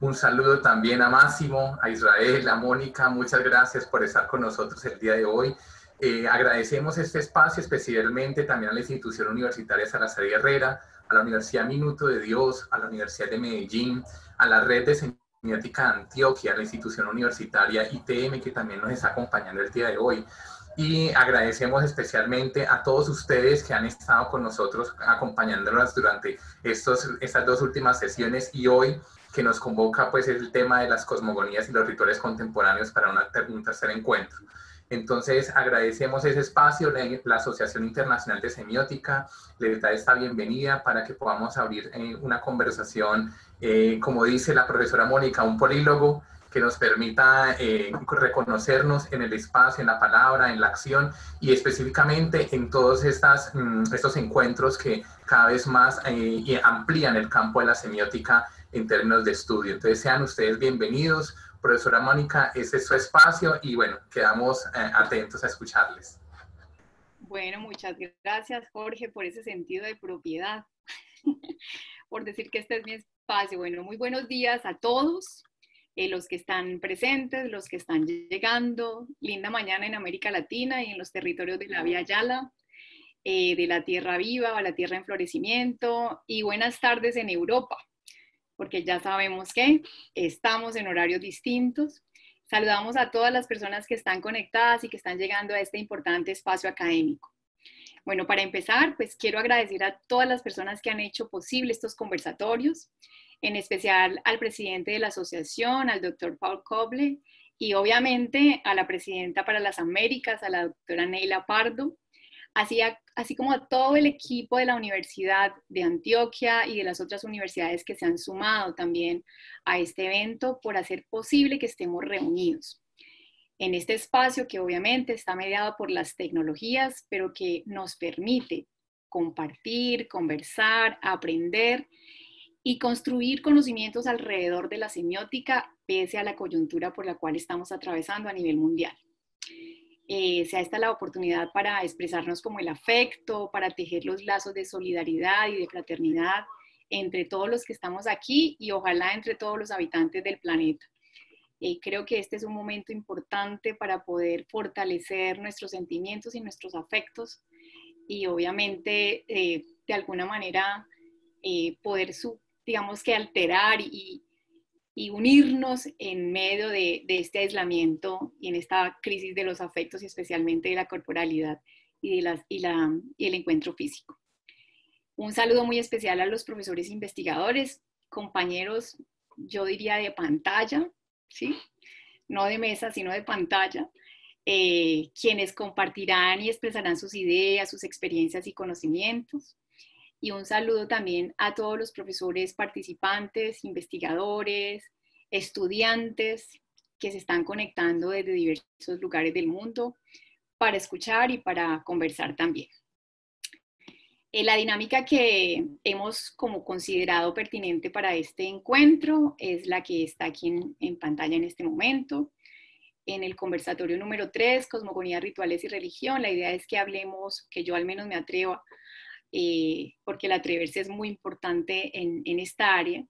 Un saludo también a Máximo, a Israel, a Mónica. Muchas gracias por estar con nosotros el día de hoy. Eh, agradecemos este espacio especialmente también a la institución universitaria Salazar Herrera, a la Universidad Minuto de Dios, a la Universidad de Medellín, a la red de semiótica de Antioquia, a la institución universitaria ITM que también nos está acompañando el día de hoy. Y agradecemos especialmente a todos ustedes que han estado con nosotros acompañándonos durante estos, estas dos últimas sesiones y hoy que nos convoca pues el tema de las cosmogonías y los rituales contemporáneos para un tercer encuentro. Entonces agradecemos ese espacio, la, Asociación Internacional de Semiótica les da esta bienvenida para que podamos abrir eh, una conversación, eh, como dice la profesora Mónica, un polílogo que nos permita eh, reconocernos en el espacio, en la palabra, en la acción y específicamente en todos estas, mm, estos encuentros que cada vez más amplían el campo de la semiótica en términos de estudio. Entonces sean ustedes bienvenidos. Profesora Mónica, ese es su espacio y bueno, quedamos eh, atentos a escucharles. Bueno, muchas gracias Jorge por ese sentido de propiedad, por decir que este es mi espacio. Bueno, muy buenos días a todos, eh, los que están presentes, los que están llegando. Linda mañana en América Latina y en los territorios de la Vía Yala, eh, de la Tierra Viva o la Tierra en Florecimiento y buenas tardes en Europa porque ya sabemos que estamos en horarios distintos. Saludamos a todas las personas que están conectadas y que están llegando a este importante espacio académico. Bueno, para empezar, pues quiero agradecer a todas las personas que han hecho posible estos conversatorios, en especial al presidente de la asociación, al doctor Paul Coble, y obviamente a la presidenta para las Américas, a la doctora Neila Pardo, así, como a todo el equipo de la Universidad de Antioquia y de las otras universidades que se han sumado también a este evento por hacer posible que estemos reunidos. En este espacio que obviamente está mediado por las tecnologías, pero que nos permite compartir, conversar, aprender y construir conocimientos alrededor de la semiótica pese a la coyuntura por la cual estamos atravesando a nivel mundial eh, sea esta la oportunidad para expresarnos como el afecto, para tejer los lazos de solidaridad y de fraternidad entre todos los que estamos aquí y ojalá entre todos los habitantes del planeta. Eh, creo que este es un momento importante para poder fortalecer nuestros sentimientos y nuestros afectos y obviamente eh, de alguna manera eh, poder, su, digamos que alterar y, y unirnos en medio de, este aislamiento y en esta crisis de los afectos y especialmente de la corporalidad y, de las, y, la, y el encuentro físico. Un saludo muy especial a los profesores investigadores, compañeros, yo diría de pantalla, ¿sí? No de mesa, sino de pantalla, eh, quienes compartirán y expresarán sus ideas, sus experiencias y conocimientos y un saludo también a todos los profesores participantes, investigadores, estudiantes que se están conectando desde diversos lugares del mundo para escuchar y para conversar también. Eh, la dinámica que hemos como considerado pertinente para este encuentro es la que está aquí en, pantalla en este momento. En el conversatorio número 3, Cosmogonía, Rituales y Religión, la idea es que hablemos, que yo al menos me atrevo eh, porque el atreverse es muy importante en, esta área,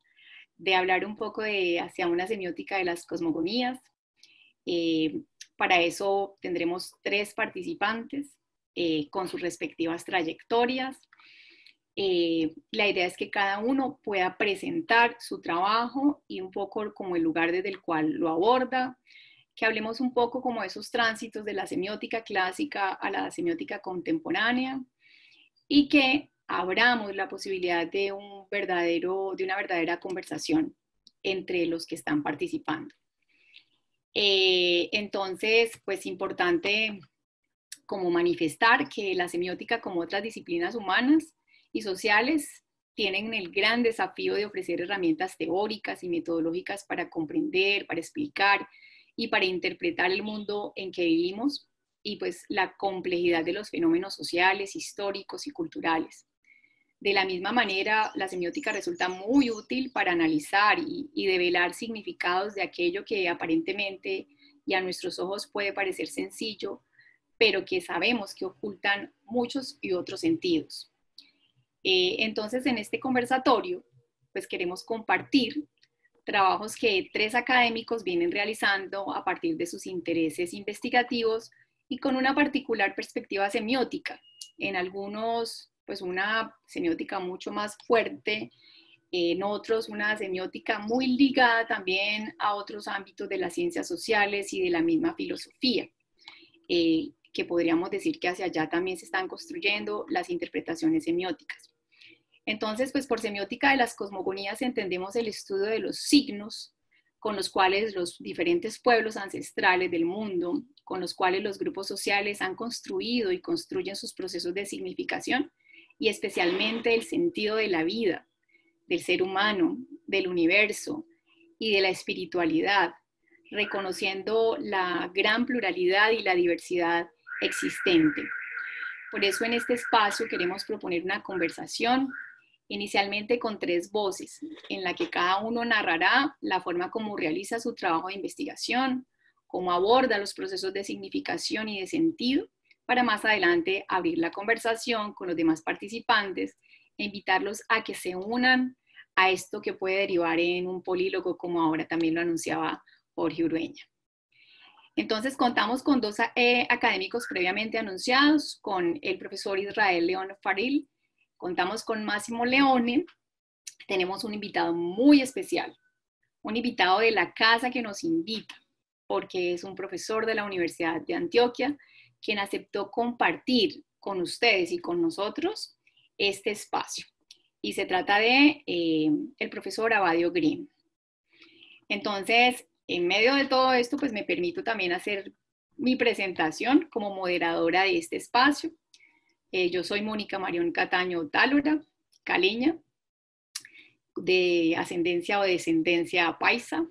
de hablar un poco de hacia una semiótica de las cosmogonías. Eh, para eso tendremos tres participantes eh, con sus respectivas trayectorias. la idea es que cada uno pueda presentar su trabajo y un poco como el lugar desde el cual lo aborda, que hablemos un poco como esos tránsitos de la semiótica clásica a la semiótica contemporánea, y que abramos la posibilidad de, un verdadero, de una verdadera conversación entre los que están participando. Eh, entonces, pues importante como manifestar que la semiótica, como otras disciplinas humanas y sociales, tienen el gran desafío de ofrecer herramientas teóricas y metodológicas para comprender, para explicar y para interpretar el mundo en que vivimos y pues la complejidad de los fenómenos sociales, históricos y culturales. De la misma manera, la semiótica resulta muy útil para analizar y, y develar significados de aquello que aparentemente y a nuestros ojos puede parecer sencillo, pero que sabemos que ocultan muchos y otros sentidos. Eh, entonces, en este conversatorio, pues queremos compartir trabajos que tres académicos vienen realizando a partir de sus intereses investigativos y con una particular perspectiva semiótica. En algunos, pues una semiótica mucho más fuerte, en otros una semiótica muy ligada también a otros ámbitos de las ciencias sociales y de la misma filosofía, eh, que podríamos decir que hacia allá también se están construyendo las interpretaciones semióticas. Entonces, pues por semiótica de las cosmogonías entendemos el estudio de los signos con los cuales los diferentes pueblos ancestrales del mundo, con los cuales los grupos sociales han construido y construyen sus procesos de significación y especialmente el sentido de la vida, del ser humano, del universo y de la espiritualidad, reconociendo la gran pluralidad y la diversidad existente. Por eso en este espacio queremos proponer una conversación inicialmente con tres voces, en la que cada uno narrará la forma como realiza su trabajo de investigación, cómo aborda los procesos de significación y de sentido, para más adelante abrir la conversación con los demás participantes e invitarlos a que se unan a esto que puede derivar en un polílogo, como ahora también lo anunciaba Jorge Urueña. Entonces contamos con dos eh, académicos previamente anunciados, con el profesor Israel León Faril, contamos con Máximo Leone, tenemos un invitado muy especial, un invitado de la casa que nos invita, porque es un profesor de la Universidad de Antioquia, quien aceptó compartir con ustedes y con nosotros este espacio. Y se trata de eh, el profesor Abadio Green. Entonces, en medio de todo esto, pues me permito también hacer mi presentación como moderadora de este espacio. Eh, yo soy Mónica Marión Cataño Tálora, caleña, de ascendencia o descendencia paisa.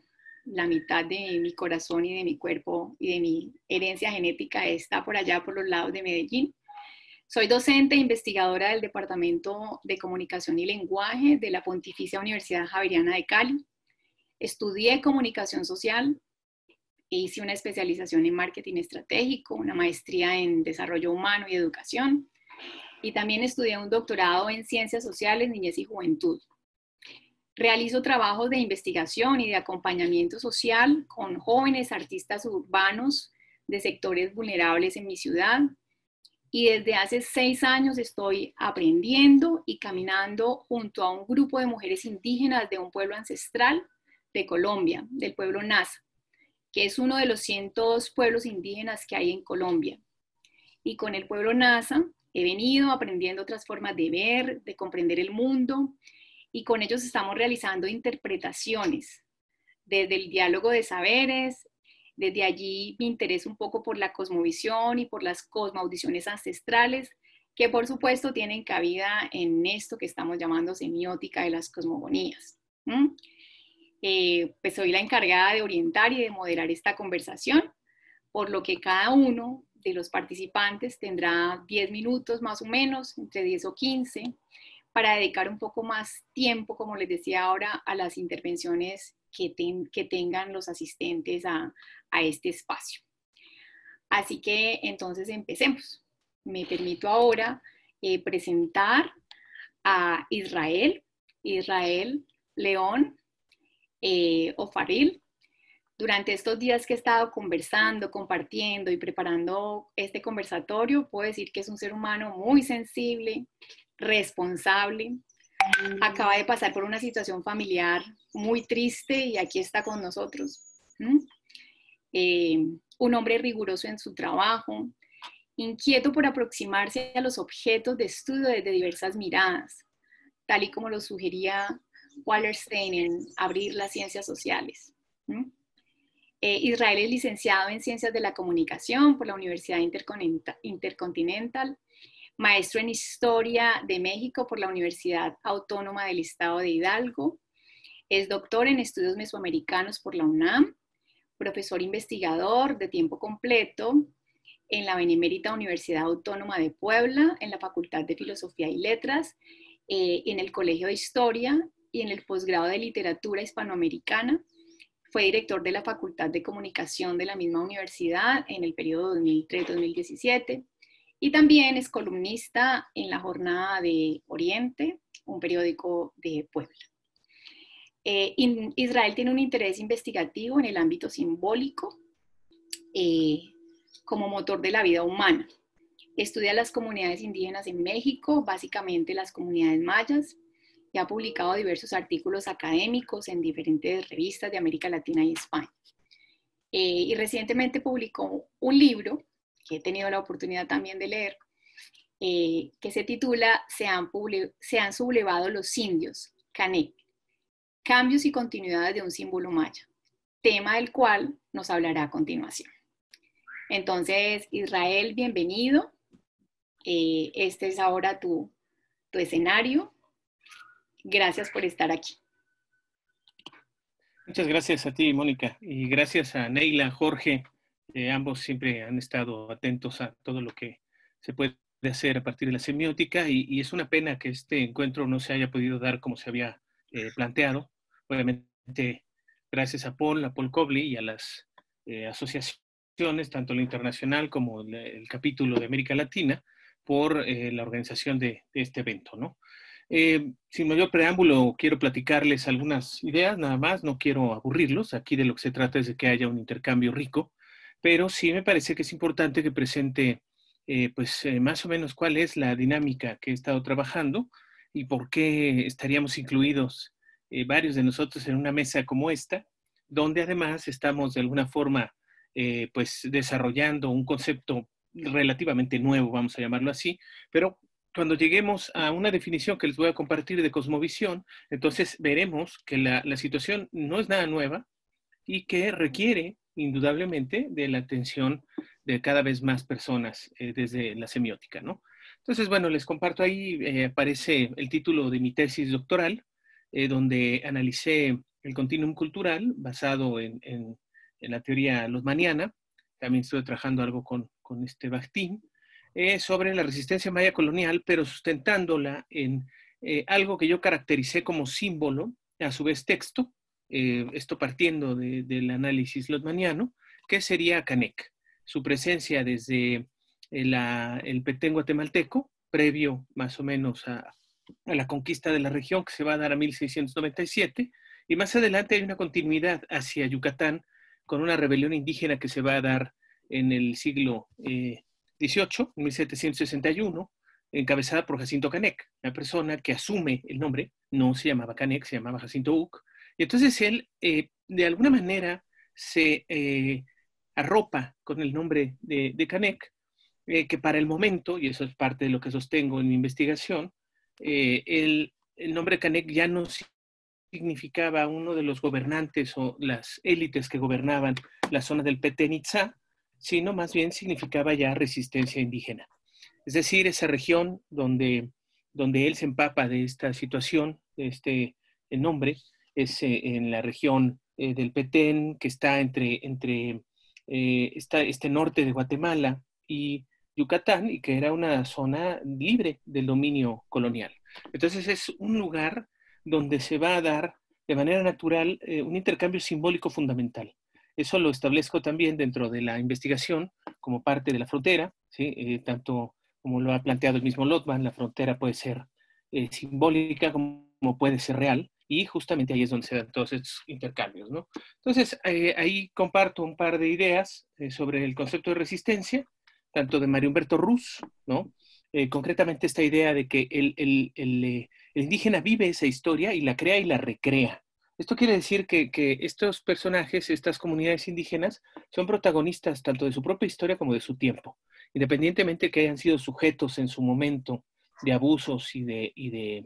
La mitad de mi corazón y de mi cuerpo y de mi herencia genética está por allá, por los lados de Medellín. Soy docente e investigadora del Departamento de Comunicación y Lenguaje de la Pontificia Universidad Javeriana de Cali. Estudié comunicación social hice una especialización en marketing estratégico, una maestría en desarrollo humano y educación y también estudié un doctorado en Ciencias Sociales, Niñez y Juventud. Realizo trabajos de investigación y de acompañamiento social con jóvenes artistas urbanos de sectores vulnerables en mi ciudad. Y desde hace seis años estoy aprendiendo y caminando junto a un grupo de mujeres indígenas de un pueblo ancestral de Colombia, del pueblo Nasa, que es uno de los cientos pueblos indígenas que hay en Colombia. Y con el pueblo Nasa He venido aprendiendo otras formas de ver, de comprender el mundo y con ellos estamos realizando interpretaciones desde el diálogo de saberes. Desde allí mi interés un poco por la cosmovisión y por las cosmaudiciones ancestrales, que por supuesto tienen cabida en esto que estamos llamando semiótica de las cosmogonías. Eh, pues soy la encargada de orientar y de moderar esta conversación, por lo que cada uno de los participantes tendrá 10 minutos más o menos, entre 10 o 15, para dedicar un poco más tiempo, como les decía ahora, a las intervenciones que, que tengan los asistentes a, a este espacio. Así que entonces empecemos. Me permito ahora eh, presentar a Israel, Israel León eh, Ofaril. Durante estos días que he estado conversando, compartiendo y preparando este conversatorio, puedo decir que es un ser humano muy sensible, responsable. Acaba de pasar por una situación familiar muy triste y aquí está con nosotros. Eh, un hombre riguroso en su trabajo, inquieto por aproximarse a los objetos de estudio desde diversas miradas, tal y como lo sugería Wallerstein en Abrir las Ciencias Sociales. Eh, Israel es licenciado en Ciencias de la Comunicación por la Universidad Intercontinental, maestro en Historia de México por la Universidad Autónoma del Estado de Hidalgo, es doctor en Estudios Mesoamericanos por la UNAM, profesor investigador de tiempo completo en la Benemérita Universidad Autónoma de Puebla, en la Facultad de Filosofía y Letras, eh, en el Colegio de Historia y en el posgrado de Literatura Hispanoamericana fue director de la Facultad de Comunicación de la misma universidad en el periodo 2003-2017 y también es columnista en la Jornada de Oriente, un periódico de Puebla. Eh, Israel tiene un interés investigativo en el ámbito simbólico eh, como motor de la vida humana. Estudia las comunidades indígenas en México, básicamente las comunidades mayas, ha publicado diversos artículos académicos en diferentes revistas de América Latina y España. Eh, y recientemente publicó un libro que he tenido la oportunidad también de leer, que se titula Se han, sublevado los indios, Canek, cambios y continuidades de un símbolo maya, tema del cual nos hablará a continuación. Entonces, Israel, bienvenido. Eh, este es ahora tu escenario. Gracias por estar aquí. Muchas gracias a ti, Mónica, y gracias a Neila, Jorge. Eh, ambos siempre han estado atentos a todo lo que se puede hacer a partir de la semiótica y, es una pena que este encuentro no se haya podido dar como se había eh, planteado obviamente gracias a Paul, a Paul Cobley y a las eh, asociaciones, tanto la internacional como el, capítulo de América Latina, por la organización de, este evento. ¿no? Eh, sin mayor preámbulo, quiero platicarles algunas ideas, nada más, no quiero aburrirlos. Aquí de lo que se trata es de que haya un intercambio rico, pero sí me parece que es importante que presente, pues, más o menos cuál es la dinámica que he estado trabajando y por qué estaríamos incluidos eh, varios de nosotros en una mesa como esta, donde además estamos de alguna forma eh, pues desarrollando un concepto relativamente nuevo, vamos a llamarlo así, pero cuando lleguemos a una definición que les voy a compartir de cosmovisión, entonces veremos que la, situación no es nada nueva y que requiere indudablemente de la atención de cada vez más personas eh, desde la semiótica, ¿no? Entonces, bueno, les comparto ahí, aparece el título de mi tesis doctoral, eh, donde analicé el continuum cultural basado en, la teoría losmaniana. También estuve trabajando algo con, este Bakhtin, eh, sobre la resistencia maya colonial, pero sustentándola en eh, algo que yo caractericé como símbolo, a su vez texto, esto partiendo del análisis losmaniano, que sería Canek, su presencia desde el Petén guatemalteco, previo más o menos a, a la conquista de la región que se va a dar a 1697 y más adelante hay una continuidad hacia Yucatán con una rebelión indígena que se va a dar en el siglo XVIII, eh, 1761, encabezada por Jacinto Canek, una persona que asume el nombre, no se llamaba Canek, se llamaba Jacinto Uc, y entonces él eh, de alguna manera se eh, arropa con el nombre de, de Canek, que para el momento, y eso es parte de lo que sostengo en mi investigación, eh, el, nombre Canek ya no significaba uno de los gobernantes o las élites que gobernaban la zona del Petenitza, sino más bien significaba ya resistencia indígena. Es decir, esa región donde, donde él se empapa de esta situación, de este nombre, es eh, en la región eh, del Petén, que está entre, entre está este norte de Guatemala y Yucatán y que era una zona libre del dominio colonial. Entonces es un lugar donde se va a dar de manera natural eh, un intercambio simbólico fundamental. Eso lo establezco también dentro de la investigación como parte de la frontera, ¿sí? Eh, tanto como lo ha planteado el mismo Lotman, la frontera puede ser eh, simbólica como, puede ser real, y justamente ahí es donde se dan todos estos intercambios. ¿no? Entonces, ahí comparto un par de ideas sobre el concepto de resistencia tanto de Mario Humberto Ruz, ¿no? Eh, concretamente esta idea de que el, el, eh, el, indígena vive esa historia y la crea y la recrea. Esto quiere decir que, estos personajes, estas comunidades indígenas, son protagonistas tanto de su propia historia como de su tiempo, independientemente que hayan sido sujetos en su momento de abusos y de,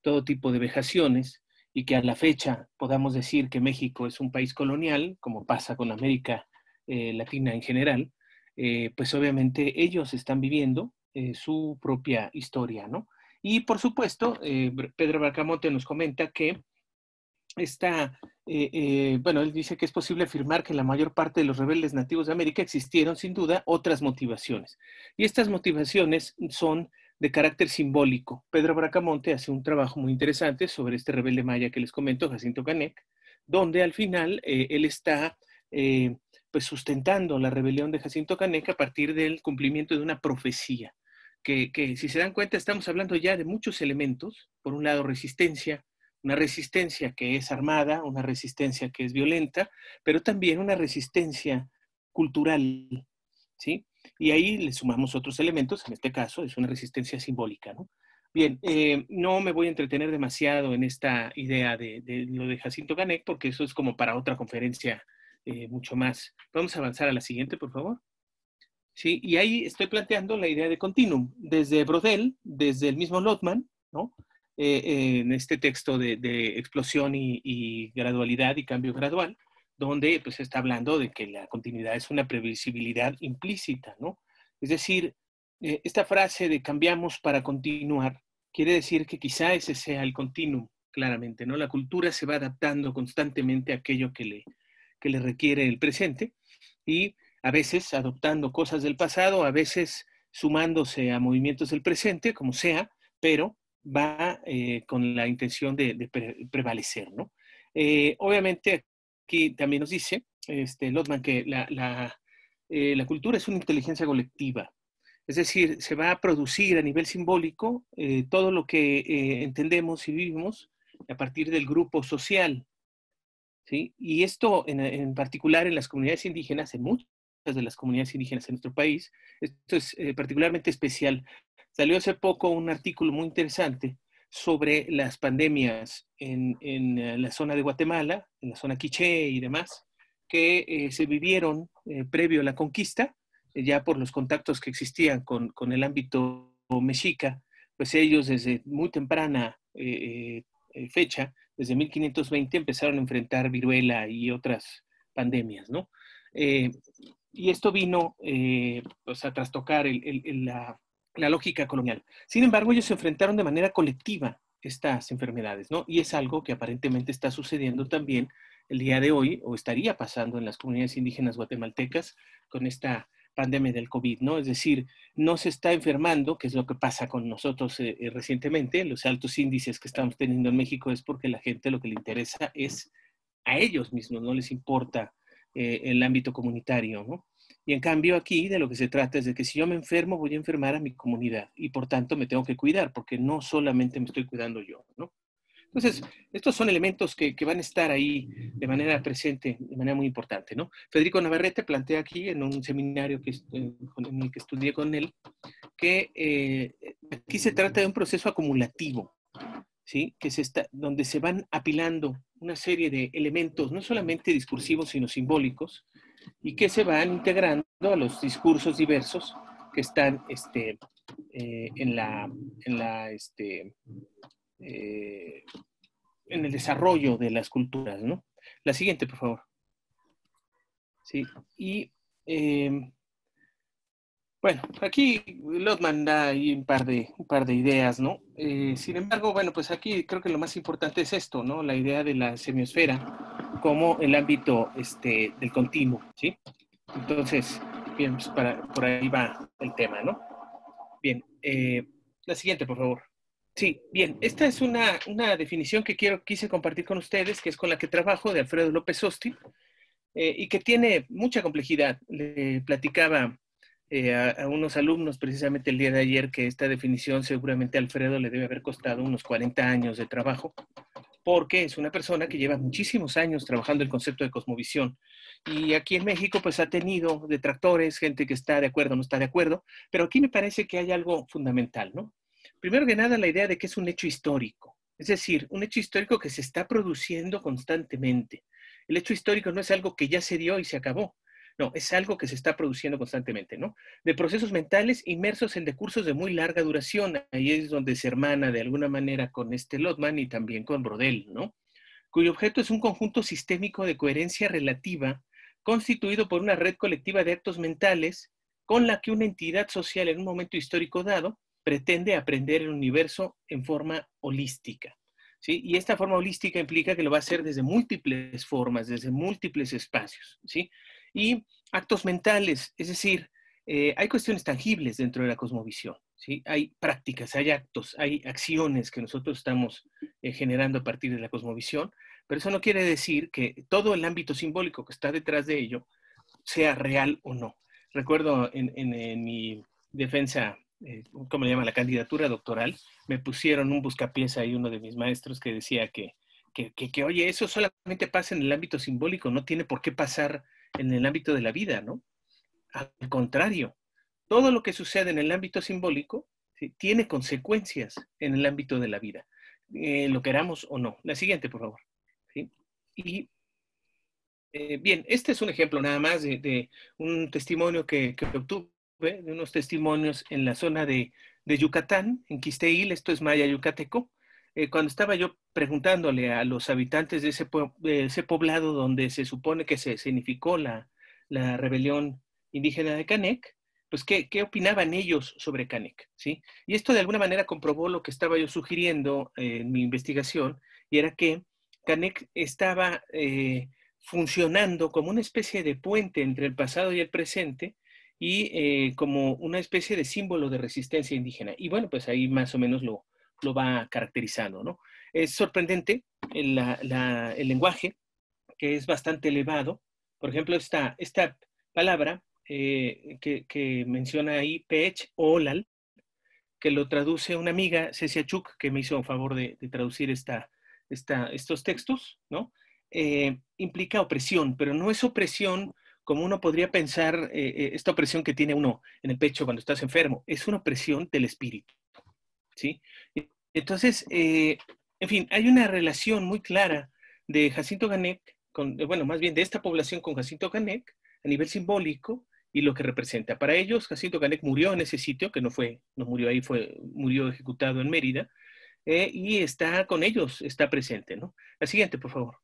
todo tipo de vejaciones, y que a la fecha podamos decir que México es un país colonial, como pasa con América eh, Latina en general, eh, pues obviamente ellos están viviendo eh, su propia historia, ¿no? Y por supuesto, Pedro Barcamonte nos comenta que está, bueno, él dice que es posible afirmar que la mayor parte de los rebeldes nativos de América existieron sin duda otras motivaciones. Y estas motivaciones son de carácter simbólico. Pedro Bracamonte hace un trabajo muy interesante sobre este rebelde maya que les comento, Jacinto Canek, donde al final él está pues sustentando la rebelión de Jacinto Caneca a partir del cumplimiento de una profecía, que, si se dan cuenta estamos hablando ya de muchos elementos, por un lado resistencia, una resistencia que es armada, una resistencia que es violenta, pero también una resistencia cultural, ¿sí? Y ahí le sumamos otros elementos, en este caso es una resistencia simbólica, ¿no? Bien, eh, no me voy a entretener demasiado en esta idea de, lo de Jacinto Ganek, porque eso es como para otra conferencia eh, mucho más. Vamos a avanzar a la siguiente, por favor. Sí, y ahí estoy planteando la idea de continuum, desde Brodel, desde el mismo Lotman, ¿no? Eh, en este texto de, explosión y, gradualidad y cambio gradual, donde pues está hablando de que la continuidad es una previsibilidad implícita, ¿no? Es decir, eh, esta frase de cambiamos para continuar quiere decir que quizá ese sea el continuum, claramente, ¿no? La cultura se va adaptando constantemente a aquello que le, que le requiere el presente y a veces adoptando cosas del pasado, a veces sumándose a movimientos del presente, como sea, pero va eh, con la intención de, prevalecer, ¿no? Eh, obviamente, aquí también nos dice este, Lotman que la, eh, la, cultura es una inteligencia colectiva, es decir, se va a producir a nivel simbólico todo lo que entendemos y vivimos a partir del grupo social, ¿sí? Y esto en, en particular en las comunidades indígenas, en muchas de las comunidades indígenas en nuestro país, esto es particularmente especial Salió hace poco un artículo muy interesante sobre las pandemias en, eh, la zona de Guatemala, en la zona quiché y demás, que eh, se vivieron eh, previo a la conquista, ya por los contactos que existían con, el ámbito mexica, pues ellos desde muy temprana fecha, desde 1520, empezaron a enfrentar viruela y otras pandemias, ¿no? y esto vino pues, a trastocar la, la lógica colonial. Sin embargo, ellos se enfrentaron de manera colectiva estas enfermedades, ¿no? Y es algo que aparentemente está sucediendo también el día de hoy, o estaría pasando en las comunidades indígenas guatemaltecas con esta pandemia del COVID, ¿no? Es decir, no se está enfermando, que es lo que pasa con nosotros eh, eh, recientemente, los altos índices que estamos teniendo en México es porque la gente lo que le interesa es a ellos mismos, no les importa eh, el ámbito comunitario, ¿no? Y en cambio aquí de lo que se trata es de que si yo me enfermo voy a enfermar a mi comunidad y por tanto me tengo que cuidar porque no solamente me estoy cuidando yo, ¿no? Entonces, estos son elementos que, van a estar ahí de manera presente, de manera muy importante, ¿no? Federico Navarrete plantea aquí en un seminario que, en el que estudié con él que eh, aquí se trata de un proceso acumulativo, ¿sí? Que se está, donde se van apilando una serie de elementos, no solamente discursivos, sino simbólicos, y que se van integrando a los discursos diversos que están este, eh, en, la, en, la, este, eh, en el desarrollo de las culturas. ¿no? La siguiente, por favor. Sí, y em, bueno, aquí Lotman da ahí un par de, un par de ideas, ¿no? Eh, sin embargo, bueno, pues aquí creo que lo más importante es esto, ¿no? La idea de la semiosfera como el ámbito este, del continuo, ¿sí? Entonces, bien, pues para, por ahí va el tema, ¿no? Bien, eh, la siguiente, por favor. Sí, bien, esta es una, una, definición que quiero, quise compartir con ustedes, que es con la que trabajo, de Alfredo López Osti, eh, y que tiene mucha complejidad. Le platicaba eh, a, a, unos alumnos precisamente el día de ayer que esta definición seguramente a Alfredo le debe haber costado unos 40 años de trabajo, porque es una persona que lleva muchísimos años trabajando el concepto de cosmovisión. Y aquí en México, pues ha tenido detractores, gente que está de acuerdo, no está de acuerdo, pero aquí me parece que hay algo fundamental, ¿no? Primero que nada, la idea de que es un hecho histórico, es decir, un hecho histórico que se está produciendo constantemente. El hecho histórico no es algo que ya se dio y se acabó. No, es algo que se está produciendo constantemente, ¿no? De procesos mentales inmersos en decursos de muy larga duración. Ahí es donde se hermana de alguna manera con este Lotman y también con Brodel, ¿no? Cuyo objeto es un conjunto sistémico de coherencia relativa constituido por una red colectiva de actos mentales con la que una entidad social en un momento histórico dado pretende aprender el universo en forma holística. ¿Sí? Y esta forma holística implica que lo va a hacer desde múltiples formas, desde múltiples espacios, ¿sí? Y actos mentales, es decir, eh, hay cuestiones tangibles dentro de la cosmovisión. ¿sí? Hay prácticas, hay actos, hay acciones que nosotros estamos eh, generando a partir de la cosmovisión, pero eso no quiere decir que todo el ámbito simbólico que está detrás de ello sea real o no. Recuerdo en, mi defensa eh, ¿cómo le llama? La candidatura doctoral, me pusieron un buscapiés ahí uno de mis maestros que decía que, que, que, oye, eso solamente pasa en el ámbito simbólico, no tiene por qué pasar en el ámbito de la vida, ¿no? Al contrario, todo lo que sucede en el ámbito simbólico tiene consecuencias en el ámbito de la vida, eh, lo queramos o no. La siguiente, por favor. Y eh, bien, este es un ejemplo nada más de, un testimonio que, que, obtuve, de unos testimonios en la zona de, Yucatán, en Quisteil, esto es Maya Yucateco. Eh, cuando estaba yo preguntándole a los habitantes de ese, ese poblado donde se supone que se significó la, la rebelión indígena de Canec, pues qué, qué opinaban ellos sobre Canec, ¿sí? Y esto de alguna manera comprobó lo que estaba yo sugiriendo en mi investigación, y era que Canec estaba eh, funcionando como una especie de puente entre el pasado y el presente, y eh, como una especie de símbolo de resistencia indígena. Y bueno, pues ahí más o menos lo, lo va caracterizando, ¿no? Es sorprendente el, lenguaje, que es bastante elevado. Por ejemplo, esta, palabra eh, que, menciona ahí, Pech Olal, que lo traduce una amiga, Cecia Chuk, que me hizo favor de, traducir estos textos, ¿no? Eh, implica opresión, pero no es opresión como uno podría pensar, eh, esta opresión que tiene uno en el pecho cuando estás enfermo, es una opresión del espíritu, ¿sí? Entonces, en fin, hay una relación muy clara de Jacinto Ganek, con, bueno, más bien de esta población con Jacinto Ganek, a nivel simbólico, y lo que representa. Para ellos, Jacinto Canek murió en ese sitio, que no fue, no murió ahí, fue, murió ejecutado en Mérida, eh, y está con ellos, está presente, ¿no? La siguiente, por favor.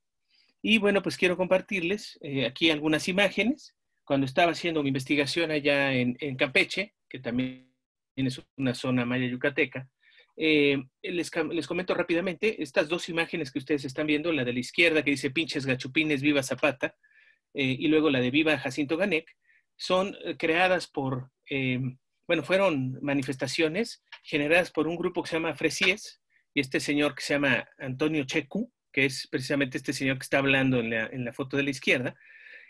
Y bueno, pues quiero compartirles eh, aquí algunas imágenes. Cuando estaba haciendo mi investigación allá en, Campeche, que también es una zona maya yucateca, eh, les, les, comento rápidamente estas dos imágenes que ustedes están viendo, la de la izquierda que dice pinches gachupines, viva Zapata, y luego la de viva Jacinto Ganek, son eh, creadas por, eh, bueno, fueron manifestaciones generadas por un grupo que se llama Fresies y este señor que se llama Antonio Checu, que es precisamente este señor que está hablando en la, foto de la izquierda.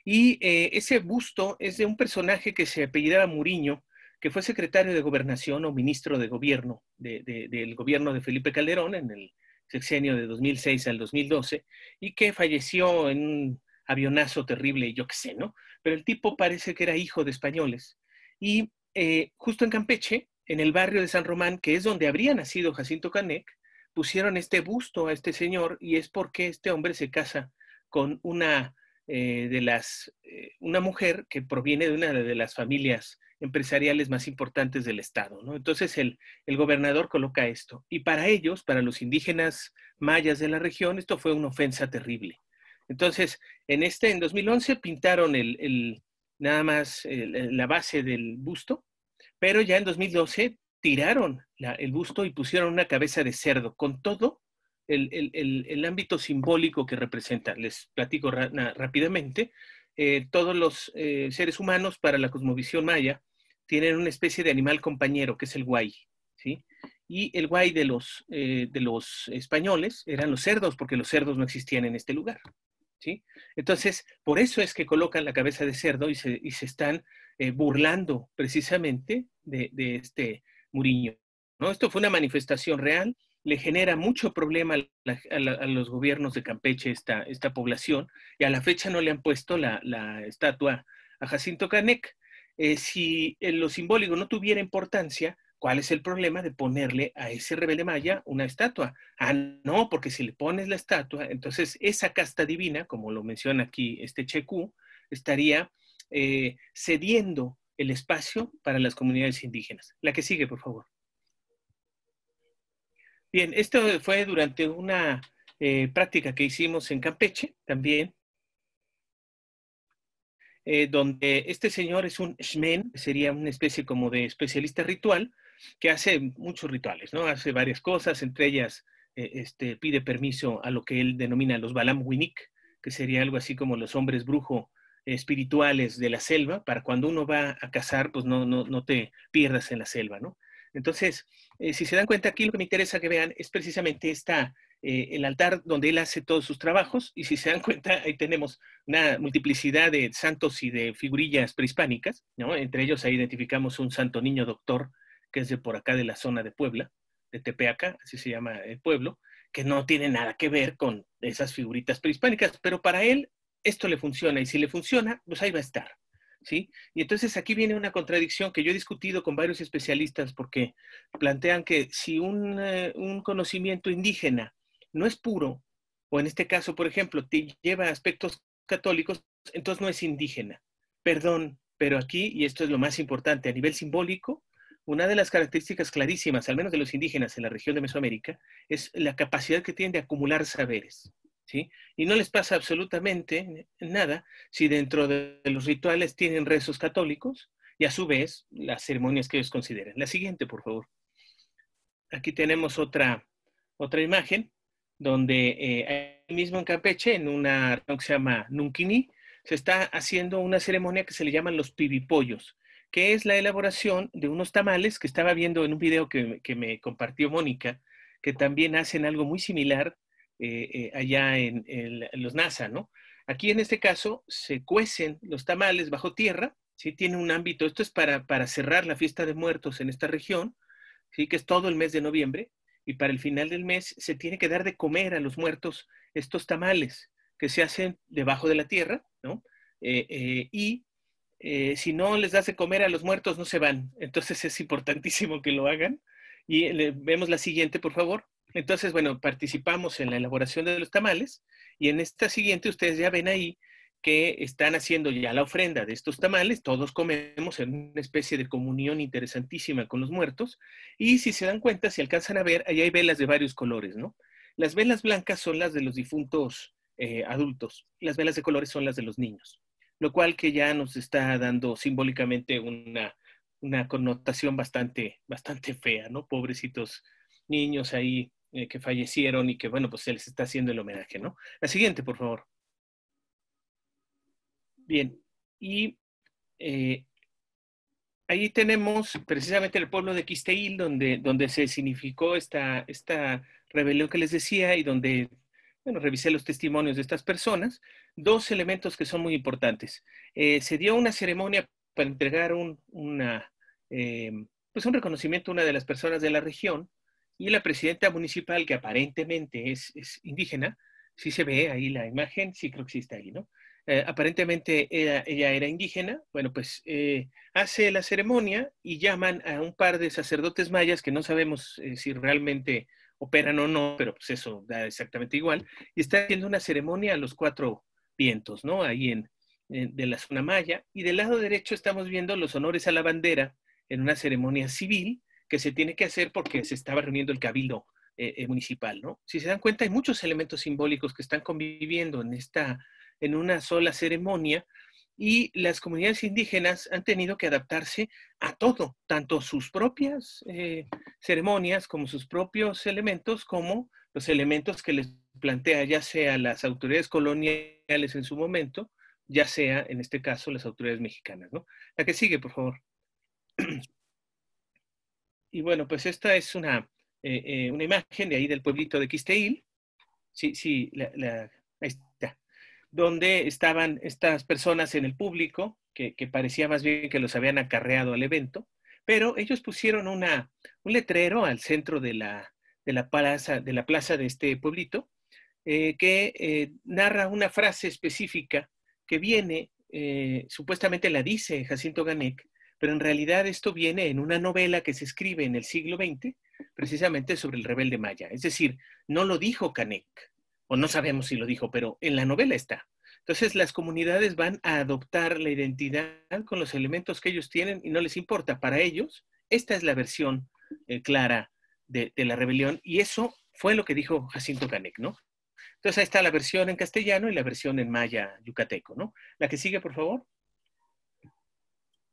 Y eh, ese busto es de un personaje que se apellidaba Muriño, que fue secretario de gobernación o ministro de gobierno del gobierno de Felipe Calderón en el sexenio de 2006 al 2012 y que falleció en un avionazo terrible, yo qué sé, ¿no? Pero el tipo parece que era hijo de españoles. Y eh, justo en Campeche, en el barrio de San Román, que es donde habría nacido Jacinto Canec, pusieron este busto a este señor y es porque este hombre se casa con una eh, de las, eh, una mujer que proviene de una de las familias empresariales más importantes del estado, ¿no? Entonces el, el gobernador coloca esto. Y para ellos, para los indígenas mayas de la región, esto fue una ofensa terrible. Entonces, en este, en 2011, pintaron el, nada más la base del busto, pero ya en 2012 tiraron el busto y pusieron una cabeza de cerdo con todo el, ámbito simbólico que representa. Les platico rápidamente. Eh, todos los eh, seres humanos para la cosmovisión maya tienen una especie de animal compañero que es el guay, ¿sí? Y el guay de los, eh, de los españoles eran los cerdos, porque los cerdos no existían en este lugar. ¿sí? Entonces, por eso es que colocan la cabeza de cerdo y se, están eh, burlando precisamente de, este Muriño. ¿no? Esto fue una manifestación real, le genera mucho problema a, los gobiernos de Campeche esta, esta, población y a la fecha no le han puesto la, estatua a Jacinto Canec. Eh, si en lo simbólico no tuviera importancia, ¿Cuál es el problema de ponerle a ese rebelde maya una estatua? Ah, no, porque si le pones la estatua, entonces esa casta divina, como lo menciona aquí este Checu, estaría eh, cediendo el espacio para las comunidades indígenas. La que sigue, por favor. Bien, esto fue durante una eh, práctica que hicimos en Campeche también, eh, donde este señor es un shmen, sería una especie como de especialista ritual, que hace muchos rituales, ¿no? Hace varias cosas, entre ellas eh, este, pide permiso a lo que él denomina los Balam Winik, que sería algo así como los hombres brujo espirituales de la selva, para cuando uno va a cazar, pues no, no, no te pierdas en la selva, ¿no? Entonces, eh, si se dan cuenta, aquí lo que me interesa que vean es precisamente esta, eh, el altar donde él hace todos sus trabajos, y si se dan cuenta, ahí tenemos una multiplicidad de santos y de figurillas prehispánicas, ¿no? Entre ellos ahí identificamos un santo niño doctor que es de por acá de la zona de Puebla, de Tepeaca, así se llama el pueblo, que no tiene nada que ver con esas figuritas prehispánicas, pero para él esto le funciona y si le funciona, pues ahí va a estar. ¿Sí? Y entonces aquí viene una contradicción que yo he discutido con varios especialistas porque plantean que si un, eh, un conocimiento indígena no es puro, o en este caso, por ejemplo, te lleva aspectos católicos, entonces no es indígena. Perdón, pero aquí, y esto es lo más importante, a nivel simbólico, una de las características clarísimas, al menos de los indígenas en la región de Mesoamérica, es la capacidad que tienen de acumular saberes. ¿sí? Y no les pasa absolutamente nada si dentro de los rituales tienen rezos católicos y a su vez las ceremonias que ellos consideren. La siguiente, por favor. Aquí tenemos otra, otra imagen donde eh, mismo en Campeche, en una que se llama Nunquini, se está haciendo una ceremonia que se le llaman los pibipollos que es la elaboración de unos tamales que estaba viendo en un video que, me compartió Mónica, que también hacen algo muy similar eh, eh, allá en, los NASA, ¿no? Aquí en este caso se cuecen los tamales bajo tierra, ¿sí? Tiene un ámbito, esto es para, para cerrar la fiesta de muertos en esta región, ¿sí? Que es todo el mes de noviembre, y para el final del mes se tiene que dar de comer a los muertos estos tamales que se hacen debajo de la tierra, ¿no? Eh, y eh, si no les das de comer a los muertos, no se van. Entonces es importantísimo que lo hagan. Y vemos la siguiente, por favor. Entonces, bueno, participamos en la elaboración de los tamales y en esta siguiente ustedes ya ven ahí que están haciendo ya la ofrenda de estos tamales, todos comemos en una especie de comunión interesantísima con los muertos y si se dan cuenta, si alcanzan a ver, ahí hay velas de varios colores, ¿no? Las velas blancas son las de los difuntos eh, adultos, las velas de colores son las de los niños lo cual que ya nos está dando simbólicamente una, connotación bastante, bastante fea, ¿no? Pobrecitos niños ahí eh, que fallecieron y que, bueno, pues se les está haciendo el homenaje, ¿no? La siguiente, por favor. Bien, y eh, ahí tenemos precisamente el pueblo de Quisteil, donde, donde se significó esta, esta rebelión que les decía y donde bueno, revisé los testimonios de estas personas, dos elementos que son muy importantes. Eh, se dio una ceremonia para entregar un, una, eh, pues un reconocimiento a una de las personas de la región y la presidenta municipal, que aparentemente es, indígena, sí se ve ahí la imagen, sí creo que sí está ahí, ¿no? Eh, aparentemente ella, era indígena, bueno, pues hace la ceremonia y llaman a un par de sacerdotes mayas que no sabemos si realmente operan o no, pero pues eso da exactamente igual, y está haciendo una ceremonia a los cuatro vientos, ¿no? Ahí en, de la zona maya, y del lado derecho estamos viendo los honores a la bandera en una ceremonia civil que se tiene que hacer porque se estaba reuniendo el cabildo eh, eh, municipal, ¿no? Si se dan cuenta, hay muchos elementos simbólicos que están conviviendo en esta, en una sola ceremonia, y las comunidades indígenas han tenido que adaptarse a todo, tanto sus propias eh, ceremonias como sus propios elementos, como los elementos que les plantea ya sea las autoridades coloniales en su momento, ya sea en este caso las autoridades mexicanas. La que sigue, por favor. Y bueno, pues esta es una, eh, eh, una imagen de ahí del pueblito de Quisteil. Sí, sí, la, ahí está donde estaban estas personas en el público, que, parecía más bien que los habían acarreado al evento, pero ellos pusieron una, un letrero al centro de la, de la, plaza, de la plaza de este pueblito, eh, que eh, narra una frase específica que viene, eh, supuestamente la dice Jacinto Ganek, pero en realidad esto viene en una novela que se escribe en el siglo XX, precisamente sobre el rebelde maya. Es decir, no lo dijo Canek, o no sabemos si lo dijo, pero en la novela está. Entonces las comunidades van a adoptar la identidad con los elementos que ellos tienen y no les importa. Para ellos, esta es la versión eh, clara de, la rebelión y eso fue lo que dijo Jacinto Canek, ¿no? Entonces ahí está la versión en castellano y la versión en maya yucateco, ¿no? La que sigue, por favor.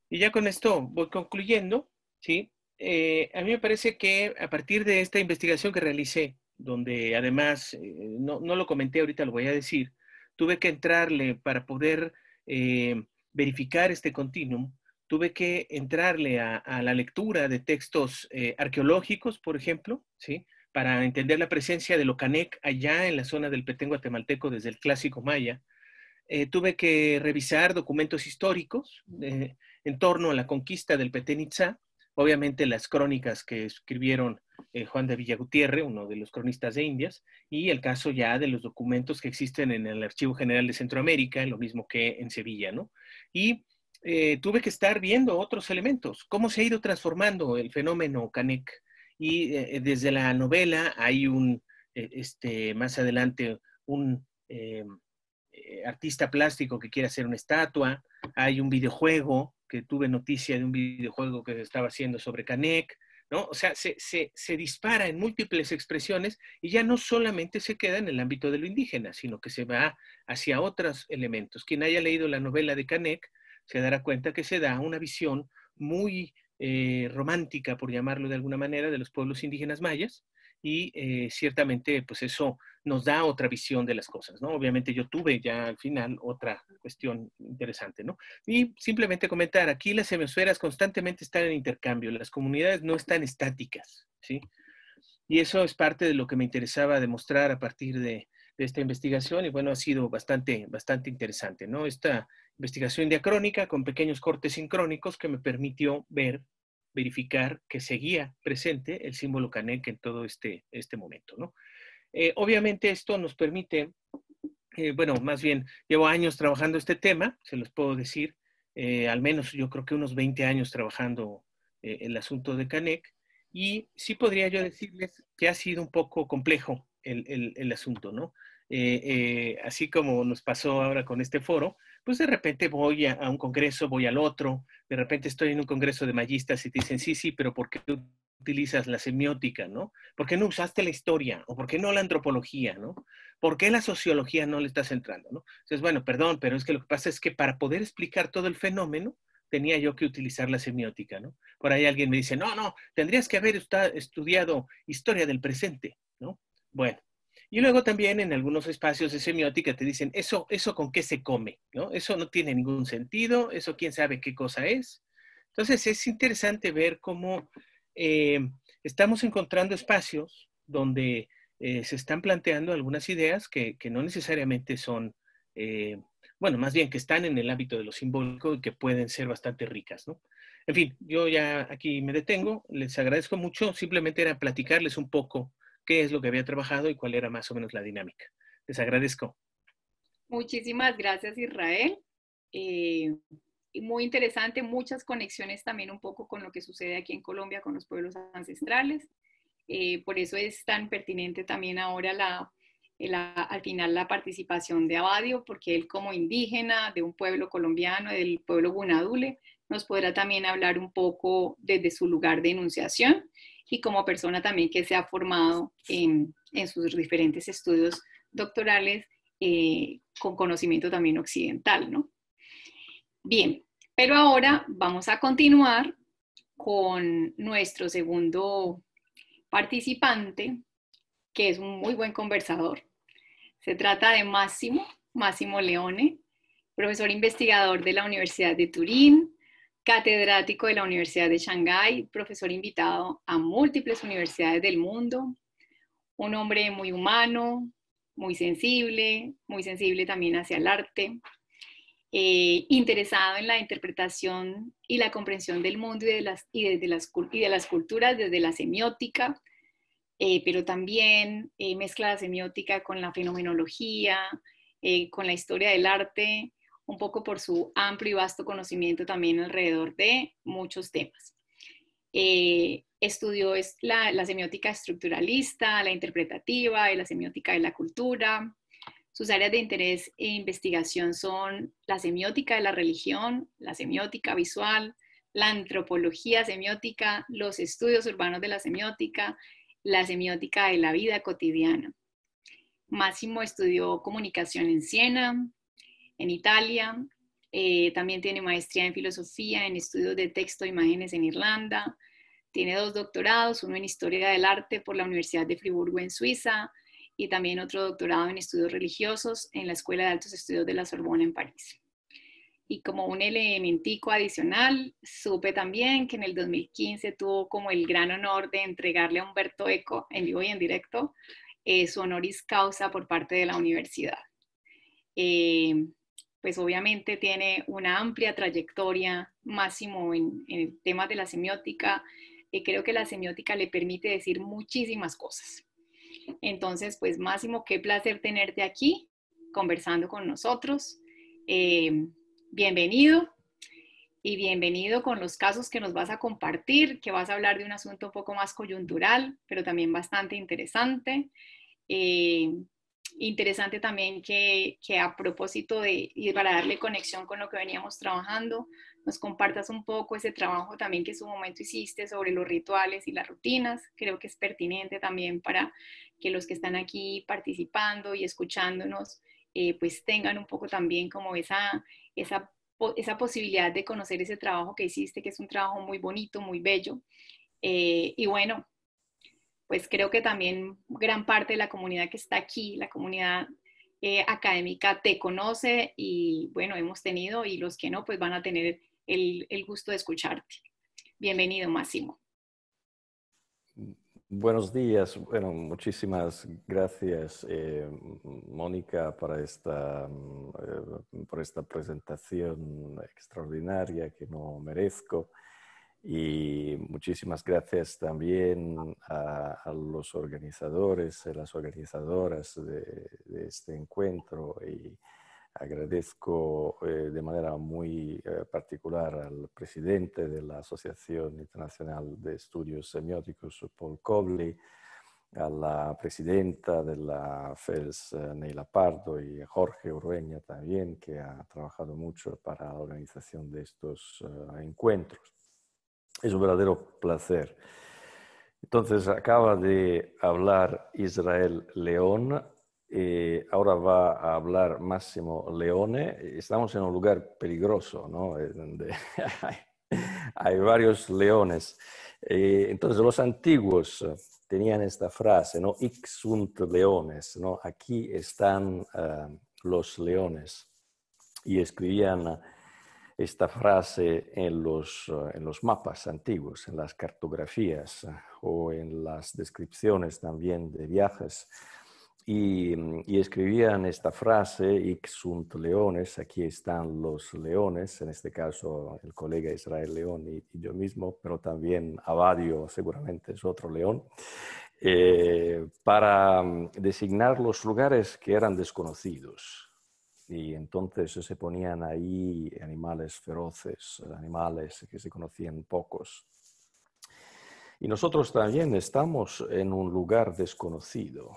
Y ya con esto voy concluyendo, ¿sí? Eh, a mí me parece que a partir de esta investigación que realicé donde además, eh, no, lo comenté ahorita, lo voy a decir, tuve que entrarle para poder eh, verificar este continuum, tuve que entrarle a, la lectura de textos eh, arqueológicos, por ejemplo, ¿sí? para entender la presencia de Locanec allá en la zona del Petén guatemalteco desde el clásico maya. tuve que revisar documentos históricos en torno a la conquista del Petén Itzá, obviamente las crónicas que escribieron eh, Juan de Villagutierre, uno de los cronistas de Indias, y el caso ya de los documentos que existen en el Archivo General de Centroamérica, lo mismo que en Sevilla, ¿no? Y eh, tuve que estar viendo otros elementos, cómo se ha ido transformando el fenómeno Canek. Y eh, desde la novela hay un, este, más adelante, un artista plástico que quiere hacer una estatua, hay un videojuego, que tuve noticia de un videojuego que se estaba haciendo sobre Canek, ¿no? O sea, se, se, dispara en múltiples expresiones y ya no solamente se queda en el ámbito de lo indígena, sino que se va hacia otros elementos. Quien haya leído la novela de Canek se dará cuenta que se da una visión muy eh, romántica, por llamarlo de alguna manera, de los pueblos indígenas mayas, y eh, ciertamente pues eso nos da otra visión de las cosas, ¿no? Obviamente yo tuve ya al final otra cuestión interesante, ¿no? Y simplemente comentar, aquí las hemisferas constantemente están en intercambio, las comunidades no están estáticas, ¿sí? Y eso es parte de lo que me interesaba demostrar a partir de, de esta investigación y bueno, ha sido bastante, bastante interesante, ¿no? Esta investigación diacrónica con pequeños cortes sincrónicos que me permitió ver verificar que seguía presente el símbolo Canek en todo este, este momento. ¿no? Eh, obviamente esto nos permite, eh, bueno, más bien llevo años trabajando este tema, se los puedo decir, eh, al menos yo creo que unos 20 años trabajando el asunto de Canek, y sí podría yo decirles que ha sido un poco complejo el, el asunto, ¿no? así como nos pasó ahora con este foro, pues de repente voy a, un congreso, voy al otro, de repente estoy en un congreso de mayistas y te dicen, sí, sí, pero ¿por qué utilizas la semiótica, no? ¿Por qué no usaste la historia? ¿O por qué no la antropología, no? ¿Por qué la sociología no le estás entrando, no? Entonces, bueno, perdón, pero es que lo que pasa es que para poder explicar todo el fenómeno, tenía yo que utilizar la semiótica, ¿no? Por ahí alguien me dice, no, no, tendrías que haber estudiado historia del presente, ¿no? Bueno, y luego también en algunos espacios de semiótica te dicen, eso, eso con qué se come, ¿no? Eso no tiene ningún sentido, eso quién sabe qué cosa es. Entonces es interesante ver cómo eh, estamos encontrando espacios donde eh, se están planteando algunas ideas que, no necesariamente son, eh, bueno, más bien que están en el ámbito de lo simbólico y que pueden ser bastante ricas, ¿no? En fin, yo ya aquí me detengo, les agradezco mucho, simplemente era platicarles un poco qué es lo que había trabajado y cuál era más o menos la dinámica. Les agradezco. Muchísimas gracias, Israel. Eh, muy interesante, muchas conexiones también un poco con lo que sucede aquí en Colombia con los pueblos ancestrales. Eh, por eso es tan pertinente también ahora la, al final la participación de Abadio, porque él como indígena de un pueblo colombiano, del pueblo Gunadule, nos podrá también hablar un poco desde su lugar de enunciación y como persona también que se ha formado en, sus diferentes estudios doctorales eh, con conocimiento también occidental, ¿no? Bien, pero ahora vamos a continuar con nuestro segundo participante, que es un muy buen conversador. Se trata de Máximo, Máximo Leone, profesor investigador de la Universidad de Turín, catedrático de la Universidad de Shanghái, profesor invitado a múltiples universidades del mundo, un hombre muy humano, muy sensible, muy sensible también hacia el arte, eh, interesado en la interpretación y la comprensión del mundo y de las, y de las, y de las culturas desde la semiótica, eh, pero también eh, mezcla la semiótica con la fenomenología, con la historia del arte, un poco por su amplio y vasto conocimiento también alrededor de muchos temas. Eh, estudió la, la, semiótica estructuralista, la interpretativa y la semiótica de la cultura. Sus áreas de interés e investigación son la semiótica de la religión, la semiótica visual, la antropología semiótica, los estudios urbanos de la semiótica, la semiótica de la vida cotidiana. Máximo estudió comunicación en Siena, en Italia. Eh, también tiene maestría en filosofía, en estudios de texto e imágenes en Irlanda. Tiene dos doctorados, uno en historia del arte por la Universidad de Friburgo en Suiza y también otro doctorado en estudios religiosos en la Escuela de Altos Estudios de la Sorbona en París. Y como un elementico adicional, supe también que en el 2015 tuvo como el gran honor de entregarle a Humberto Eco, en vivo y en directo, eh, su honoris causa por parte de la universidad. Eh, pues obviamente tiene una amplia trayectoria, máximo en, en el tema de la semiótica. Y creo que la semiótica le permite decir muchísimas cosas. Entonces, pues Máximo, qué placer tenerte aquí conversando con nosotros. Eh, bienvenido y bienvenido con los casos que nos vas a compartir, que vas a hablar de un asunto un poco más coyuntural, pero también bastante interesante. Eh, interesante también que, que, a propósito de, y para darle conexión con lo que veníamos trabajando, nos compartas un poco ese trabajo también que en su momento hiciste sobre los rituales y las rutinas. Creo que es pertinente también para que los que están aquí participando y escuchándonos, eh, pues tengan un poco también como esa, esa, esa posibilidad de conocer ese trabajo que hiciste, que es un trabajo muy bonito, muy bello. Eh, y bueno, pues creo que también gran parte de la comunidad que está aquí, la comunidad eh, académica te conoce y bueno, hemos tenido y los que no, pues van a tener el, el gusto de escucharte. Bienvenido, Máximo. Buenos días. Bueno, muchísimas gracias, eh, Mónica, para esta, eh, por esta presentación extraordinaria que no merezco. Y muchísimas gracias también a, los organizadores, a las organizadoras de, de este encuentro. Y, Agradezco eh, de manera muy eh, particular al presidente de la Asociación Internacional de Estudios Semióticos, Paul Cobley, a la presidenta de la FES, eh, Neila Pardo, y a Jorge Urueña también, que ha trabajado mucho para la organización de estos encuentros. Es un verdadero placer. Entonces, acaba de hablar Israel León, eh, ahora va a hablar Máximo Leone. Estamos en un lugar peligroso, ¿no? Eh, donde hay, varios leones. Eh, entonces, los antiguos tenían esta frase, ¿no? Ix sunt leones, ¿no? Aquí están los leones. Y escribían esta frase en los, en los mapas antiguos, en las cartografías o en las descripciones también de viajes Mm, y, escribían esta frase, Ix sunt leones, aquí están los leones, en este caso el colega Israel León y, yo mismo, pero también Abadio seguramente es otro león, eh, para mm, designar los lugares que eran desconocidos. Y entonces se ponían ahí animales feroces, animales que se conocían pocos. Y nosotros también estamos en un lugar desconocido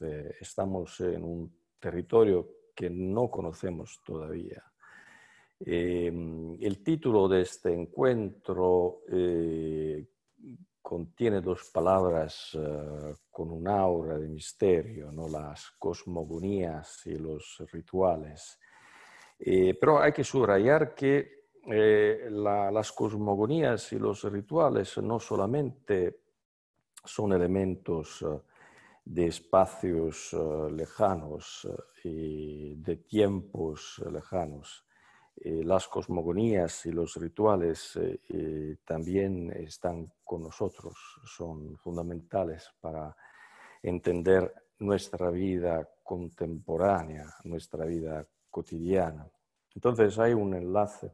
eh, estamos en un territorio que no conocemos todavía. Em, el título de este encuentro eh, contiene dos palabras eh, con un aura de misterio, ¿no? las cosmogonías y los rituales. pero hay que subrayar que las cosmogonías y los rituales no solamente son elementos de espacios eh, lejanos eh, y de tiempos lejanos. Eh, las cosmogonías y los rituales también están con nosotros, son fundamentales para entender nuestra vida contemporánea, nuestra vida cotidiana. Entonces hay un enlace,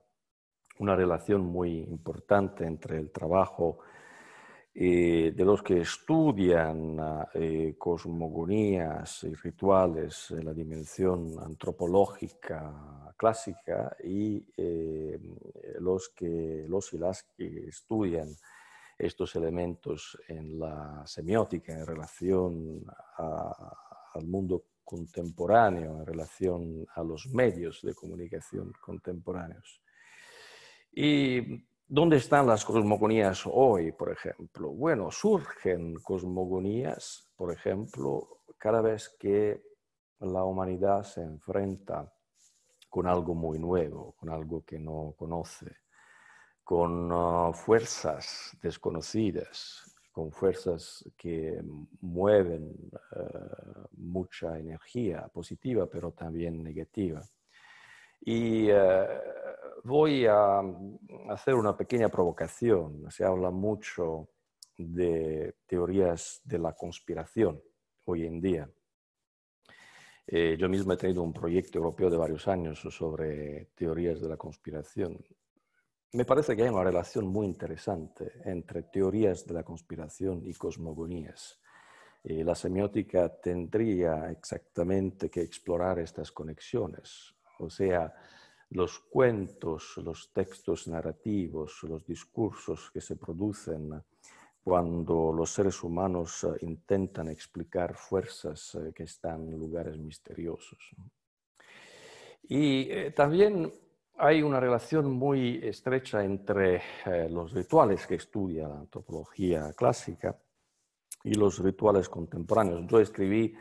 una relación muy importante entre el trabajo eh, de los que estudian eh, cosmogonías y rituales en la dimensión antropológica clásica y eh, los, que, los y las que estudian estos elementos en la semiótica en relación al mundo contemporáneo, en relación a los medios de comunicación contemporáneos. Y ¿Dónde están las cosmogonías hoy, por ejemplo? Bueno, surgen cosmogonías, por ejemplo, cada vez que la humanidad se enfrenta con algo muy nuevo, con algo que no conoce, con uh, fuerzas desconocidas, con fuerzas que mueven uh, mucha energía positiva, pero también negativa. Y uh, voy a hacer una pequeña provocación. Se habla mucho de teorías de la conspiración hoy en día. Eh, yo mismo he tenido un proyecto europeo de varios años sobre teorías de la conspiración. Me parece que hay una relación muy interesante entre teorías de la conspiración y cosmogonías. Eh, la semiótica tendría exactamente que explorar estas conexiones, o sea, los cuentos, los textos narrativos, los discursos que se producen cuando los seres humanos eh, intentan explicar fuerzas eh, que están en lugares misteriosos. Y eh, también hay una relación muy estrecha entre los rituales que estudia la antropología clásica y los rituales contemporáneos. Yo escribí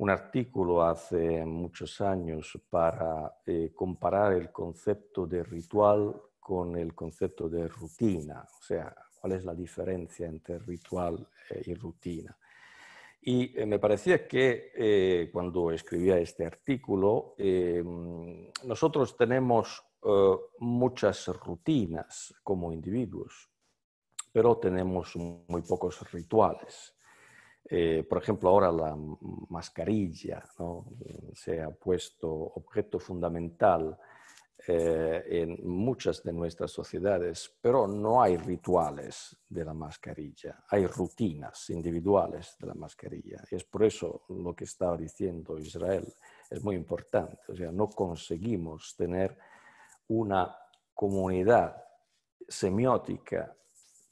un artículo hace muchos años para comparar el concepto de ritual con el concepto de rutina, o sea, cuál es la diferencia entre ritual eh, y rutina. Y eh, me parecía que eh, cuando escribía este artículo, nosotros tenemos muchas rutinas como individuos, pero tenemos muy pocos rituales. Por ejemplo, ahora la mascarilla se ha puesto objeto fundamental eh, en muchas de nuestras sociedades, pero no hay rituales de la mascarilla, hay rutinas individuales de la mascarilla. Es por eso lo que estaba diciendo Israel es muy importante. O sea, no conseguimos tener una comunidad semiótica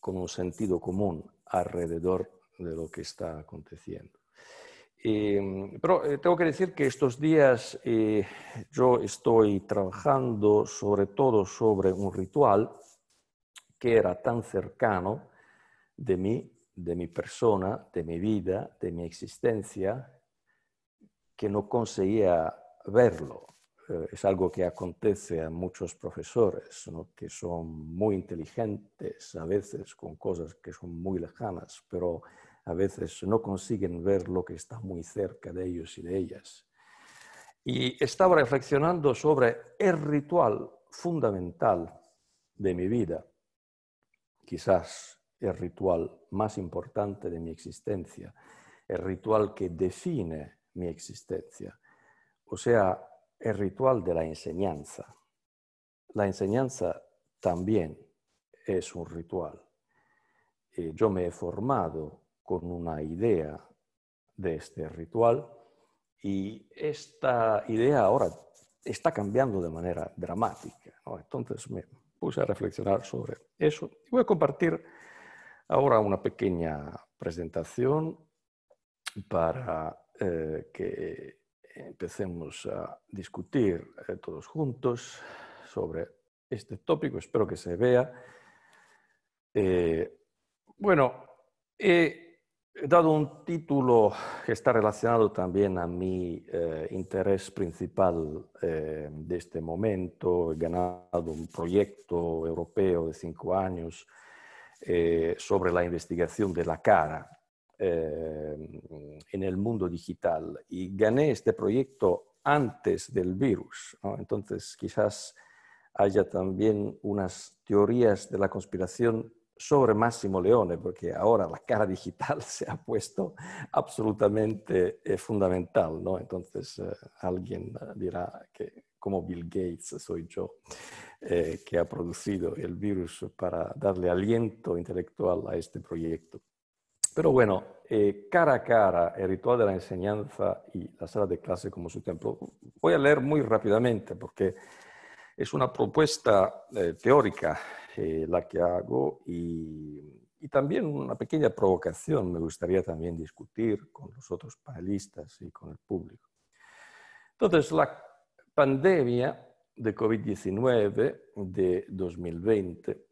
con un sentido común alrededor de lo que está aconteciendo. Em, pero eh, tengo que decir que estos días eh, yo estoy trabajando sobre todo sobre un ritual que era tan cercano de mí, de mi persona, de mi vida, de mi existencia, que no conseguía verlo. Eh, es algo que acontece a muchos profesores, que son muy inteligentes, a veces con cosas que son muy lejanas, pero a veces no consiguen ver lo que está muy cerca de ellos y de ellas. Y estaba reflexionando sobre el ritual fundamental de mi vida, quizás el ritual más importante de mi existencia, el ritual que define mi existencia, o sea, el ritual de la enseñanza. La enseñanza también es un ritual. Eh, yo me he formado con una idea de este ritual y esta idea ahora está cambiando de manera dramática. Entonces me puse a reflexionar sobre eso y voy a compartir ahora una pequeña presentación para eh, que empecemos a discutir eh, todos juntos sobre este tópico. Espero que se vea. Eh, bueno, dado un título que está relacionado también a mi eh, interés principal eh, de este momento. He ganado un proyecto europeo de cinco años eh, sobre la investigación de la cara en el mundo digital y gané este proyecto antes del virus. Entonces quizás haya también unas teorías de la conspiración sobre Máximo Leone, porque ahora la cara digital se ha puesto absolutamente eh, fundamental, ¿no? Entonces eh, alguien eh, dirá que como Bill Gates soy yo que ha producido el virus para darle aliento intelectual a este proyecto. Pero bueno, cara a cara, el ritual de la enseñanza y la sala de clase como su templo. Voy a leer muy rápidamente porque es una propuesta teórica la que hago y, también una pequeña provocación me gustaría también discutir con los otros panelistas y con el público. Entonces, la pandemia de COVID-19 de 2020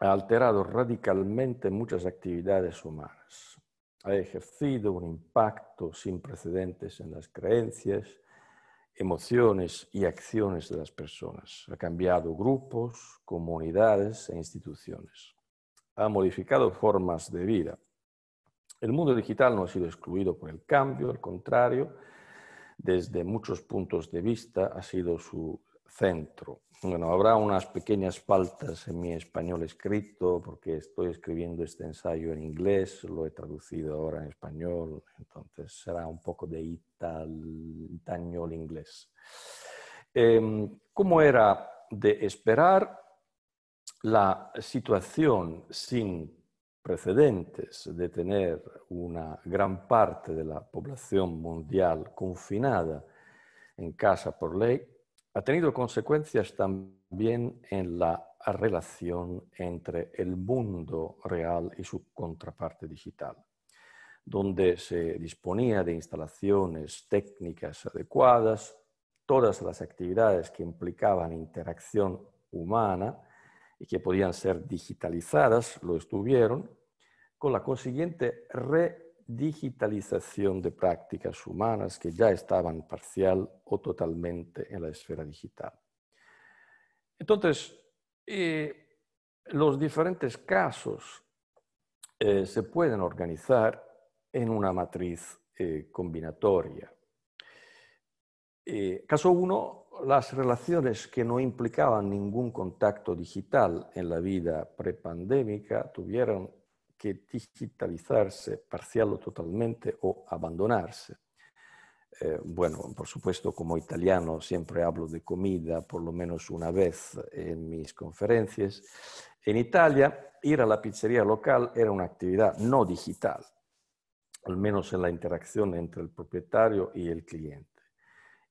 ha alterado radicalmente muchas actividades humanas. Ha ejercido un impacto sin precedentes en las creencias, emociones y acciones de las personas. Ha cambiado grupos, comunidades e instituciones. Ha modificado formas de vida. El mundo digital no ha sido excluido por el cambio, al contrario, desde muchos puntos de vista ha sido su centro. Bueno, habrá unas pequeñas faltas en mi español escrito porque estoy escribiendo este ensayo en inglés, lo he traducido ahora en español, entonces será un poco de itañol inglés. Em, como era de esperar, la situación sin precedentes de tener una gran parte de la población mundial confinada en casa por ley ha tenido consecuencias también en la relación entre el mundo real y su contraparte digital, donde se disponía de instalaciones técnicas adecuadas, todas las actividades que implicaban interacción humana y que podían ser digitalizadas lo estuvieron, con la consiguiente re digitalización de prácticas humanas que ya estaban parcial o totalmente en la esfera digital. Entonces, eh, los diferentes casos eh, se pueden organizar en una matriz eh, combinatoria. caso 1, las relaciones que no implicaban ningún contacto digital en la vida prepandémica tuvieron que digitalizarse parcial o totalmente o abandonarse. Eh, bueno, por supuesto, como italiano siempre hablo de comida por lo menos una vez en mis conferencias. En Italia, ir a la pizzería local era una actividad no digital, al menos en la interacción entre el propietario y el cliente.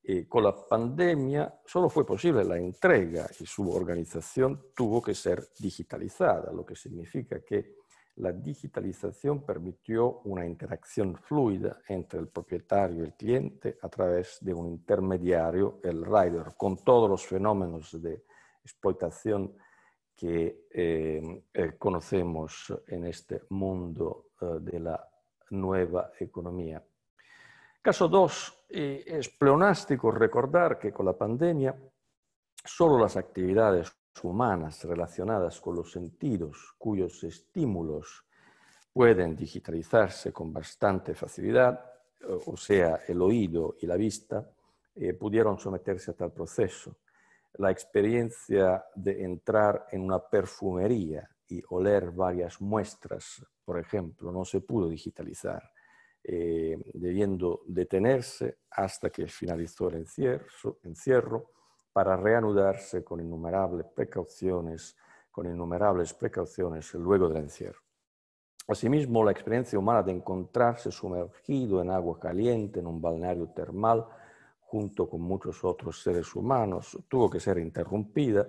Y con la pandemia solo fue posible la entrega y su organización tuvo que ser digitalizada, lo que significa que la digitalización permitió una interacción fluida entre el propietario y el cliente a través de un intermediario, el rider, con todos los fenómenos de explotación que eh, eh, conocemos en este mundo eh, de la nueva economía. Caso 2, es pleonástico recordar que con la pandemia solo las actividades humanas relacionadas con los sentidos, cuyos estímulos pueden digitalizarse con bastante facilidad, o sea, el oído y la vista, eh, pudieron someterse a tal proceso. La experiencia de entrar en una perfumería y oler varias muestras, por ejemplo, no se pudo digitalizar, eh, debiendo detenerse hasta que finalizó el encierro para reanudarse con innumerables precauciones, con innumerables precauciones luego del encierro. Asimismo, la experiencia humana de encontrarse sumergido en agua caliente en un balneario termal junto con muchos otros seres humanos tuvo que ser interrumpida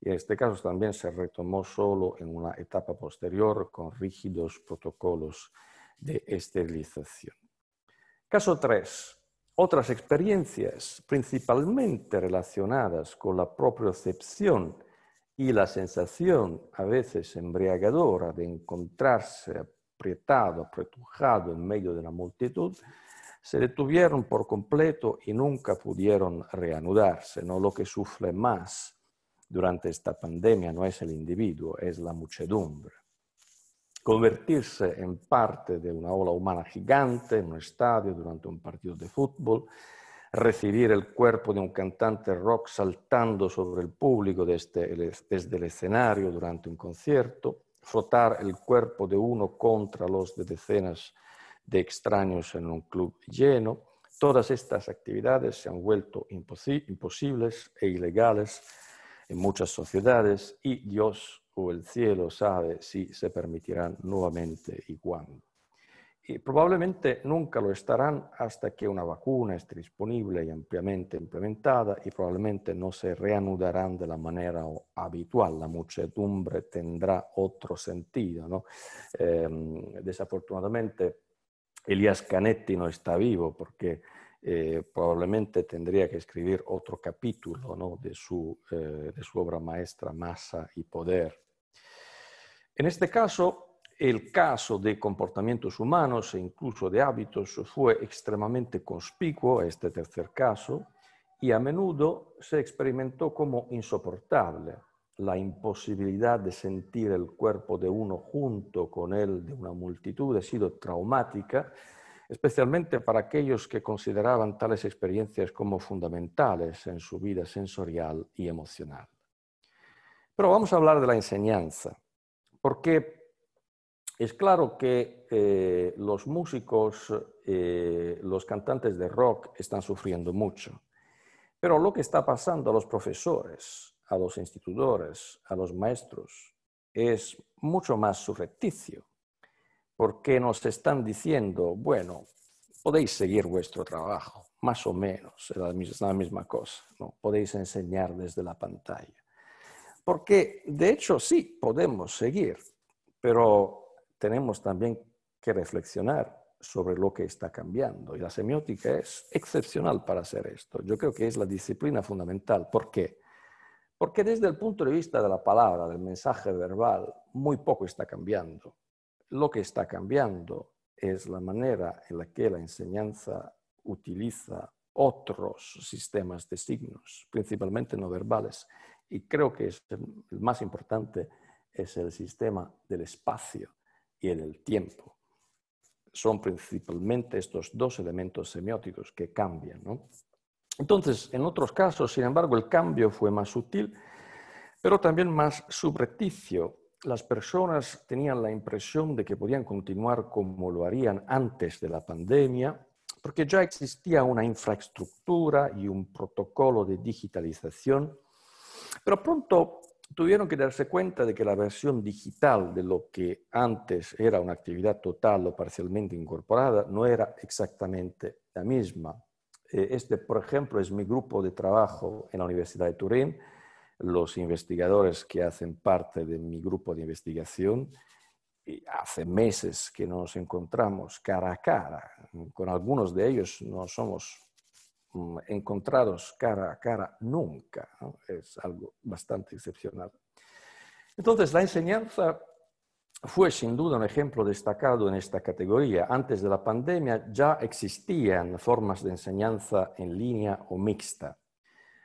y en este caso también se retomó solo en una etapa posterior con rígidos protocolos de esterilización. Caso 3. Otras experiencias, principalmente relacionadas con la propiocepción y la sensación a veces embriagadora de encontrarse apretado, apretujado en medio de la multitud, se detuvieron por completo y nunca pudieron reanudarse. ¿no? Lo que sufre más durante esta pandemia no es el individuo, es la muchedumbre convertirse en parte de una ola humana gigante en un estadio durante un partido de fútbol, recibir el cuerpo de un cantante rock saltando sobre el público desde el, desde el escenario durante un concierto, frotar el cuerpo de uno contra los de decenas de extraños en un club lleno. Todas estas actividades se han vuelto imposibles e ilegales en muchas sociedades y Dios o el cielo sabe si se permitirán nuevamente y cuándo. Y probablemente nunca lo estarán hasta que una vacuna esté disponible y ampliamente implementada y probablemente no se reanudarán de la manera habitual. La muchedumbre tendrá otro sentido. Em, desafortunadamente, Elias Canetti no está vivo porque eh, probablemente tendría que escribir otro capítulo ¿no? de, su, eh, de su obra maestra, Masa y Poder. En este caso, el caso de comportamientos humanos e incluso de hábitos fue extremadamente conspicuo, este tercer caso, y a menudo se experimentó como insoportable. La imposibilidad de sentir el cuerpo de uno junto con el de una multitud ha sido traumática especialmente para aquellos que consideraban tales experiencias como fundamentales en su vida sensorial y emocional. Pero vamos a hablar de la enseñanza, porque es claro que eh, los músicos, eh, los cantantes de rock están sufriendo mucho, pero lo que está pasando a los profesores, a los institutores, a los maestros, es mucho más surrepticio porque nos están diciendo, bueno, podéis seguir vuestro trabajo, más o menos, es la misma cosa, ¿no? podéis enseñar desde la pantalla. Porque de hecho sí, podemos seguir, pero tenemos también que reflexionar sobre lo que está cambiando. Y la semiótica es excepcional para hacer esto. Yo creo que es la disciplina fundamental. ¿Por qué? Porque desde el punto de vista de la palabra, del mensaje verbal, muy poco está cambiando. Lo que está cambiando es la manera en la que la enseñanza utiliza otros sistemas de signos, principalmente no verbales. Y creo que es el más importante es el sistema del espacio y el tiempo. Son principalmente estos dos elementos semióticos que cambian. Entonces, en otros casos, sin embargo, el cambio fue más sutil, pero también más subrepticio las personas tenían la impresión de que podían continuar como lo harían antes de la pandemia, porque ya existía una infraestructura y un protocolo de digitalización, pero pronto tuvieron que darse cuenta de que la versión digital de lo que antes era una actividad total o parcialmente incorporada no era exactamente la misma. Eh, este, por ejemplo, es mi grupo de trabajo en la Universidad de Turín, los investigadores que hacen parte de mi grupo de investigación, hace meses que nos encontramos cara a cara. Con algunos de ellos no somos mm, encontrados cara a cara nunca. Es algo bastante excepcional. Entonces, la enseñanza fue sin duda un ejemplo destacado en esta categoría. Antes de la pandemia ya existían formas de enseñanza en línea o mixta.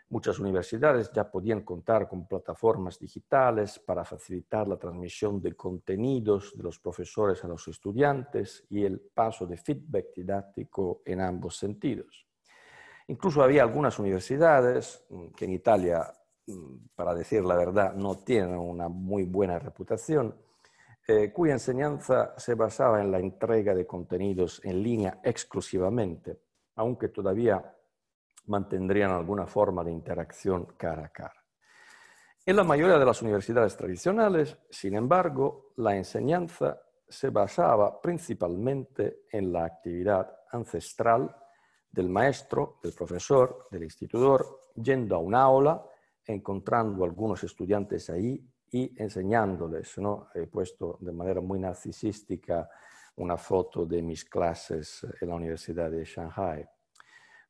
Muchas universidades ya podían contar con plataformas digitales para facilitar la transmisión de contenidos de los profesores a los estudiantes y el paso de feedback didáctico en ambos sentidos. Incluso había algunas universidades mm, que en Italia, mm, para decir la verdad, no tienen una muy buena reputación, eh, cuya enseñanza se basaba en la entrega de contenidos en línea exclusivamente, aunque todavía mantendrían alguna forma de interacción cara a cara. En la mayoría de las universidades tradicionales, sin embargo, la enseñanza se basaba principalmente en la actividad ancestral del maestro, del profesor, del institutor, yendo a un aula, encontrando algunos estudiantes ahí y enseñándoles. ¿no? He puesto de manera muy narcisística una foto de mis clases en la Universidad de Shanghai.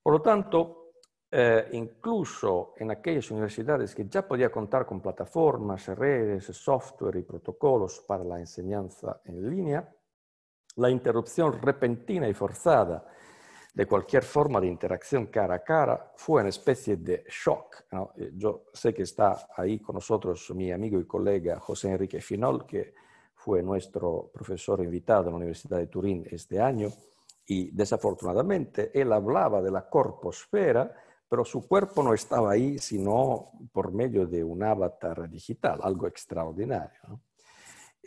Por lo tanto, eh, incluso en aquellas universidades que ya podía contar con plataformas, redes, software y protocolos para la enseñanza en línea, la interrupción repentina y forzada de cualquier forma de interacción cara a cara fue una especie de shock. Eh, yo sé que está ahí con nosotros mi amigo y colega José Enrique Finol, que fue nuestro profesor invitado en la Universidad de Turín este año, y desafortunadamente él hablaba de la corposfera, pero su cuerpo no estaba ahí sino por medio de un avatar digital, algo extraordinario. ¿no?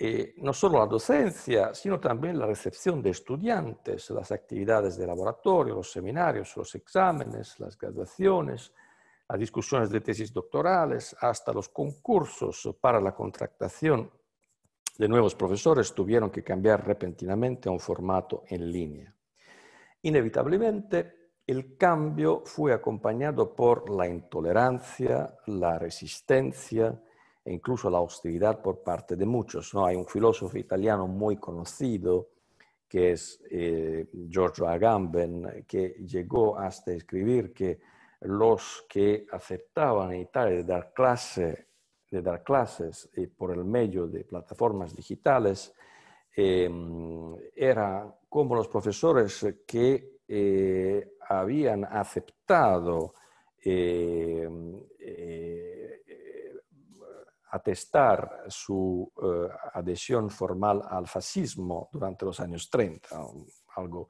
Eh, no solo la docencia, sino también la recepción de estudiantes, las actividades de laboratorio, los seminarios, los exámenes, las graduaciones, las discusiones de tesis doctorales, hasta los concursos para la contratación de nuevos profesores tuvieron que cambiar repentinamente a un formato en línea. Inevitablemente, el cambio fue acompañado por la intolerancia, la resistencia e incluso la hostilidad por parte de muchos. Hay un filósofo italiano muy conocido que es eh, Giorgio Agamben, que llegó hasta escribir que los que aceptaban en Italia dar, clase, de dar clases eh, por el medio de plataformas digitales em, eran como los profesores que eh, habían aceptado eh, eh, atestar su adhesión formal al fascismo durante los años 30, algo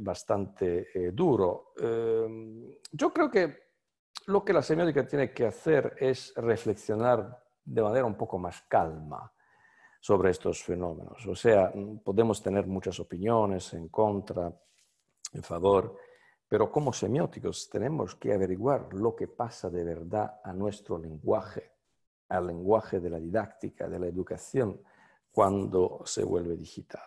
bastante duro. yo creo que lo que la semiótica tiene que hacer es reflexionar de manera un poco más calma sobre estos fenómenos. O sea, podemos tener muchas opiniones en contra, en favor, pero como semióticos tenemos que averiguar lo que pasa de verdad a nuestro lenguaje, al lenguaje de la didáctica, de la educación, cuando se vuelve digital.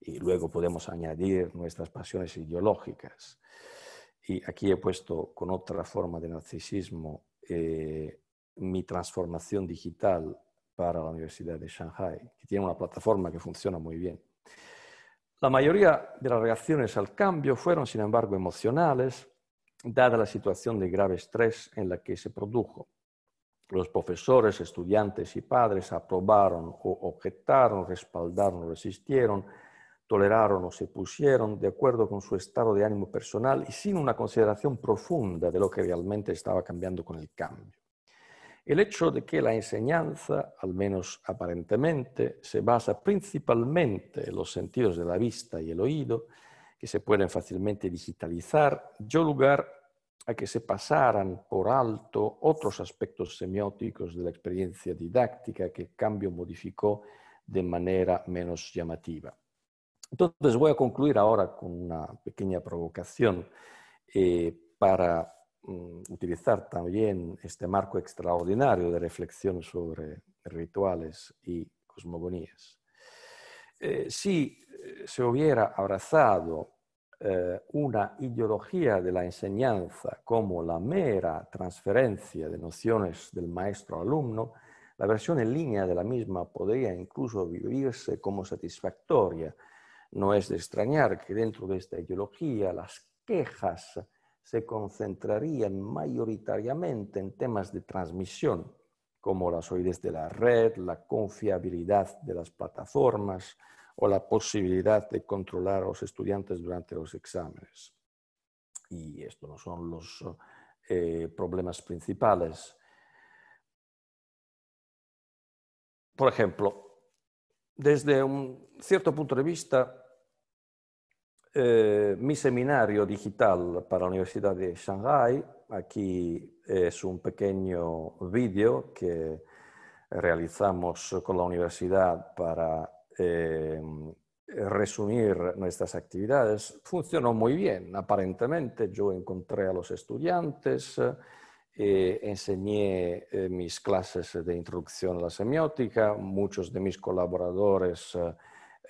Y luego podemos añadir nuestras pasiones ideológicas. Y aquí he puesto con otra forma de narcisismo eh, mi transformación digital para la Universidad de Shanghai, que tiene una plataforma que funciona muy bien. La mayoría de las reacciones al cambio fueron, sin embargo, emocionales, dada la situación de grave estrés en la que se produjo. Los profesores, estudiantes y padres aprobaron o objetaron, respaldaron o resistieron, toleraron o se pusieron de acuerdo con su estado de ánimo personal y sin una consideración profunda de lo que realmente estaba cambiando con el cambio. El hecho de que la enseñanza, al menos aparentemente, se basa principalmente en los sentidos de la vista y el oído, que se pueden fácilmente digitalizar, dio lugar a que se pasaran por alto otros aspectos semióticos de la experiencia didáctica que el cambio modificó de manera menos llamativa. Entonces voy a concluir ahora con una pequeña provocación eh, para utilizar también este marco extraordinario de reflexión sobre rituales y cosmogonías. Eh, si eh, se hubiera abrazado eh, una ideología de la enseñanza como la mera transferencia de nociones del maestro alumno, la versión en línea de la misma podría incluso vivirse como satisfactoria. No es de extrañar que dentro de esta ideología las quejas se concentrarían mayoritariamente en temas de transmisión, como la solidez de la red, la confiabilidad de las plataformas o la posibilidad de controlar a los estudiantes durante los exámenes. Y estos no son los eh, problemas principales. Por ejemplo, desde un cierto punto de vista, eh, mi seminario digital para la Universidad de Shanghai. Aquí es un pequeño vídeo que realizamos con la universidad para eh, resumir nuestras actividades. Funcionó muy bien, aparentemente. Yo encontré a los estudiantes, eh, enseñé mis clases de introducción a la semiótica, muchos de mis colaboradores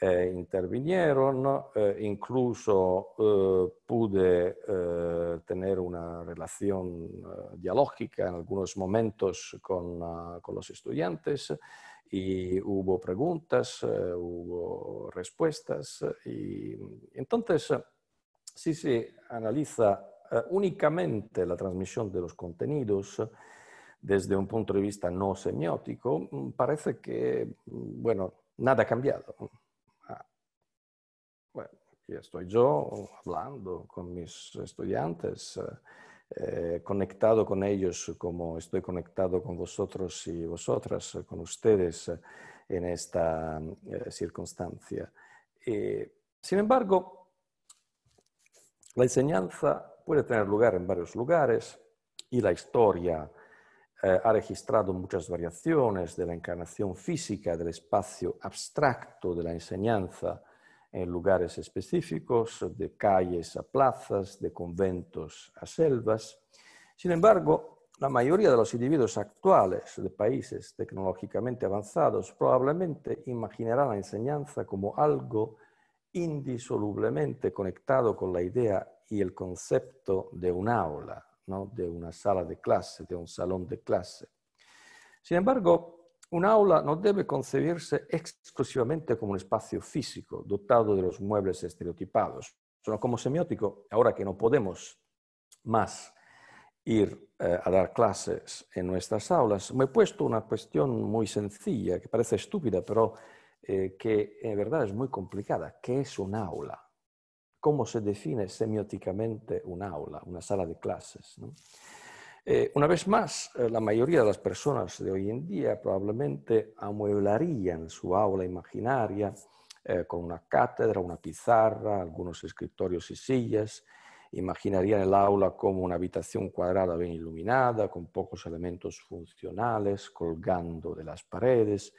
eh, intervinieron, eh, incluso eh, pude tener una relación dialógica en algunos momentos con, ah, con, los estudiantes y hubo preguntas, hubo respuestas y entonces si se analiza únicamente la transmisión de los contenidos, desde un punto de vista no semiótico, parece que, bueno, nada ha cambiado. Estoy yo hablando con mis estudiantes, eh, conectado con ellos como estoy conectado con vosotros y vosotras, con ustedes en esta eh, circunstancia. sin embargo, la enseñanza puede tener lugar en varios lugares y la historia eh, ha registrado muchas variaciones de la encarnación física del espacio abstracto de la enseñanza en lugares específicos, de calles a plazas, de conventos a selvas. Sin embargo, la mayoría de los individuos actuales de países tecnológicamente avanzados probablemente imaginarán la enseñanza como algo indisolublemente conectado con la idea y el concepto de un aula, ¿no? de una sala de clase, de un salón de clase. Sin embargo, un aula no debe concebirse exclusivamente como un espacio físico dotado de los muebles estereotipados, sino como semiótico, ahora que no podemos más ir eh, a dar clases en nuestras aulas, me he puesto una cuestión muy sencilla, que parece estúpida, pero eh, que en verdad es muy complicada. ¿Qué es un aula? ¿Cómo se define semióticamente un aula, una sala de clases? Eh, una vez más, eh, la mayoría de las personas de hoy en día probablemente amueblarían su aula imaginaria eh, con una cátedra, una pizarra, algunos escritorios y sillas. Imaginarían el aula como una habitación cuadrada bien iluminada, con pocos elementos funcionales colgando de las paredes,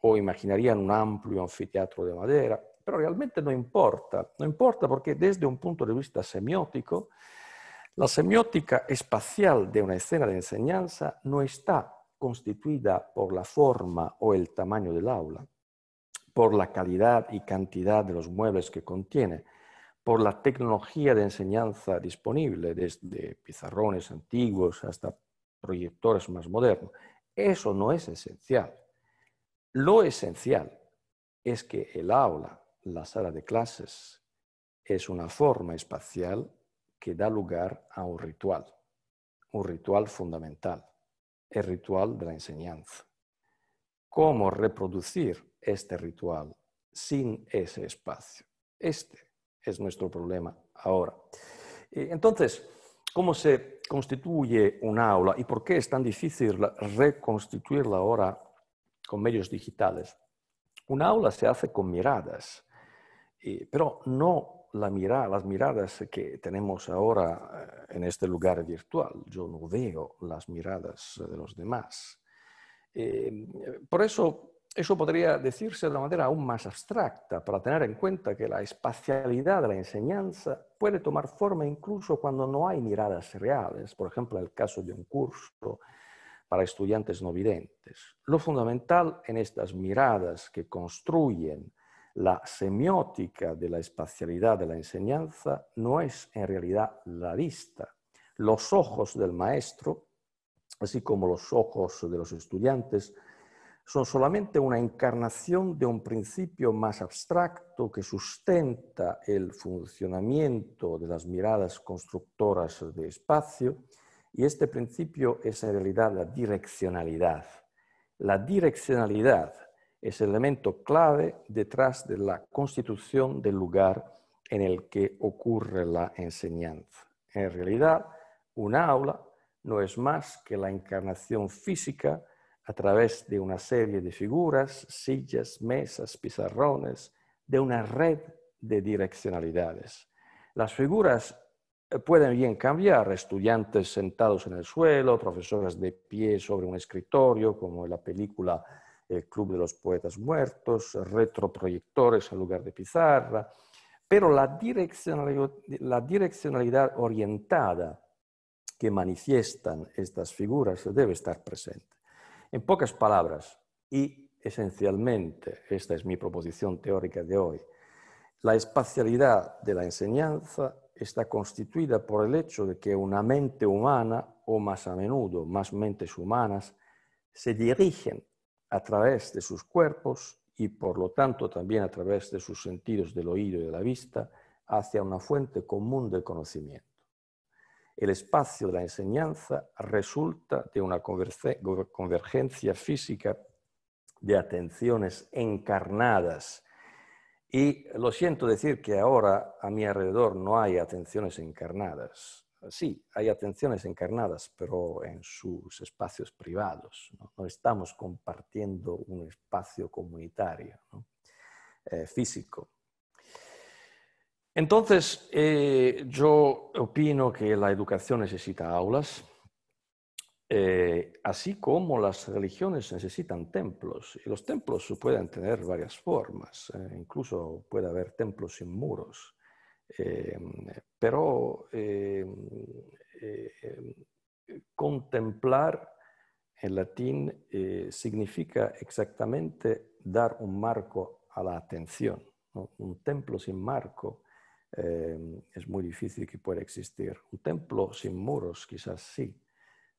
o imaginarían un amplio anfiteatro de madera, pero realmente no importa, no importa porque desde un punto de vista semiótico, la semiótica espacial de una escena de enseñanza no está constituida por la forma o el tamaño del aula, por la calidad y cantidad de los muebles que contiene, por la tecnología de enseñanza disponible, desde pizarrones antiguos hasta proyectores más modernos. Eso no es esencial. Lo esencial es que el aula, la sala de clases, es una forma espacial que da lugar a un ritual, un ritual fundamental, el ritual de la enseñanza. ¿Cómo reproducir este ritual sin ese espacio? Este es nuestro problema ahora. Entonces, ¿cómo se constituye un aula y por qué es tan difícil reconstituirla ahora con medios digitales? Un aula se hace con miradas, pero no la las miradas que tenemos ahora eh, en este lugar virtual. Yo no veo las miradas de los demás. Eh, por eso, eso podría decirse de una manera aún más abstracta, para tener en cuenta que la espacialidad de la enseñanza puede tomar forma incluso cuando no hay miradas reales, por ejemplo, en el caso de un curso para estudiantes no videntes. Lo fundamental en estas miradas que construyen la semiótica de la espacialidad de la enseñanza no es en realidad la vista. Los ojos del maestro, así como los ojos de los estudiantes, son solamente una encarnación de un principio más abstracto que sustenta el funcionamiento de las miradas constructoras de espacio y este principio es en realidad la direccionalidad. La direccionalidad es el elemento clave detrás de la constitución del lugar en el que ocurre la enseñanza. En realidad, un aula no es más que la encarnación física a través de una serie de figuras, sillas, mesas, pizarrones, de una red de direccionalidades. Las figuras eh, pueden bien cambiar, estudiantes sentados en el suelo, profesores de pie sobre un escritorio, como en la película el Club de los Poetas Muertos, retroproyectores en lugar de pizarra, pero la direccionalidad, la direccionalidad orientada que manifiestan estas figuras debe estar presente. En pocas palabras, y esencialmente, esta es mi proposición teórica de hoy, la espacialidad de la enseñanza está constituida por el hecho de que una mente humana, o más a menudo más mentes humanas, se dirigen a través de sus cuerpos y por lo tanto también a través de sus sentidos del oído y de la vista hacia una fuente común de conocimiento. El espacio de la enseñanza resulta de una convergencia física de atenciones encarnadas. Y lo siento decir que ahora a mi alrededor no hay atenciones encarnadas sí, hay atenciones encarnadas, pero en sus espacios privados. No, estamos compartiendo un espacio comunitario, eh, físico. Entonces, eh, yo opino que la educación necesita aulas, eh, así como las religiones necesitan templos. Y los templos pueden tener varias formas, incluso puede haber templos sin muros. Ehm, pero ehm, ehm, contemplar en latín eh, significa exactamente dar un marco a la atención. Un templo sin marco es muy difícil que pueda existir. Un templo sin muros quizás sí,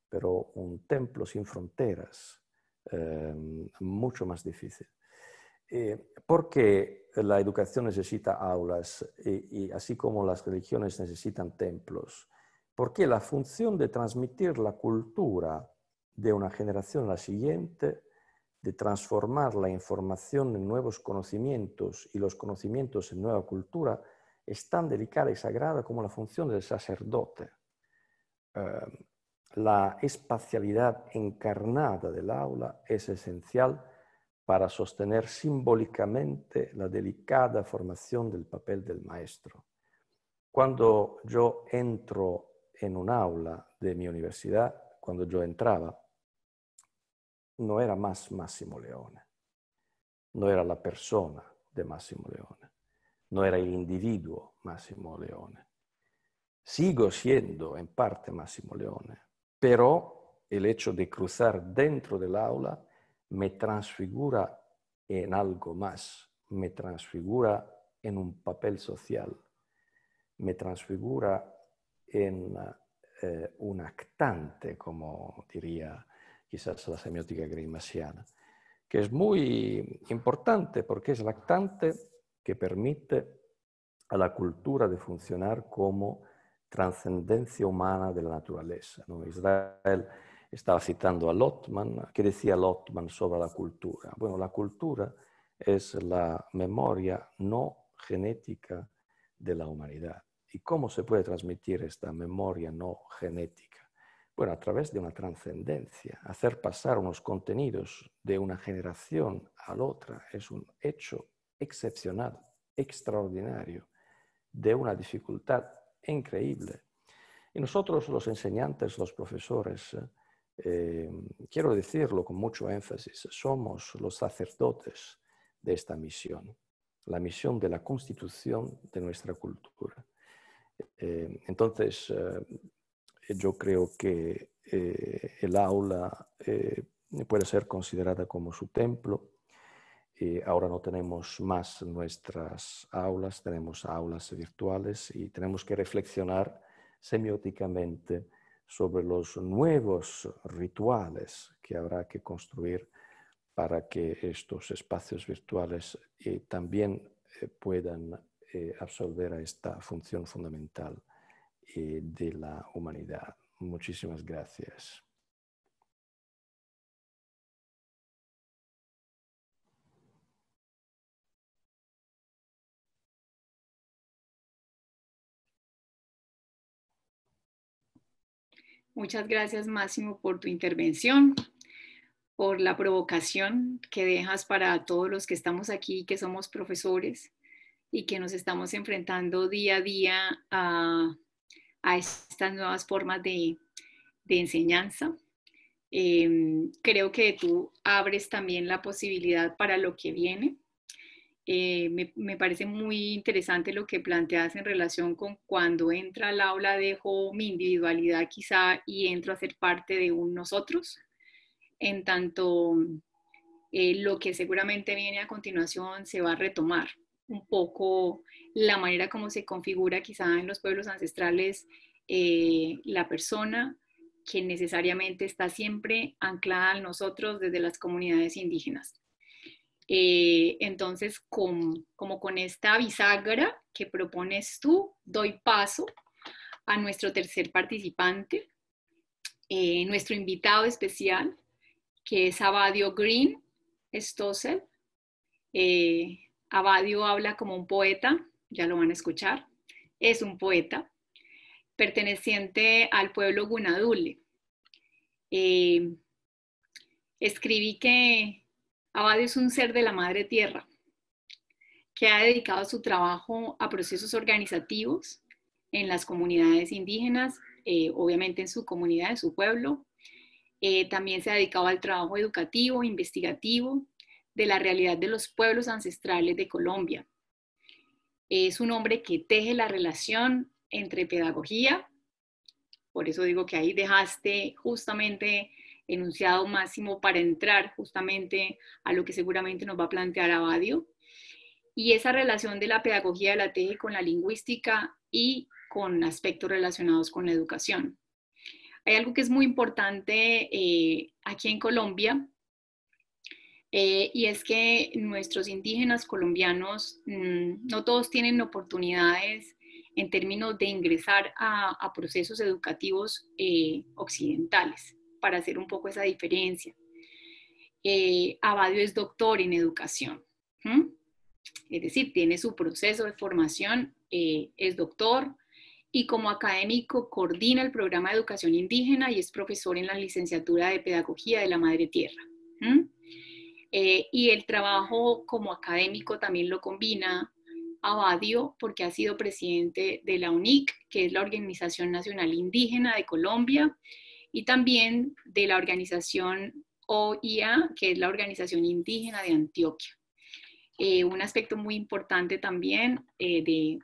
pero un templo sin fronteras, mucho más difícil. Eh, porque la educación necesita aulas y, así como las religiones necesitan templos? Porque la función de transmitir la cultura de una generación a la siguiente, de transformar la información en nuevos conocimientos y los conocimientos en nueva cultura, es tan delicada y sagrada como la función del sacerdote. Eh, la espacialidad encarnada del aula es esencial para sostener simbólicamente la delicada formación del papel del maestro. Cuando yo entro en un aula de mi universidad, cuando yo entraba, no era más Massimo Leone, no era la persona de Massimo Leone, no era el individuo Massimo Leone. Sigo siendo en parte Massimo Leone, pero el hecho de cruzar dentro del aula me transfigura en algo más, me transfigura en un papel social, me transfigura en eh, un actante, como diría quizás la semiótica grimasiana, que es muy importante porque es el actante que permite a la cultura de funcionar como trascendencia humana de la naturaleza. Israel estaba citando a Lotman. ¿Qué decía Lotman sobre la cultura? Bueno, la cultura es la memoria no genética de la humanidad. ¿Y cómo se puede transmitir esta memoria no genética? Bueno, a través de una trascendencia. Hacer pasar unos contenidos de una generación a la otra es un hecho excepcional, extraordinario, de una dificultad increíble. Y nosotros, los enseñantes, los profesores, eh, quiero decirlo con mucho énfasis, somos los sacerdotes de esta misión, la misión de la constitución de nuestra cultura. Eh, entonces, eh, yo creo que el aula puede ser considerada como su templo. ahora no tenemos más nuestras aulas, tenemos aulas virtuales y tenemos que reflexionar semióticamente sobre los nuevos rituales que habrá que construir para que estos espacios virtuales eh, también eh, puedan eh, absorber a esta función fundamental de la humanidad. Muchísimas gracias. Muchas gracias, Máximo, por tu intervención, por la provocación que dejas para todos los que estamos aquí, que somos profesores y que nos estamos enfrentando día a día a, estas nuevas formas de, enseñanza. Em, creo que tú abres también la posibilidad para lo que viene eh, me, parece muy interesante lo que planteas en relación con cuando entra al aula dejo mi individualidad quizá y entro a ser parte de un nosotros, en tanto eh, lo que seguramente viene a continuación se va a retomar un poco la manera como se configura quizá en los pueblos ancestrales eh, la persona que necesariamente está siempre anclada a nosotros desde las comunidades indígenas. Eh, entonces, como con esta bisagra que propones tú, doy paso a nuestro tercer participante, eh, nuestro invitado especial, que es Abadio Green Stossel. Eh, Abadio habla como un poeta, ya lo van a escuchar, es un poeta perteneciente al pueblo Gunadule. escribí que Abadio es un ser de la madre tierra que ha dedicado su trabajo a procesos organizativos en las comunidades indígenas, eh, obviamente en su comunidad, en su pueblo. Eh, también se ha dedicado al trabajo educativo, investigativo, de la realidad de los pueblos ancestrales de Colombia. Es un hombre que teje la relación entre pedagogía, por eso digo que ahí dejaste justamente enunciado máximo para entrar justamente a lo que seguramente nos va a plantear Abadio. Y esa relación de la pedagogía de la teje con la lingüística y con aspectos relacionados con la educación. Hay algo que es muy importante eh, aquí en Colombia eh, y es que nuestros indígenas colombianos mm, no todos tienen oportunidades en términos de ingresar a, procesos educativos eh, occidentales para hacer un poco esa diferencia. Eh, Abadio es doctor en educación, es decir, tiene su proceso de formación, eh, es doctor y como académico coordina el programa de educación indígena y es profesor en la licenciatura de Pedagogía de la Madre Tierra. Eh, y el trabajo como académico también lo combina Abadio porque ha sido presidente de la UNIC, que es la Organización Nacional Indígena de Colombia, y también de la organización OIA, que es la Organización Indígena de Antioquia. Eh, un aspecto muy importante también eh, de,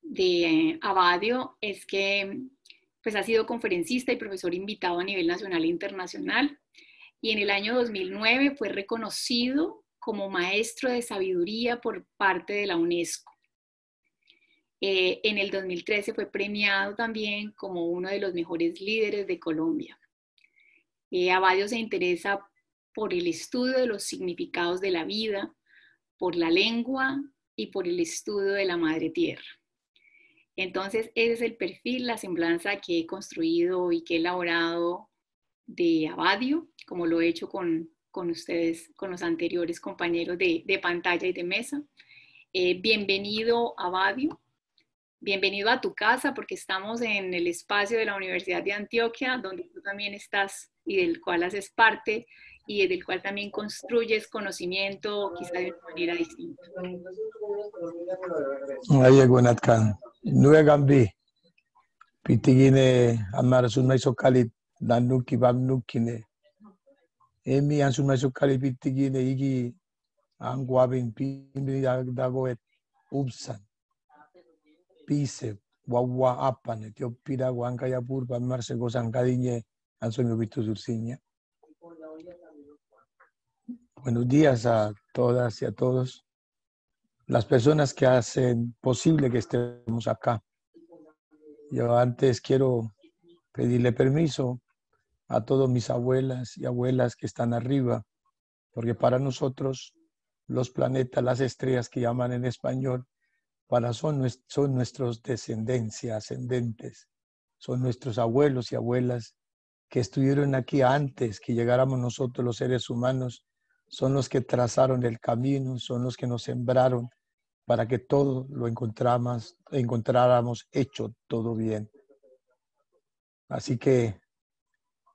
de Abadio es que pues, ha sido conferencista y profesor invitado a nivel nacional e internacional y en el año 2009 fue reconocido como maestro de sabiduría por parte de la UNESCO. Eh, en el 2013 fue premiado también como uno de los mejores líderes de Colombia. Eh, Abadio se interesa por el estudio de los significados de la vida, por la lengua y por el estudio de la madre tierra. Entonces, ese es el perfil, la semblanza que he construido y que he elaborado de Abadio, como lo he hecho con, con ustedes, con los anteriores compañeros de, de pantalla y de mesa. Eh, bienvenido, Abadio. Bienvenido a tu casa porque estamos en el espacio de la Universidad de Antioquia, donde tú también estás y del cual haces parte y del cual también construyes conocimiento quizá de una manera distinta. Ahí Nueva Gambi, Pitigine, Amar Sunmaiso Khalid, Danuki Bamnukine, Emi Ansunmaiso Khalid Pitigine, Igi Angwabin, Pimbi Dagoet, Upsan, Gozancadiñe, Antonio Vito Surciña. Buenos días a todas y a todos. Las personas que hacen posible que estemos acá. Yo antes quiero pedirle permiso a todos mis abuelas y abuelas que están arriba, porque para nosotros los planetas, las estrellas que llaman en español, para son, son nuestros descendencias ascendentes, son nuestros abuelos y abuelas que estuvieron aquí antes que llegáramos nosotros los seres humanos son los que trazaron el camino, son los que nos sembraron para que todo lo encontráramos, encontráramos hecho todo bien. Así que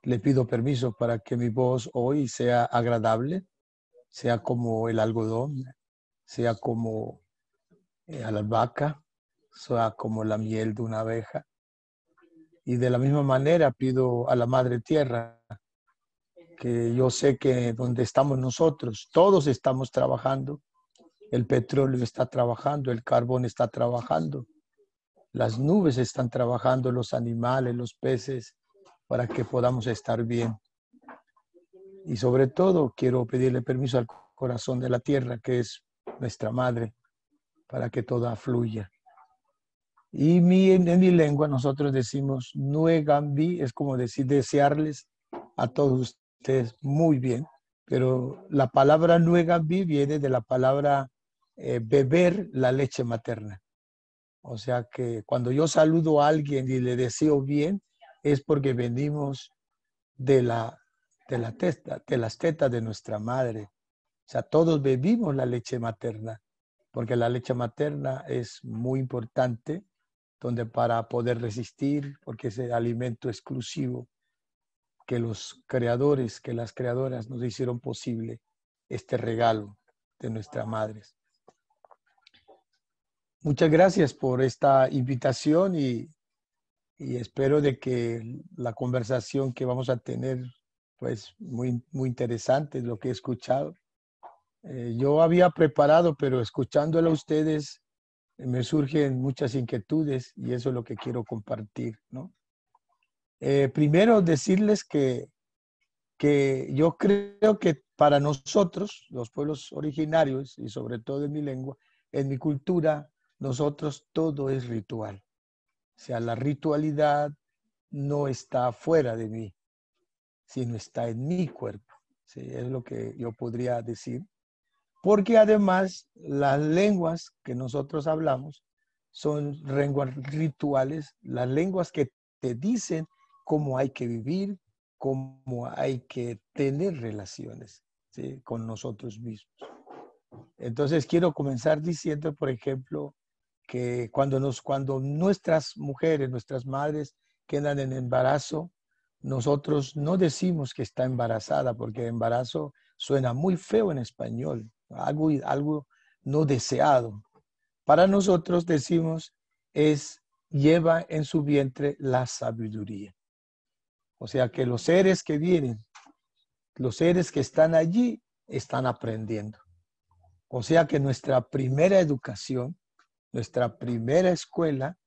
le pido permiso para que mi voz hoy sea agradable, sea como el algodón, sea como eh, la albahaca, sea como la miel de una abeja. Y de la misma manera pido a la Madre Tierra que yo sé que donde estamos nosotros, todos estamos trabajando. El petróleo está trabajando, el carbón está trabajando, las nubes están trabajando, los animales, los peces, para que podamos estar bien. Y sobre todo quiero pedirle permiso al corazón de la tierra, que es nuestra madre, para que toda fluya. Y mi, en mi lengua nosotros decimos nuegambi, es como decir desearles a todos ustedes muy bien, pero la palabra nuegambi viene de la palabra eh, beber la leche materna. O sea que cuando yo saludo a alguien y le deseo bien, es porque venimos de, la, de, testa, de las tetas de nuestra madre. O sea, todos bebimos la leche materna, porque la leche materna es muy importante, donde para poder resistir, porque es el alimento exclusivo que los creadores, que las creadoras nos hicieron posible este regalo de nuestras madres. Muchas gracias por esta invitación y, espero de que la conversación que vamos a tener, pues muy, muy interesante, lo que he escuchado. Eh, yo había preparado, pero escuchándolo a ustedes me surgen muchas inquietudes y eso es lo que quiero compartir, ¿no? Eh, primero decirles que, que yo creo que para nosotros, los pueblos originarios, y sobre todo en mi lengua, en mi cultura, nosotros todo es ritual. O sea, la ritualidad no está fuera de mí, sino está en mi cuerpo. ¿sí? Es lo que yo podría decir. Porque además las lenguas que nosotros hablamos son lenguas rituales, las lenguas que te dicen cómo hay que vivir, cómo hay que tener relaciones con nosotros mismos. Entonces quiero comenzar diciendo, por ejemplo, que cuando, nos, cuando nuestras mujeres, nuestras madres quedan en embarazo, nosotros no decimos que está embarazada, porque embarazo suena muy feo en español, algo, algo no deseado. Para nosotros decimos es lleva en su vientre la sabiduría. O sea que los seres que vienen, los seres que están allí, están aprendiendo. O sea que nuestra primera educación, nuestra primera escuela,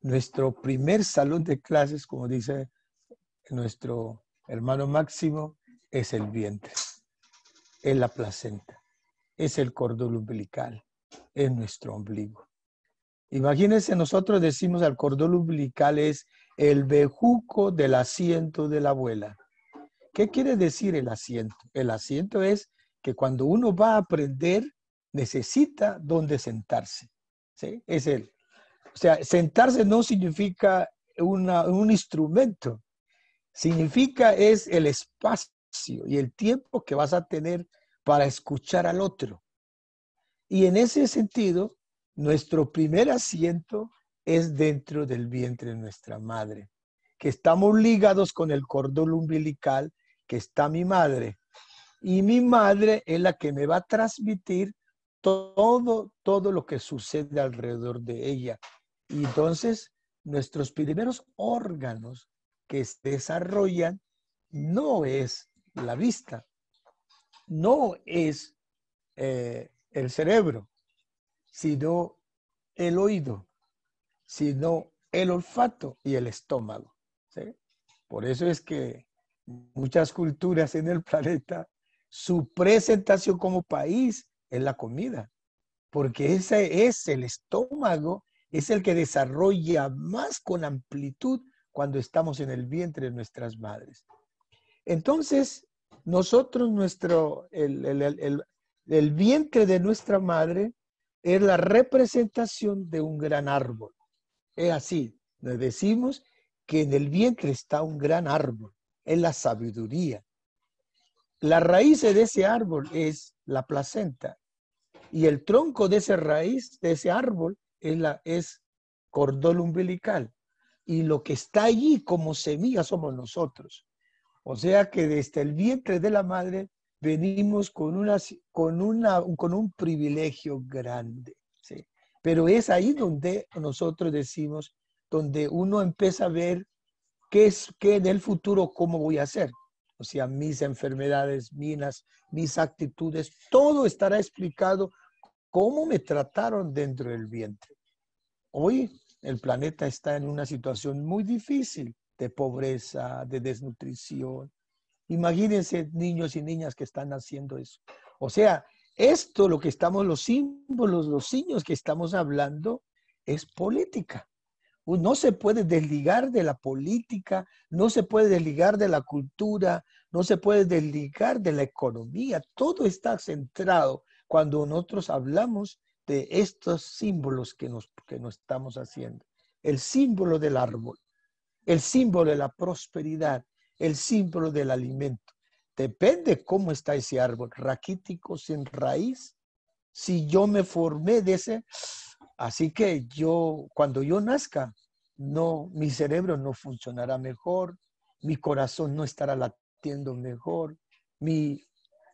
nuestro primer salón de clases, como dice nuestro hermano Máximo, es el vientre, es la placenta, es el cordón umbilical, es nuestro ombligo. Imagínense, nosotros decimos al cordón umbilical es el bejuco del asiento de la abuela. ¿Qué quiere decir el asiento? El asiento es que cuando uno va a aprender, necesita dónde sentarse. ¿sí? Es él. O sea, sentarse no significa un instrumento, significa es el espacio y el tiempo que vas a tener para escuchar al otro. Y en ese sentido, nuestro primer asiento es dentro del vientre de nuestra madre, que estamos ligados con el cordón umbilical que está mi madre. Y mi madre es la que me va a transmitir todo, todo lo que sucede alrededor de ella. Y entonces, nuestros primeros órganos que se desarrollan no es la vista, no es eh, el cerebro, sino el oído, sino el olfato y el estómago. Por eso es que muchas culturas en el planeta, su presentación como país es la comida, porque ese es el estómago, es el que desarrolla más con amplitud cuando estamos en el vientre de nuestras madres. Entonces, nosotros, nuestro, el, el vientre de nuestra madre es la representación de un gran árbol. Es así, nos decimos que en el vientre está un gran árbol, es la sabiduría. La raíz de ese árbol es la placenta y el tronco de esa raíz, de ese árbol, es, la, es cordón umbilical. Y lo que está allí como semilla somos nosotros. O sea que desde el vientre de la madre venimos con, una, con, un privilegio grande. ¿sí? Pero es ahí donde nosotros decimos, donde uno empieza a ver qué es qué en el futuro, cómo voy a hacer. O sea, mis enfermedades, minas, mis actitudes, todo estará explicado cómo me trataron dentro del vientre. Hoy el planeta está en una situación muy difícil de pobreza, de desnutrición. Imagínense niños y niñas que están haciendo eso. O sea, esto, lo que estamos, los símbolos, los signos que estamos hablando, es política. No se puede desligar de la política, no se puede desligar de la cultura, no se puede desligar de la economía. Todo está centrado cuando nosotros hablamos de estos símbolos que nos, que nos estamos haciendo. El símbolo del árbol, el símbolo de la prosperidad, el símbolo del alimento. Depende cómo está ese árbol, raquítico, sin raíz. Si yo me formé de ese, así que yo, cuando yo nazca, no, mi cerebro no funcionará mejor, mi corazón no estará latiendo mejor, mi,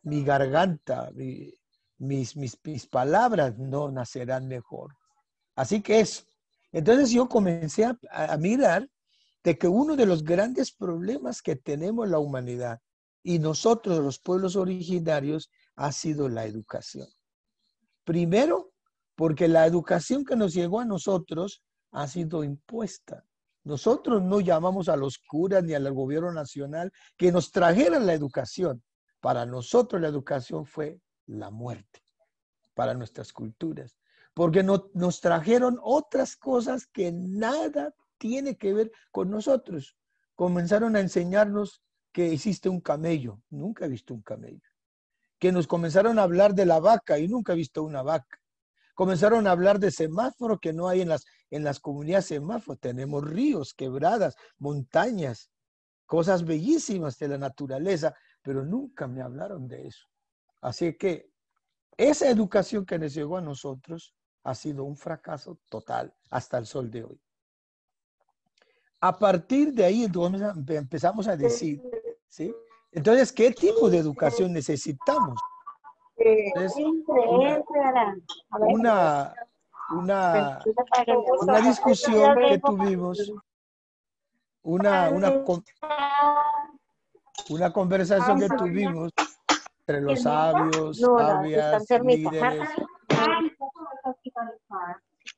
mi garganta, mi, mis, mis, palabras no nacerán mejor. Así que es. Entonces yo comencé a, mirar de que uno de los grandes problemas que tenemos la humanidad y nosotros los pueblos originarios ha sido la educación. Primero, porque la educación que nos llegó a nosotros ha sido impuesta. Nosotros no llamamos a los curas ni al gobierno nacional que nos trajeran la educación. Para nosotros la educación fue la muerte para nuestras culturas, porque no, nos trajeron otras cosas que nada tiene que ver con nosotros. Comenzaron a enseñarnos que existe un camello, nunca he visto un camello. Que nos comenzaron a hablar de la vaca y nunca he visto una vaca. Comenzaron a hablar de semáforo que no hay en las, en las comunidades semáforos. Tenemos ríos, quebradas, montañas, cosas bellísimas de la naturaleza, pero nunca me hablaron de eso. Así que esa educación que nos llegó a nosotros ha sido un fracaso total hasta el sol de hoy. A partir de ahí empezamos a decir, ¿sí? Entonces, ¿qué tipo de educación necesitamos? una, una, una discusión que tuvimos, una, una, una conversación que tuvimos entre los sabios, sabias, líderes.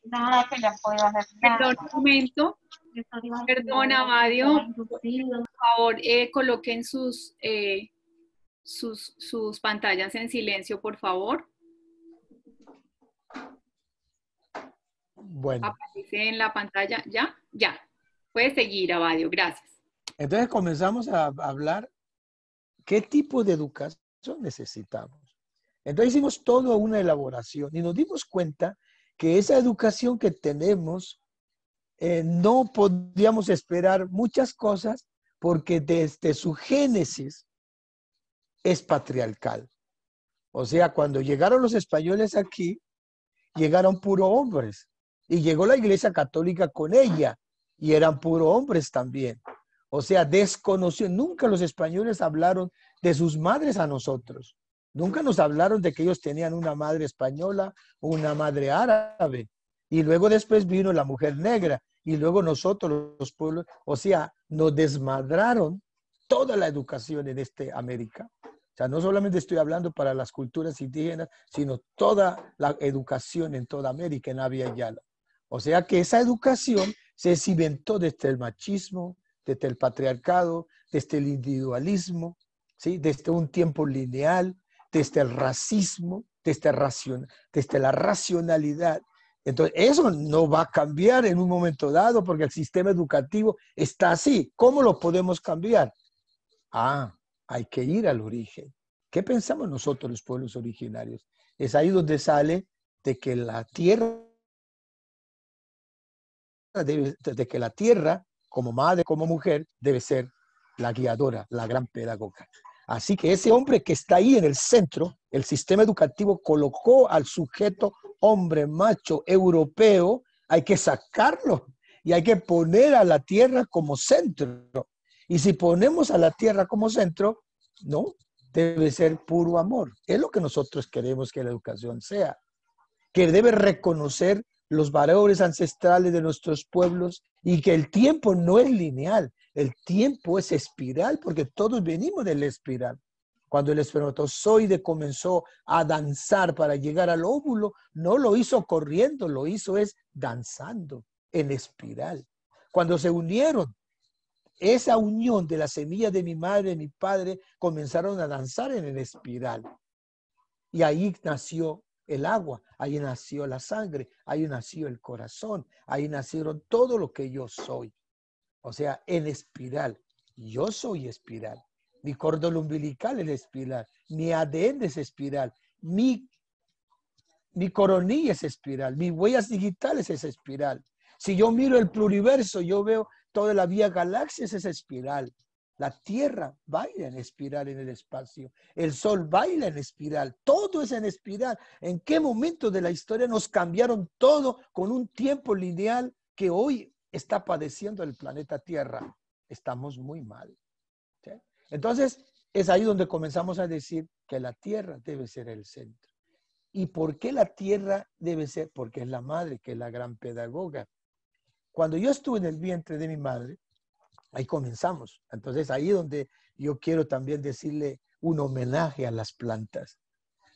Nada que le pueda hacer. Perdón, un momento. Perdón, Amadio. Por favor, eh, coloquen sus, eh, sus, sus pantallas en silencio, por favor. Bueno. Aparece en la pantalla. ¿Ya? Ya. Puede seguir, Abadio. Gracias. Entonces comenzamos a hablar qué tipo de educación necesitamos. Entonces hicimos toda una elaboración y nos dimos cuenta que esa educación que tenemos eh, no podíamos esperar muchas cosas porque desde su génesis es patriarcal. O sea, cuando llegaron los españoles aquí, llegaron puro hombres. Y llegó la iglesia católica con ella y eran puro hombres también. O sea, desconoció, nunca los españoles hablaron de sus madres a nosotros. Nunca nos hablaron de que ellos tenían una madre española, una madre árabe. Y luego después vino la mujer negra. Y luego nosotros, los pueblos, o sea, nos desmadraron toda la educación en este América. O sea, no solamente estoy hablando para las culturas indígenas, sino toda la educación en toda América, en Avia Yala. O sea que esa educación se cimentó desde el machismo, desde el patriarcado, desde el individualismo, ¿sí? desde un tiempo lineal, desde el racismo, desde, desde la racionalidad. Entonces, eso no va a cambiar en un momento dado porque el sistema educativo está así. ¿Cómo lo podemos cambiar? Ah, hay que ir al origen. ¿Qué pensamos nosotros los pueblos originarios? Es ahí donde sale de que la tierra, de que la tierra, como madre, como mujer, debe ser la guiadora, la gran pedagoga. Así que ese hombre que está ahí en el centro, el sistema educativo colocó al sujeto hombre macho europeo, hay que sacarlo y hay que poner a la tierra como centro. Y si ponemos a la tierra como centro, no, debe ser puro amor. Es lo que nosotros queremos que la educación sea, que debe reconocer los valores ancestrales de nuestros pueblos y que el tiempo no es lineal, el tiempo es espiral porque todos venimos del espiral. Cuando el espermatozoide comenzó a danzar para llegar al óvulo, no lo hizo corriendo, lo hizo es danzando en espiral. Cuando se unieron esa unión de la semilla de mi madre y mi padre comenzaron a danzar en el espiral. Y ahí nació el agua, ahí nació la sangre, ahí nació el corazón, ahí nacieron todo lo que yo soy. O sea, en espiral. Yo soy espiral. Mi cordón umbilical es espiral. Mi ADN es espiral. Mi, mi coronilla es espiral. Mis huellas digitales es espiral. Si yo miro el pluriverso, yo veo toda la vía galaxia es espiral. La Tierra baila en espiral en el espacio. El Sol baila en espiral. Todo es en espiral. ¿En qué momento de la historia nos cambiaron todo con un tiempo lineal que hoy está padeciendo el planeta Tierra? Estamos muy mal. Entonces, es ahí donde comenzamos a decir que la Tierra debe ser el centro. ¿Y por qué la Tierra debe ser? Porque es la madre, que es la gran pedagoga. Cuando yo estuve en el vientre de mi madre, ahí comenzamos. Entonces ahí donde yo quiero también decirle un homenaje a las plantas.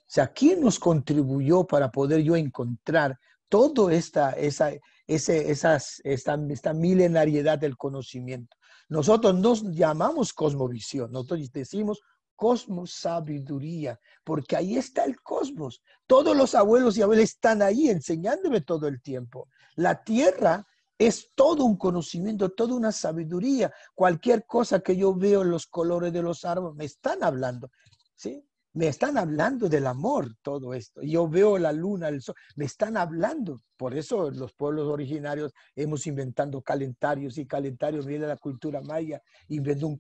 O sea, ¿quién nos contribuyó para poder yo encontrar toda esta, esa, ese, esas, esta, esta milenariedad del conocimiento? Nosotros nos llamamos cosmovisión, nosotros decimos cosmos sabiduría, porque ahí está el cosmos. Todos los abuelos y abuelas están ahí enseñándome todo el tiempo. La tierra es todo un conocimiento, toda una sabiduría. Cualquier cosa que yo veo en los colores de los árboles, me están hablando, ¿sí? Me están hablando del amor, todo esto. Yo veo la luna, el sol, me están hablando. Por eso los pueblos originarios hemos inventado calendarios y calendarios viene la cultura maya, inventó un,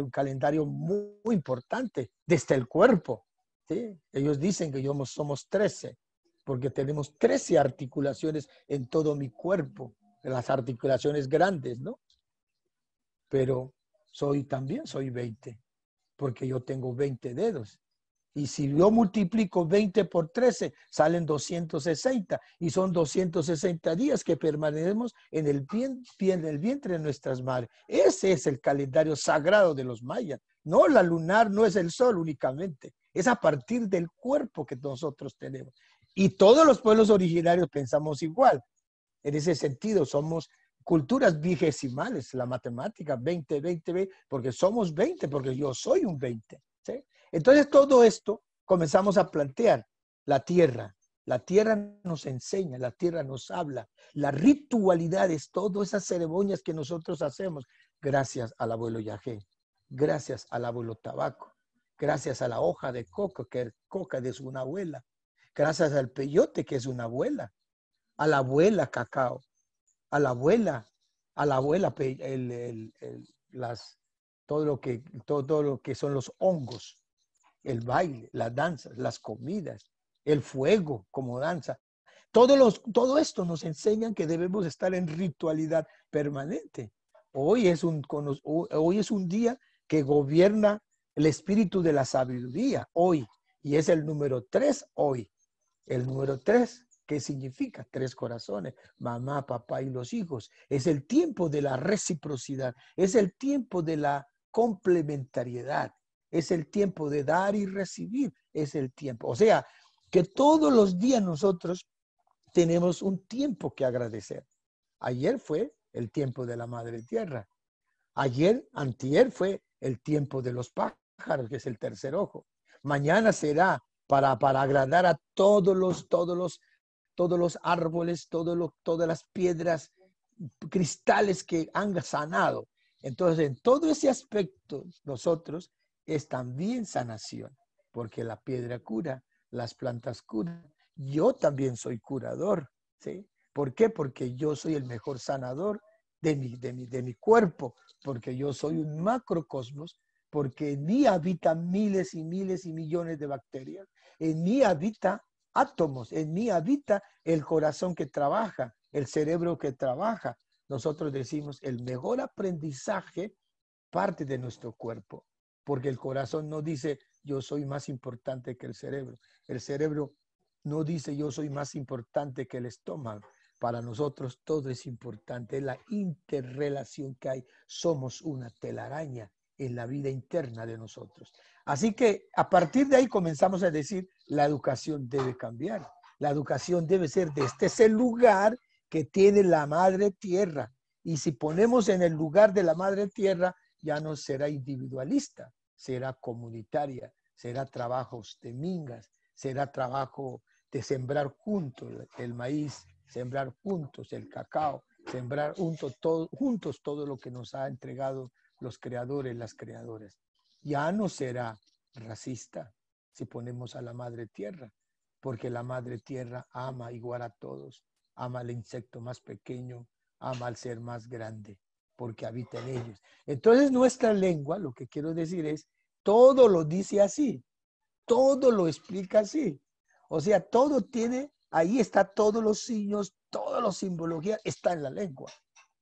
un calendario muy, importante desde el cuerpo. ¿sí? Ellos dicen que somos 13, porque tenemos 13 articulaciones en todo mi cuerpo las articulaciones grandes, ¿no? Pero soy también, soy 20. porque yo tengo 20 dedos. Y si yo multiplico 20 por 13, salen 260 y son 260 días que permanecemos en el, en el vientre de nuestras madres. Ese es el calendario sagrado de los mayas. No, la lunar no es el sol únicamente, es a partir del cuerpo que nosotros tenemos. Y todos los pueblos originarios pensamos igual. En ese sentido, somos culturas vigesimales, la matemática 20, 20, 20, porque somos 20, porque yo soy un 20. Entonces todo esto comenzamos a plantear la tierra. La tierra nos enseña, la tierra nos habla, las ritualidades, todas esas ceremonias que nosotros hacemos, gracias al abuelo Yajé, gracias al abuelo Tabaco, gracias a la hoja de coco, que es coca de su abuela, gracias al peyote, que es una abuela, a la abuela cacao, a la abuela, a la abuela las, todo, lo que, todo lo que son los hongos, el baile, las danzas, las comidas, el fuego como danza. Todo, los, todo esto nos enseñan que debemos estar en ritualidad permanente. Hoy es, un, hoy es un día que gobierna el espíritu de la sabiduría, hoy. Y es el número tres hoy. El número tres, ¿qué significa? Tres corazones, mamá, papá y los hijos. Es el tiempo de la reciprocidad, es el tiempo de la complementariedad, es el tiempo de dar y recibir, es el tiempo. O sea, que todos los días nosotros tenemos un tiempo que agradecer. Ayer fue el tiempo de la Madre Tierra. Ayer, antier fue el tiempo de los pájaros, que es el tercer ojo. Mañana será para, para agradar a todos los, todos los, todos los árboles, todo todas las piedras, cristales que han sanado. Entonces, en todo ese aspecto, nosotros es también sanación, porque la piedra cura, las plantas curan. Yo también soy curador, ¿sí? ¿Por qué? Porque yo soy el mejor sanador de mi, de mi, de mi cuerpo, porque yo soy un macrocosmos, porque en mí habitan miles y miles y millones de bacterias, en mí habita átomos, en mí habita el corazón que trabaja, el cerebro que trabaja. Nosotros decimos, el mejor aprendizaje parte de nuestro cuerpo porque el corazón no dice yo soy más importante que el cerebro. El cerebro no dice yo soy más importante que el estómago. Para nosotros todo es importante, es la interrelación que hay. Somos una telaraña en la vida interna de nosotros. Así que a partir de ahí comenzamos a decir, la educación debe cambiar. La educación debe ser de este es el lugar que tiene la madre tierra. Y si ponemos en el lugar de la madre tierra, ya no será individualista, será comunitaria, será trabajos de mingas, será trabajo de sembrar juntos el maíz, sembrar juntos el cacao, sembrar juntos todo, juntos todo lo que nos ha entregado los creadores, las creadoras. Ya no será racista si ponemos a la madre tierra, porque la madre tierra ama igual a todos, ama al insecto más pequeño, ama al ser más grande porque habita en ellos. Entonces nuestra lengua, lo que quiero decir es, todo lo dice así, todo lo explica así. O sea, todo tiene, ahí está todos los signos, todas las simbologías, está en la lengua.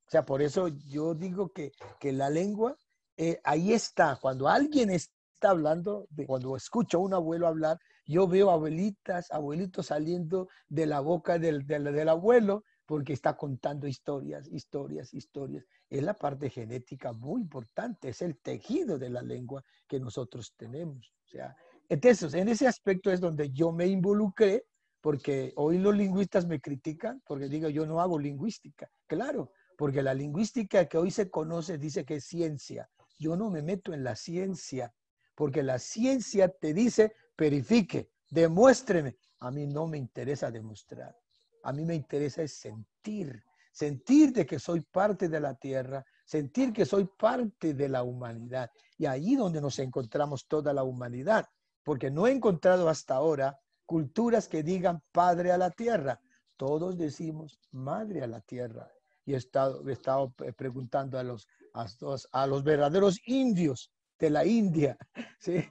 O sea, por eso yo digo que, la lengua, eh, ahí está. Cuando alguien está hablando, cuando escucho a un abuelo hablar, yo veo abuelitas, abuelitos saliendo de la boca del, del abuelo porque está contando historias, historias, historias. Es la parte genética muy importante, es el tejido de la lengua que nosotros tenemos. O sea, entonces, en ese aspecto es donde yo me involucré, porque hoy los lingüistas me critican, porque digo, yo no hago lingüística. Claro, porque la lingüística que hoy se conoce dice que es ciencia. Yo no me meto en la ciencia, porque la ciencia te dice, verifique, demuéstreme. A mí no me interesa demostrar. A mí me interesa es sentir, sentir de que soy parte de la tierra, sentir que soy parte de la humanidad. Y ahí donde nos encontramos toda la humanidad, porque no he encontrado hasta ahora culturas que digan padre a la tierra. Todos decimos madre a la tierra. Y he estado, he estado preguntando a los, a los, a los verdaderos indios de la India, ¿sí?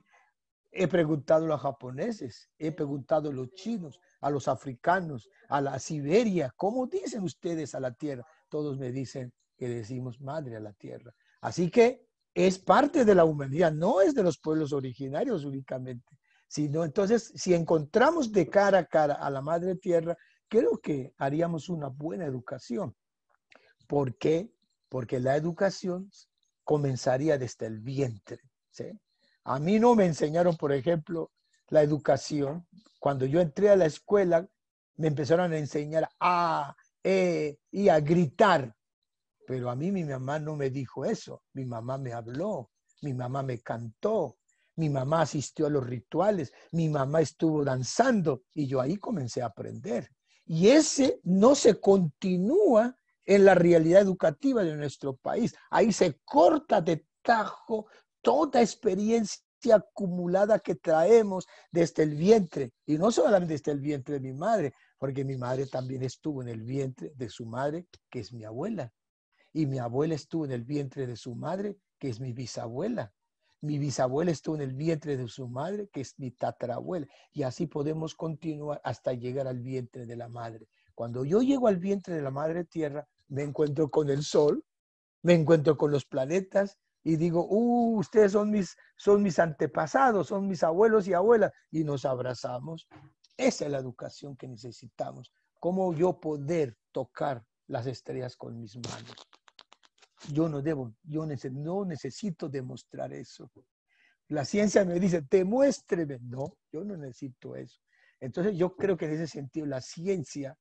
He preguntado a los japoneses, he preguntado a los chinos, a los africanos, a la Siberia. ¿Cómo dicen ustedes a la tierra? Todos me dicen que decimos madre a la tierra. Así que es parte de la humanidad, no es de los pueblos originarios únicamente, sino entonces si encontramos de cara a cara a la madre tierra, creo que haríamos una buena educación. ¿Por qué? Porque la educación comenzaría desde el vientre. A mí no me enseñaron, por ejemplo, la educación. Cuando yo entré a la escuela, me empezaron a enseñar a, e, y a gritar. Pero a mí mi mamá no me dijo eso. Mi mamá me habló, mi mamá me cantó, mi mamá asistió a los rituales, mi mamá estuvo danzando y yo ahí comencé a aprender. Y ese no se continúa en la realidad educativa de nuestro país. Ahí se corta de tajo toda experiencia acumulada que traemos desde el vientre, y no solamente desde el vientre de mi madre, porque mi madre también estuvo en el vientre de su madre, que es mi abuela, y mi abuela estuvo en el vientre de su madre, que es mi bisabuela. Mi bisabuela estuvo en el vientre de su madre, que es mi tatarabuela. Y así podemos continuar hasta llegar al vientre de la madre. Cuando yo llego al vientre de la madre tierra, me encuentro con el sol, me encuentro con los planetas y digo, uh, ustedes son mis, son mis antepasados, son mis abuelos y abuelas, y nos abrazamos. Esa es la educación que necesitamos. ¿Cómo yo poder tocar las estrellas con mis manos? Yo no debo, yo no necesito demostrar eso. La ciencia me dice, demuéstreme. No, yo no necesito eso. Entonces yo creo que en ese sentido la ciencia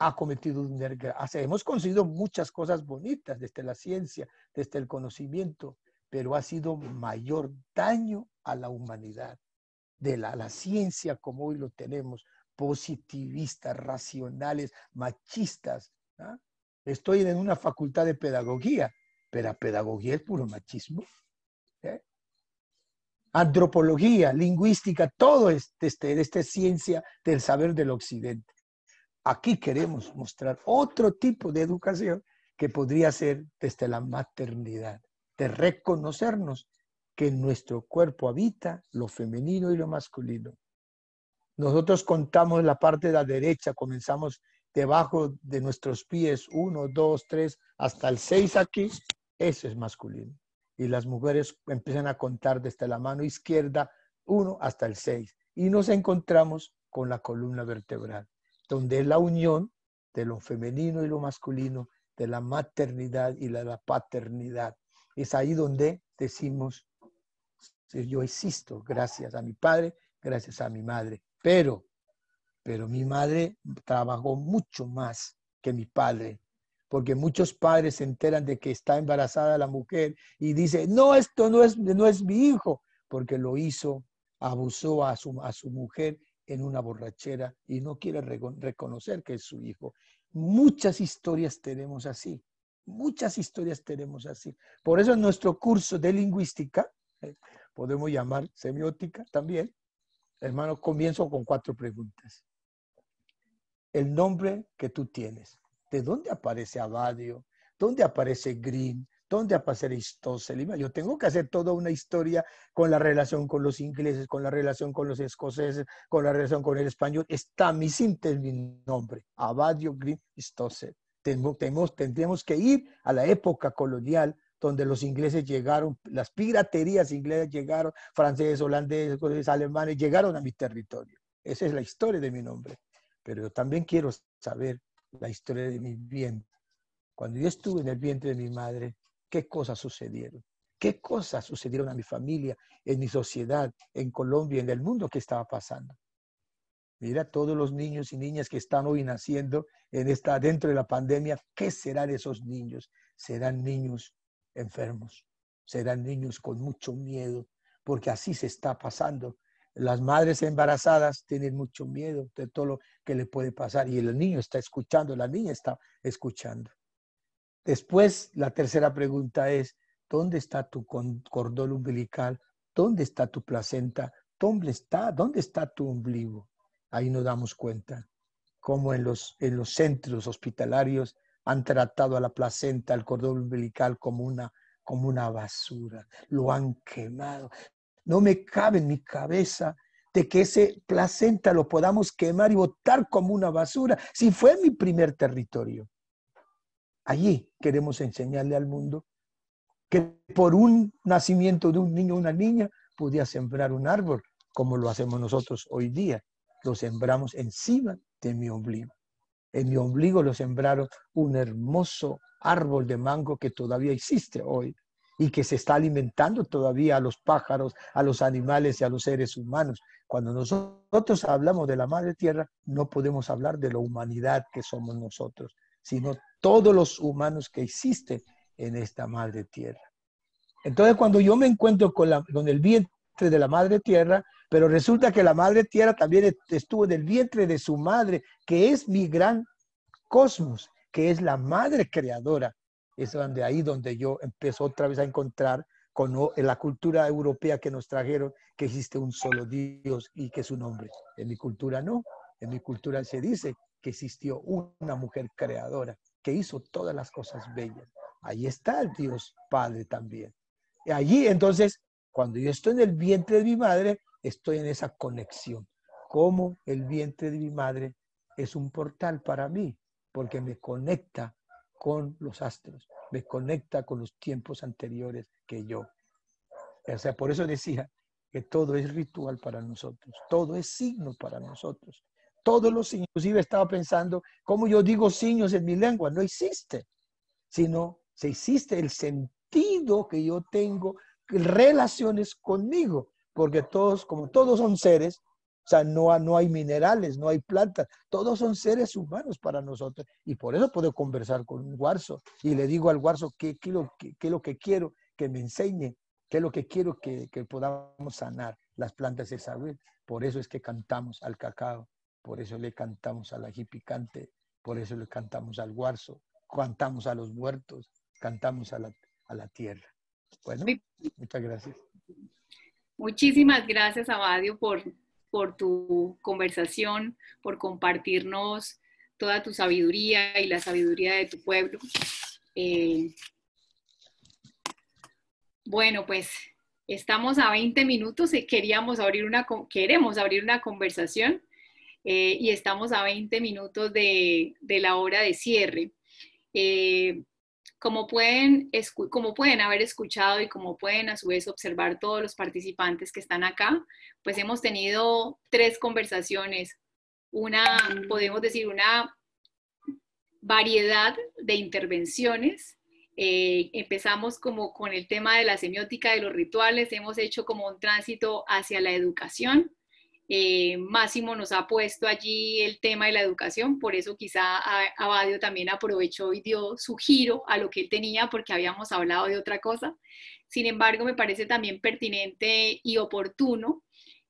ha cometido un desgracia. Hemos conseguido muchas cosas bonitas desde la ciencia, desde el conocimiento, pero ha sido mayor daño a la humanidad. De la, la ciencia como hoy lo tenemos, positivistas, racionales, machistas. ¿ah? Estoy en una facultad de pedagogía, pero la pedagogía es puro machismo. ¿eh? Antropología, lingüística, todo es desde esta ciencia del saber del occidente. Aquí queremos mostrar otro tipo de educación que podría ser desde la maternidad, de reconocernos que en nuestro cuerpo habita lo femenino y lo masculino. Nosotros contamos la parte de la derecha, comenzamos debajo de nuestros pies, uno, dos, tres, hasta el seis aquí, eso es masculino. Y las mujeres empiezan a contar desde la mano izquierda, uno hasta el seis. Y nos encontramos con la columna vertebral donde es la unión de lo femenino y lo masculino, de la maternidad y la, paternidad. Es ahí donde decimos, yo existo gracias a mi padre, gracias a mi madre, pero, pero mi madre trabajó mucho más que mi padre, porque muchos padres se enteran de que está embarazada la mujer y dice, no, esto no es, no es mi hijo, porque lo hizo, abusó a su, a su mujer en una borrachera y no quiere reconocer que es su hijo. Muchas historias tenemos así, muchas historias tenemos así. Por eso en nuestro curso de lingüística, eh, podemos llamar semiótica también, hermano, comienzo con cuatro preguntas. El nombre que tú tienes, ¿de dónde aparece Abadio? ¿Dónde aparece Green? ¿Dónde aparece Aristóteles? Yo tengo que hacer toda una historia con la relación con los ingleses, con la relación con los escoceses, con la relación con el español. Está mi síntesis, mi nombre, Abadio Green Aristóteles. Tendremos que ir a la época colonial donde los ingleses llegaron, las piraterías inglesas llegaron, franceses, holandeses, alemanes, llegaron a mi territorio. Esa es la historia de mi nombre. Pero yo también quiero saber la historia de mi vientre. Cuando yo estuve en el vientre de mi madre, qué cosas sucedieron, qué cosas sucedieron a mi familia, en mi sociedad, en Colombia, en el mundo que estaba pasando. Mira todos los niños y niñas que están hoy naciendo en esta, dentro de la pandemia, ¿qué serán esos niños? Serán niños enfermos, serán niños con mucho miedo, porque así se está pasando. Las madres embarazadas tienen mucho miedo de todo lo que le puede pasar y el niño está escuchando, la niña está escuchando. Después, la tercera pregunta es, ¿dónde está tu cordón umbilical? ¿Dónde está tu placenta? ¿Dónde está, dónde está tu ombligo? Ahí nos damos cuenta cómo en los, en los centros hospitalarios han tratado a la placenta, al cordón umbilical como una, como una basura. Lo han quemado. No me cabe en mi cabeza de que ese placenta lo podamos quemar y botar como una basura, si fue mi primer territorio. Allí queremos enseñarle al mundo que por un nacimiento de un niño o una niña podía sembrar un árbol, como lo hacemos nosotros hoy día. Lo sembramos encima de mi ombligo. En mi ombligo lo sembraron un hermoso árbol de mango que todavía existe hoy y que se está alimentando todavía a los pájaros, a los animales y a los seres humanos. Cuando nosotros hablamos de la madre tierra, no podemos hablar de la humanidad que somos nosotros, sino todos los humanos que existen en esta madre tierra. Entonces, cuando yo me encuentro con, el vientre de la madre tierra, pero resulta que la madre tierra también estuvo en el vientre de su madre, que es mi gran cosmos, que es la madre creadora. Es donde ahí donde yo empiezo otra vez a encontrar con la cultura europea que nos trajeron que existe un solo Dios y que es un hombre. En mi cultura no. En mi cultura se dice que existió una mujer creadora que hizo todas las cosas bellas. Ahí está el Dios Padre también. Y allí entonces, cuando yo estoy en el vientre de mi madre, estoy en esa conexión. Como el vientre de mi madre es un portal para mí, porque me conecta con los astros, me conecta con los tiempos anteriores que yo. O sea, por eso decía que todo es ritual para nosotros, todo es signo para nosotros. Todos los inclusive estaba pensando, ¿cómo yo digo signos en mi lengua? No existe, sino se existe el sentido que yo tengo, relaciones conmigo, porque todos, como todos son seres, o sea, no, no hay minerales, no hay plantas, todos son seres humanos para nosotros. Y por eso puedo conversar con un guarzo y le digo al guarzo qué, qué, qué, es lo que quiero que me enseñe, qué es lo que quiero que, que podamos sanar las plantas de salud. Por eso es que cantamos al cacao, por eso le cantamos a la picante, por eso le cantamos al guarzo, cantamos a los muertos, cantamos a la, a la tierra. Bueno, muchas gracias. Muchísimas gracias, Abadio, por, por tu conversación, por compartirnos toda tu sabiduría y la sabiduría de tu pueblo. Eh, bueno, pues estamos a 20 minutos y queríamos abrir una, queremos abrir una conversación. Eh, y estamos a 20 minutos de, la hora de cierre. Eh, como, pueden, como pueden haber escuchado y como pueden a su vez observar todos los participantes que están acá, pues hemos tenido tres conversaciones, una, podemos decir, una variedad de intervenciones. Eh, empezamos como con el tema de la semiótica de los rituales, hemos hecho como un tránsito hacia la educación, eh, Máximo nos ha puesto allí el tema de la educación, por eso quizá Abadio también aprovechó y dio su giro a lo que él tenía porque habíamos hablado de otra cosa. Sin embargo, me parece también pertinente y oportuno.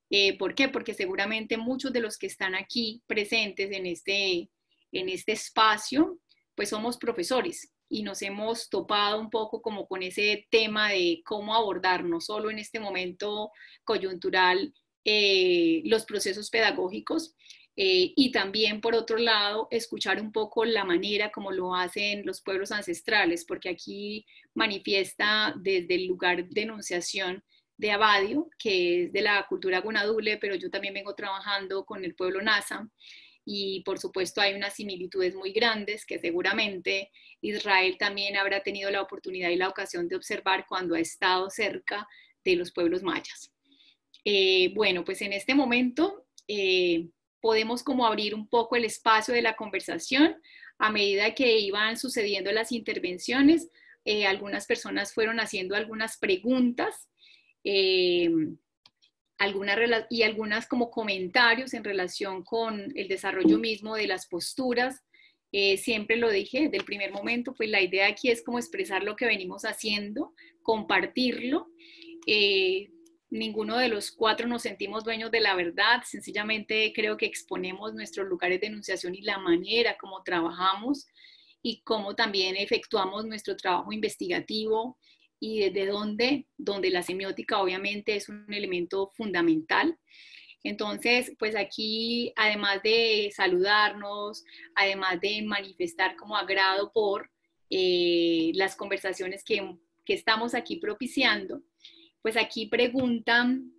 Eh, ¿Por qué? Porque seguramente muchos de los que están aquí presentes en este, en este espacio, pues somos profesores y nos hemos topado un poco como con ese tema de cómo abordar no solo en este momento coyuntural eh, los procesos pedagógicos eh, y también, por otro lado, escuchar un poco la manera como lo hacen los pueblos ancestrales, porque aquí manifiesta desde el lugar de enunciación de Abadio, que es de la cultura gunadule, pero yo también vengo trabajando con el pueblo Nasa y por supuesto hay unas similitudes muy grandes que seguramente Israel también habrá tenido la oportunidad y la ocasión de observar cuando ha estado cerca de los pueblos mayas. Eh, bueno, pues en este momento eh, podemos como abrir un poco el espacio de la conversación a medida que iban sucediendo las intervenciones. Eh, algunas personas fueron haciendo algunas preguntas algunas, y algunas como comentarios en relación con el desarrollo mismo de las posturas. siempre lo dije desde el primer momento, pues la idea aquí es como expresar lo que venimos haciendo, compartirlo ninguno de los cuatro nos sentimos dueños de la verdad, sencillamente creo que exponemos nuestros lugares de enunciación y la manera como trabajamos y cómo también efectuamos nuestro trabajo investigativo y desde dónde, donde la semiótica obviamente es un elemento fundamental. Entonces, pues aquí, además de saludarnos, además de manifestar como agrado por eh, las conversaciones que, que estamos aquí propiciando, pues aquí preguntan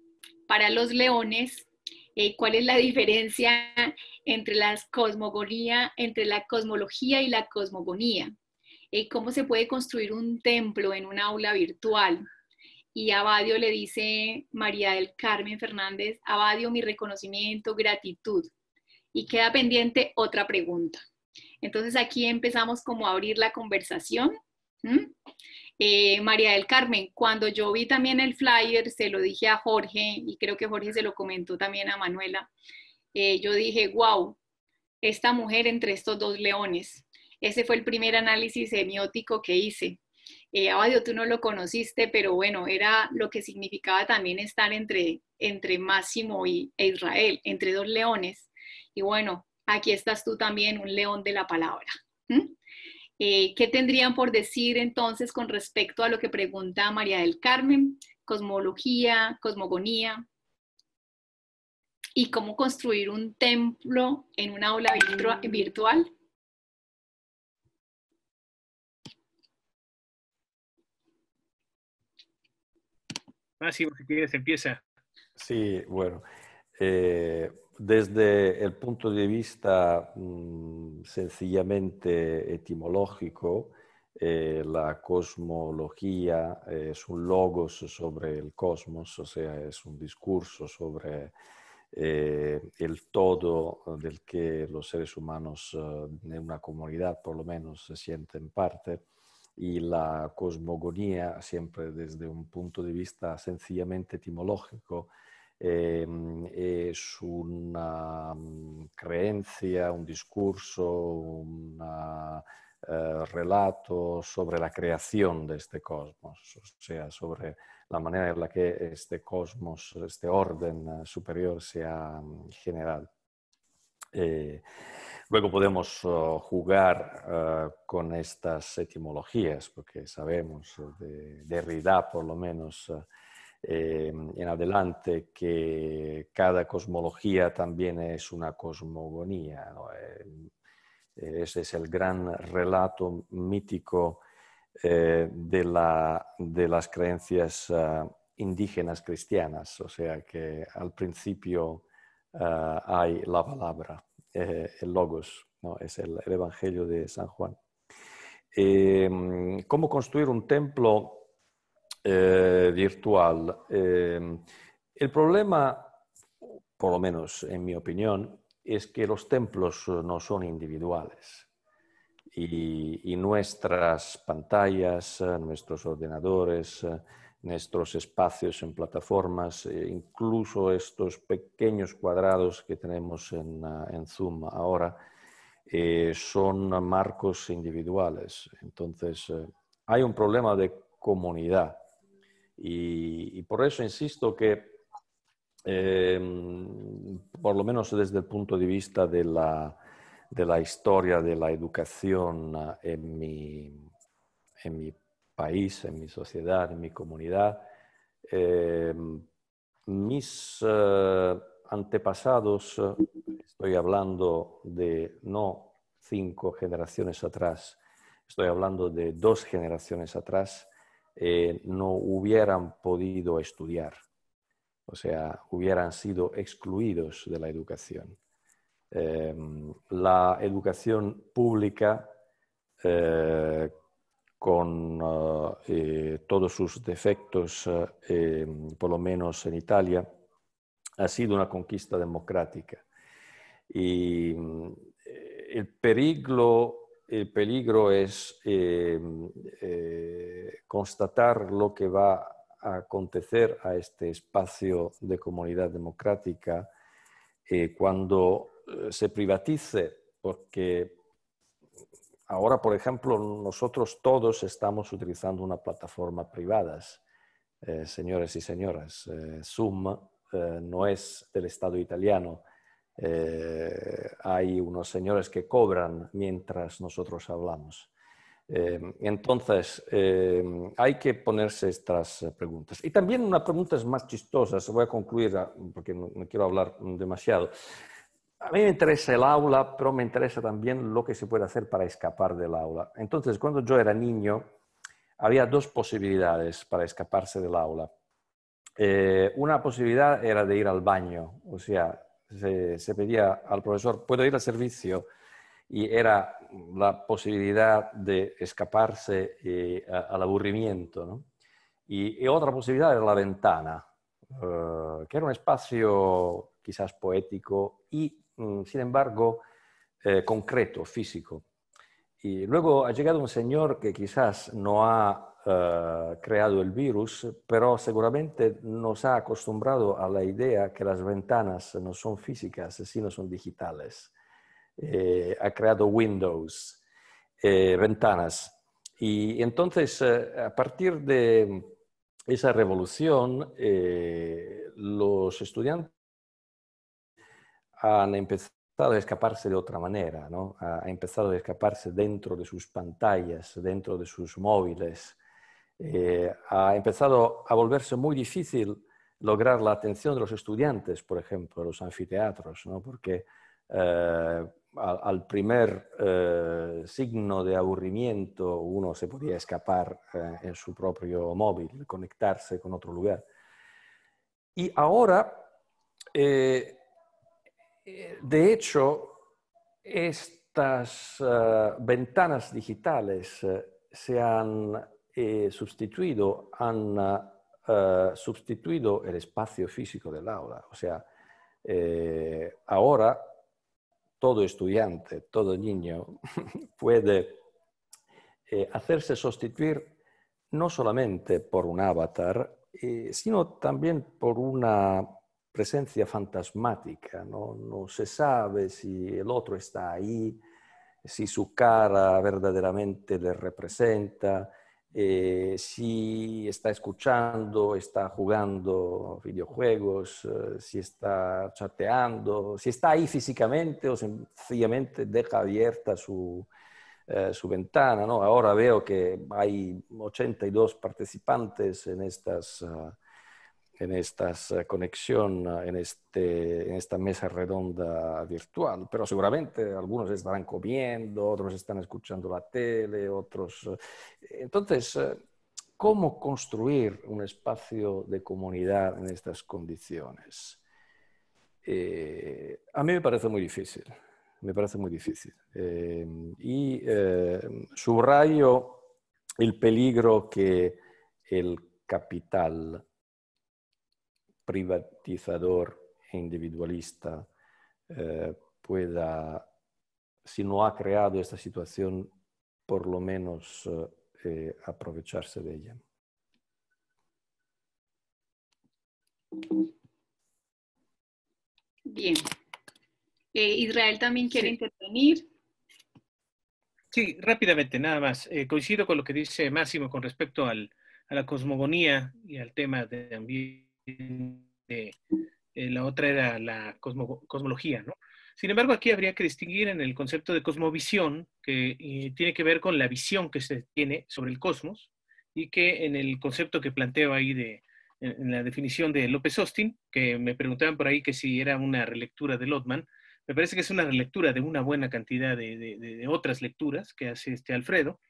para los leones eh, cuál es la diferencia entre la cosmogonía, entre la cosmología y la cosmogonía. eh, cómo se puede construir un templo en un aula virtual. Y Abadio le dice, María del Carmen Fernández, Abadio, mi reconocimiento, gratitud. Y queda pendiente otra pregunta. Entonces aquí empezamos como a abrir la conversación. Eh, María del Carmen, cuando yo vi también el flyer, se lo dije a Jorge y creo que Jorge se lo comentó también a Manuela, eh, yo dije, wow, esta mujer entre estos dos leones. Ese fue el primer análisis semiótico que hice. Eh, Abadio, tú no lo conociste, pero bueno, era lo que significaba también estar entre, entre Máximo y, e Israel, entre dos leones. Y bueno, aquí estás tú también, un león de la palabra. Eh, ¿Qué tendrían por decir entonces con respecto a lo que pregunta María del Carmen? Cosmología, cosmogonía, y cómo construir un templo en una aula virtual. Máximo, si quieres, empieza. Sí, bueno. Eh, desde el punto de vista mm, sencillamente etimológico, eh, la cosmología es un logos sobre el cosmos, o sea, es un discurso sobre eh, el todo del que los seres humanos en una comunidad por lo menos se sienten parte. Y la cosmogonía siempre desde un punto de vista sencillamente etimológico Ehm, es una mm, creencia, un discurso, un eh, relato sobre la creación de este cosmos, o sea, sobre la manera en la que este cosmos, este orden eh, superior se ha mm, generado. Eh, luego podemos oh, jugar con estas etimologías, porque sabemos de Derrida, por lo menos, eh, en adelante que cada cosmología también es una cosmogonía. Eh, ese es el gran relato mítico eh, de, las creencias indígenas cristianas, o sea que al principio hay la palabra, el logos, es el, el, Evangelio de San Juan. ¿Cómo construir un templo? Eh, virtual. Em, el problema, por lo menos en mi opinión, es que los templos no son individuales y, nuestras pantallas, nuestros ordenadores, nuestros espacios en plataformas, e incluso estos pequeños cuadrados que tenemos en, en Zoom ahora, eh, son marcos individuales. Entonces, eh, hay un problema de comunidad y, por eso insisto que, em, por lo menos desde el punto de vista de la, de la historia de la educación ah, en mi, en mi país, en mi sociedad, en mi comunidad, em, mis eh, antepasados, estoy hablando de no cinco generaciones atrás, estoy hablando de dos generaciones atrás, eh, no hubieran podido estudiar, o sea, hubieran sido excluidos de la educación. Em, la educación pública, eh, con eh, todos sus defectos, por lo menos en Italia, ha sido una conquista democrática. Y el peligro el peligro es eh, eh, constatar lo que va a acontecer a este espacio de comunidad democrática eh, cuando se privatice, porque ahora, por ejemplo, nosotros todos estamos utilizando una plataforma privada, señores y señoras. Zoom no es del Estado italiano, eh, hay unos señores que cobran mientras nosotros hablamos. Eh, entonces, eh, hay que ponerse estas preguntas. Y también una pregunta es más chistosa, se voy a concluir ah, porque no, quiero hablar demasiado. A mí me interesa el aula, pero me interesa también lo que se puede hacer para escapar del aula. Entonces, cuando yo era niño, había dos posibilidades para escaparse del aula. una posibilidad era de ir al baño, o sea, se, pedía al profesor, ¿puedo ir al servicio? y era la posibilidad de escaparse eh, al aburrimiento. Y, otra posibilidad era la ventana, eh, que era un espacio quizás poético y, mm, sin embargo, eh, concreto, físico. Y luego ha llegado un señor que quizás no ha creado el virus, pero seguramente nos ha acostumbrado a la idea que las ventanas no son físicas, sino son digitales. Eh, ha creado Windows, eh, ventanas. Y entonces, eh, a partir de esa revolución, los estudiantes han empezado a escaparse de otra manera, ¿no? ha empezado a escaparse dentro de sus pantallas, dentro de sus móviles. Ha empezado a volverse muy difícil lograr la atención de los estudiantes, por ejemplo, los anfiteatros, ¿no? porque al, primer eh, signo de aburrimiento uno se podía escapar eh, en su propio móvil, conectarse con otro lugar. Y ahora, eh, de hecho, estas ventanas digitales se han sustituido, han sustituido el espacio físico del aula. O sea, ahora todo estudiante, todo niño puede eh, hacerse sustituir no solamente por un avatar, eh, sino también por una presencia fantasmática. ¿no? no se sabe si el otro está ahí, si su cara verdaderamente le representa, eh, si está escuchando, está jugando videojuegos, eh, si está chateando, si está ahí físicamente o sencillamente deja abierta su, eh, su ventana. ¿no? Ahora veo que hay 82 participantes en estas... Ah, en esta eh, conexión, eh, en, este, en esta mesa redonda virtual, pero seguramente algunos estarán comiendo, otros están escuchando la tele, otros... Eh, entonces, ¿cómo construir un espacio de comunidad en estas condiciones? a mí me parece muy difícil, me parece muy difícil. y subrayo el peligro que el capital privatizador e individualista eh, pueda, si no ha creado esta situación, por lo menos eh, eh, aprovecharse de ella. Bien. Israel también quiere intervenir. Sí, rápidamente, nada más. coincido con lo que dice Máximo con respecto al, a la cosmogonía y al tema de ambiente eh, la otra era la cosmología, ¿no? Sin embargo, aquí habría que distinguir en el concepto de cosmovisión, que tiene que ver con la visión que se tiene sobre el cosmos, y que en el concepto que planteo ahí de, en, la definición de López Austin, que me preguntaban por ahí que si era una relectura de Lotman, me parece que es una relectura de una buena cantidad de otras lecturas que hace este Alfredo,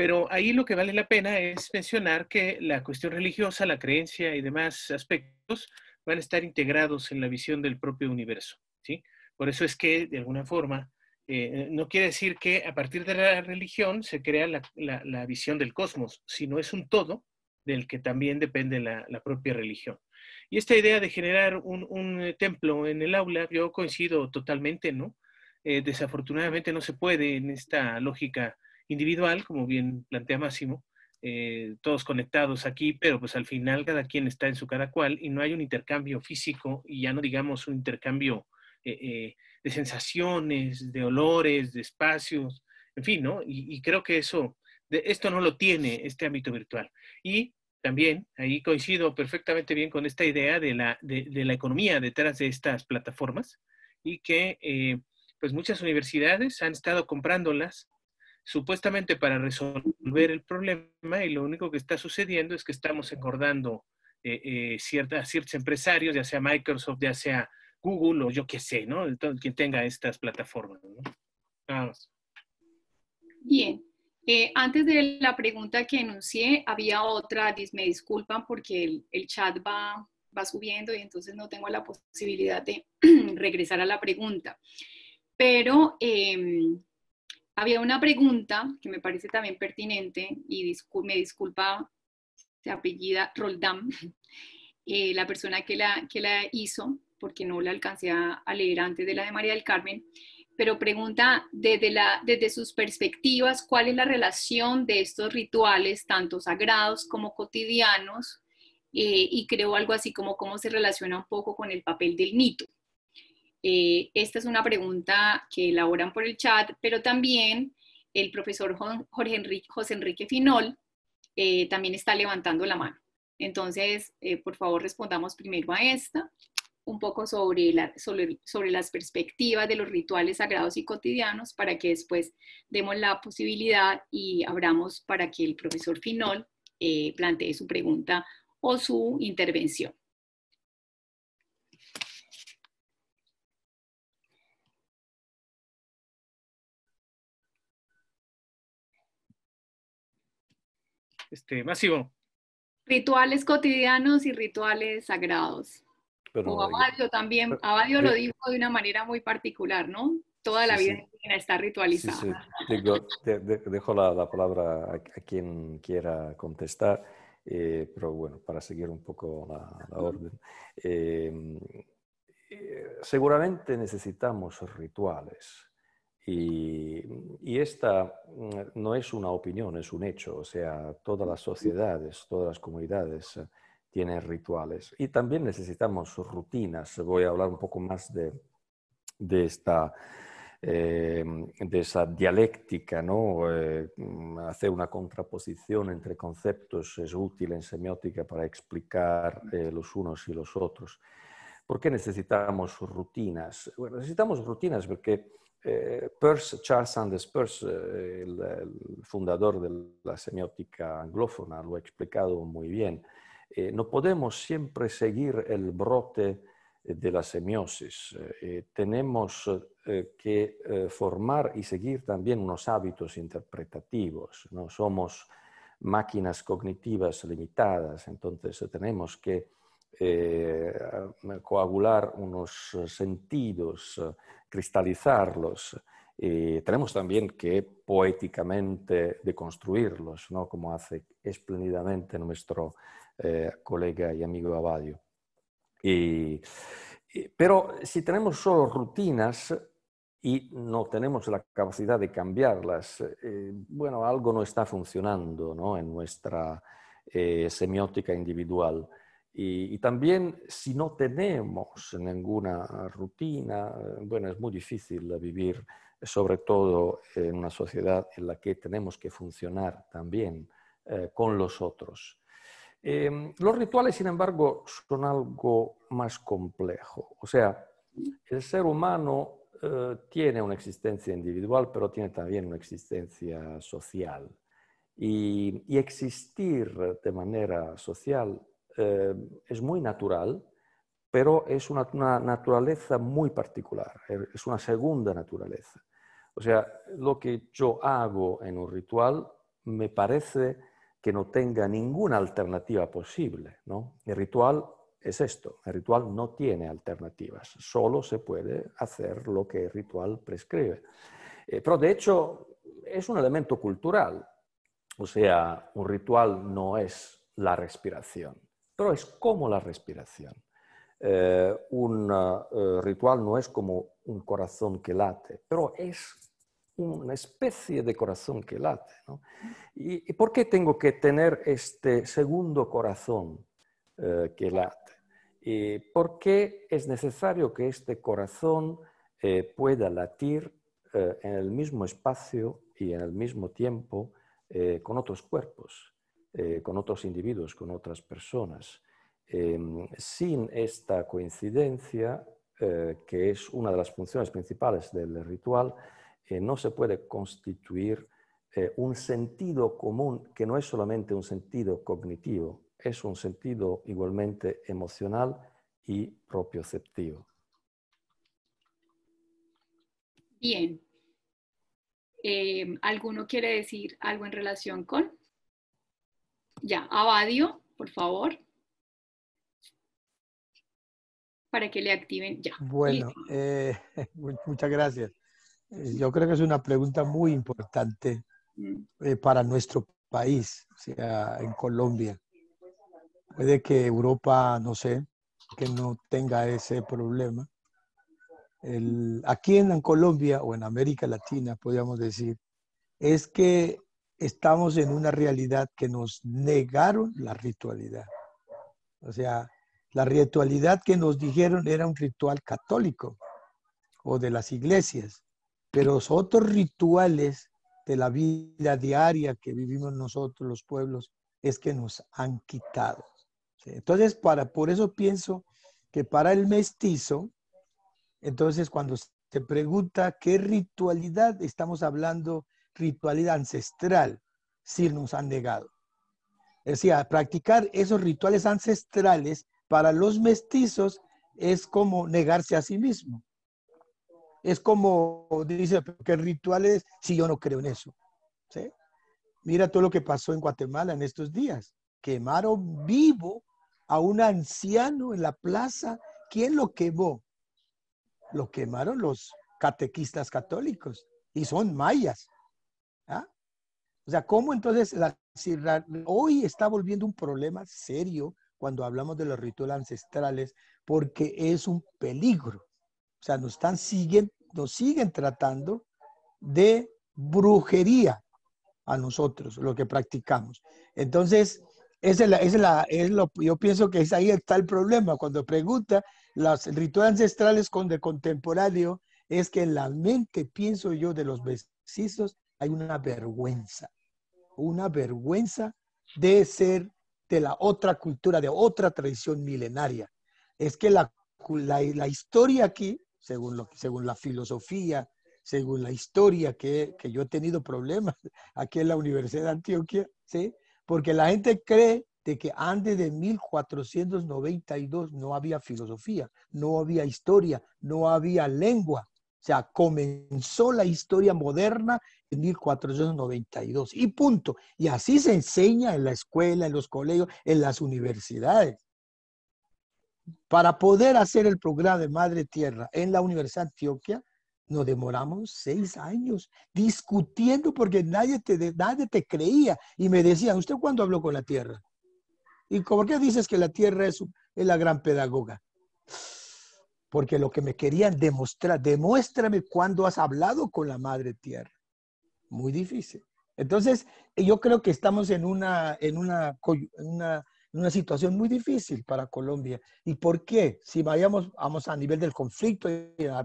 pero ahí lo que vale la pena es mencionar que la cuestión religiosa, la creencia y demás aspectos van a estar integrados en la visión del propio universo. ¿sí? Por eso es que, de alguna forma, eh, no quiere decir que a partir de la religión se crea la, visión del cosmos, sino es un todo del que también depende la, propia religión. Y esta idea de generar un, templo en el aula, yo coincido totalmente, ¿no? Eh, desafortunadamente no se puede en esta lógica individual, como bien plantea Máximo, eh, todos conectados aquí, pero pues al final cada quien está en su cada cual y no hay un intercambio físico y ya no digamos un intercambio eh, eh, de sensaciones, de olores, de espacios, en fin, ¿no? Y, creo que eso, de, esto no lo tiene este ámbito virtual. Y también ahí coincido perfectamente bien con esta idea de la, de, de la economía detrás de estas plataformas y que pues muchas universidades han estado comprándolas supuestamente para resolver el problema y lo único que está sucediendo es que estamos engordando eh, eh, ciertas, ciertos empresarios, ya sea Microsoft, ya sea Google o yo qué sé, ¿no? Entonces, quien tenga estas plataformas. ¿no? Bien. Eh, antes de la pregunta que enuncié, había otra, me disculpan porque el, el chat va, va subiendo y entonces no tengo la posibilidad de regresar a la pregunta. Pero em, había una pregunta que me parece también pertinente y me disculpa, se apellida Roldán, eh, la persona que la, que la hizo, porque no la alcancé a, leer antes de la de María del Carmen, pero pregunta desde, la, desde sus perspectivas cuál es la relación de estos rituales, tanto sagrados como cotidianos, eh, y creo algo así como cómo se relaciona un poco con el papel del mito. Eh, esta es una pregunta que elaboran por el chat, pero también el profesor José Enrique Finol eh, también está levantando la mano. Entonces, por favor, respondamos primero a esta, un poco sobre, sobre, las perspectivas de los rituales sagrados y cotidianos, para que después demos la posibilidad y abramos para que el profesor Finol plantee su pregunta o su intervención. Este, Máximo. Rituales cotidianos y rituales sagrados. o Abadio también, Abadio lo dijo de una manera muy particular, ¿no? Toda la vida está ritualizada. dejo la, palabra a, quien quiera contestar. Eh, pero bueno, para seguir un poco la, orden. Em, eh, seguramente necesitamos rituales y, y, esta mm, no es una opinión, es un hecho. O sea, todas las sociedades, todas las comunidades eh, tienen rituales y también necesitamos rutinas. Voy a hablar un poco más de, de esta eh, de esa dialéctica, ¿no? Eh, hacer una contraposición entre conceptos es útil en semiótica para explicar eh, los unos y los otros. ¿Por qué necesitamos rutinas? Bueno, necesitamos rutinas porque Peirce, Charles Sanders Peirce, el, el, fundador de la semiótica anglófona, lo ha explicado muy bien. no podemos siempre seguir el brote de la semiosis. Eh, tenemos eh, que eh, formar y seguir también unos hábitos interpretativos. No somos máquinas cognitivas limitadas, entonces tenemos que coagular unos sentidos, cristalizarlos. tenemos también que poéticamente deconstruirlos, ¿no? como hace espléndidamente nuestro colega y amigo Abadio. Pero si tenemos solo rutinas y no tenemos la capacidad de cambiarlas, eh, bueno, algo no está funcionando ¿no? en nuestra eh, semiótica individual. Y, también si no tenemos ninguna rutina, bueno, es muy difícil vivir, sobre todo en una sociedad en la que tenemos que funcionar también eh, con los otros. Em, los rituales, sin embargo, son algo más complejo. O sea, el ser humano eh, tiene una existencia individual, pero tiene también una existencia social. Y, existir de manera social eh, es muy natural, pero es una, naturaleza muy particular, es una segunda naturaleza. O sea, lo que yo hago en un ritual me parece que no tenga ninguna alternativa posible. ¿no? El ritual es esto, el ritual no tiene alternativas, solo se puede hacer lo que el ritual prescribe. Eh, pero de hecho es un elemento cultural, o sea, un ritual no es la respiración, pero es como la respiración. Eh, un eh, ritual no es como un corazón que late, pero es una especie de corazón que late. ¿Y, por qué tengo que tener este segundo corazón eh, que late? ¿Y ¿Por qué es necesario que este corazón pueda latir en el mismo espacio y en el mismo tiempo con otros cuerpos, con otros individuos, con otras personas? Em, sin esta coincidencia, que es una de las funciones principales del ritual, no se puede constituir eh, un sentido común que no es solamente un sentido cognitivo, es un sentido igualmente emocional y propioceptivo. Bien. Eh, ¿Alguno quiere decir algo en relación con? Ya, Abadio, por favor. Para que le activen ya. Bueno, eh, muchas gracias. Eh, yo creo que es una pregunta muy importante mm. eh, para nuestro país, o sea, en Colombia. Puede que Europa, no sé, que no tenga ese problema. aquí en Colombia o en América Latina, podríamos decir, es que estamos en una realidad que nos negaron la ritualidad. O sea, la ritualidad que nos dijeron era un ritual católico o de las iglesias, pero los otros rituales de la vida diaria que vivimos nosotros los pueblos es que nos han quitado. Entonces, para, por eso pienso que para el mestizo, entonces cuando se pregunta qué ritualidad, estamos hablando ritualidad ancestral, si nos han negado. Es decir, practicar esos rituales ancestrales para los mestizos es como negarse a sí mismo. Es como dice que rituales si yo no creo en eso. Mira todo lo que pasó en Guatemala en estos días. Quemaron vivo a un anciano en la plaza. ¿Quién lo quemó? Lo quemaron los catequistas católicos y son mayas. O sea, ¿cómo entonces la, hoy está volviendo un problema serio cuando hablamos de los rituales ancestrales, porque es un peligro. O sea, nos, están, siguen, nos siguen tratando de brujería a nosotros, lo que practicamos. Entonces, esa es la, es lo, yo pienso que es ahí está el problema. Cuando pregunta los rituales ancestrales con de contemporáneo, es que en la mente, pienso yo, de los vecinos hay una vergüenza, una vergüenza de ser de la otra cultura, de otra tradición milenaria. Es que la, la, historia aquí, según, lo, según la filosofía, según la historia que, que, yo he tenido problemas aquí en la Universidad de Antioquia, ¿sí? porque la gente cree de que antes de 1492 no había filosofía, no había historia, no había lengua. O sea, comenzó la historia moderna 1492 y punto. Y así se enseña en la escuela, en los colegios, en las universidades. Para poder hacer el programa de Madre Tierra en la Universidad de Antioquia, nos demoramos seis años discutiendo porque nadie te, nadie te creía. Y me decían, ¿usted cuándo habló con la Tierra? ¿Y por qué dices que la Tierra es, es la gran pedagoga? Porque lo que me querían demostrar, demuéstrame cuándo has hablado con la Madre Tierra muy difícil. Entonces, yo creo que estamos en una, en una, una, situación muy difícil para Colombia. ¿Y por qué? Si vayamos vamos a nivel del conflicto y a,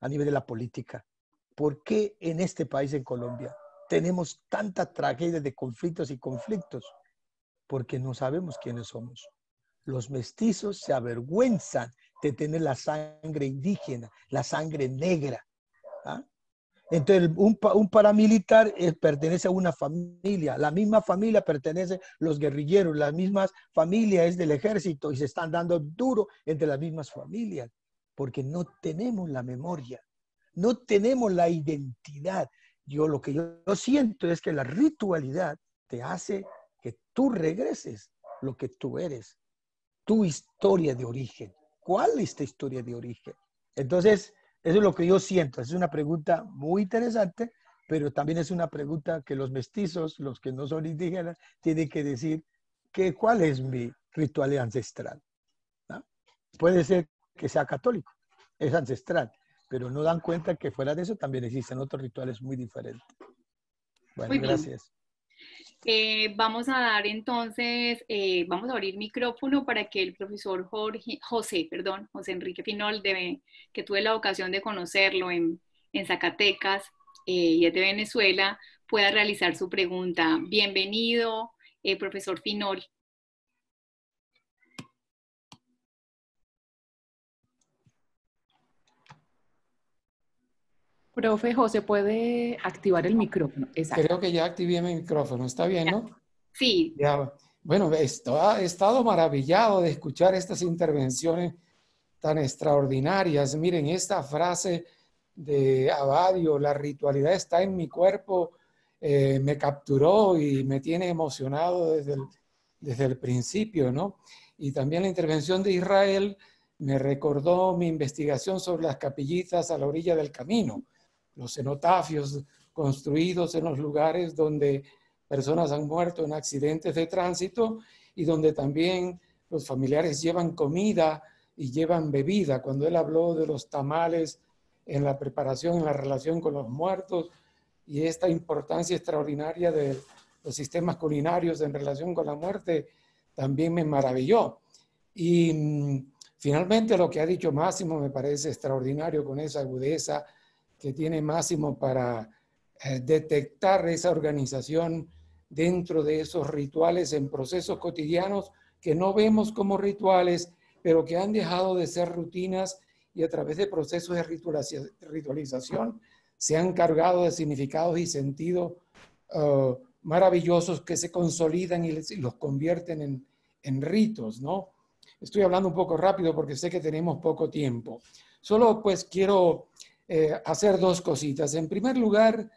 a nivel de la política, ¿por qué en este país, en Colombia, tenemos tanta tragedia de conflictos y conflictos? Porque no sabemos quiénes somos. Los mestizos se avergüenzan de tener la sangre indígena, la sangre negra. ¿ah? Entonces, un, paramilitar eh, pertenece a una familia, la misma familia pertenece a los guerrilleros, la misma familia es del ejército y se están dando duro entre las mismas familias, porque no tenemos la memoria, no tenemos la identidad. Yo lo que yo, yo siento es que la ritualidad te hace que tú regreses lo que tú eres, tu historia de origen. ¿Cuál es tu historia de origen? Entonces, eso es lo que yo siento. Es una pregunta muy interesante, pero también es una pregunta que los mestizos, los que no son indígenas, tienen que decir que cuál es mi ritual ancestral. Puede ser que sea católico, es ancestral, pero no dan cuenta que fuera de eso también existen otros rituales muy diferentes. Bueno, gracias. Eh, vamos a dar entonces, eh, vamos a abrir micrófono para que el profesor Jorge, José, perdón, José Enrique Pinol, de, que tuve la ocasión de conocerlo en, en Zacatecas eh, y es de Venezuela, pueda realizar su pregunta. Bienvenido, profesor Finol. Profe José, ¿puede activar el micrófono? Creo que ya activé mi micrófono, ¿está bien, no? Sí. Bueno, he estado maravillado de escuchar estas intervenciones tan extraordinarias. Miren, esta frase de Abadio, la ritualidad está en mi cuerpo, eh, me capturó y me tiene emocionado desde el, desde el principio, ¿no? Y también la intervención de Israel me recordó mi investigación sobre las capillitas a la orilla del camino los cenotafios construidos en los lugares donde personas han muerto en accidentes de tránsito y donde también los familiares llevan comida y llevan bebida. Cuando él habló de los tamales en la preparación, en la relación con los muertos y esta importancia extraordinaria de los sistemas culinarios en relación con la muerte, también me maravilló. Y mm, finalmente lo que ha dicho Máximo me parece extraordinario con esa agudeza que tiene Máximo para eh, detectar esa organización dentro de esos rituales en procesos cotidianos que no vemos como rituales, pero que han dejado de ser rutinas y a través de procesos de ritualización se han cargado de significados y sentidos uh, maravillosos que se consolidan y, los convierten en, en ritos, ¿no? Estoy hablando un poco rápido porque sé que tenemos poco tiempo. Solo pues quiero eh, hacer dos cositas. En primer lugar,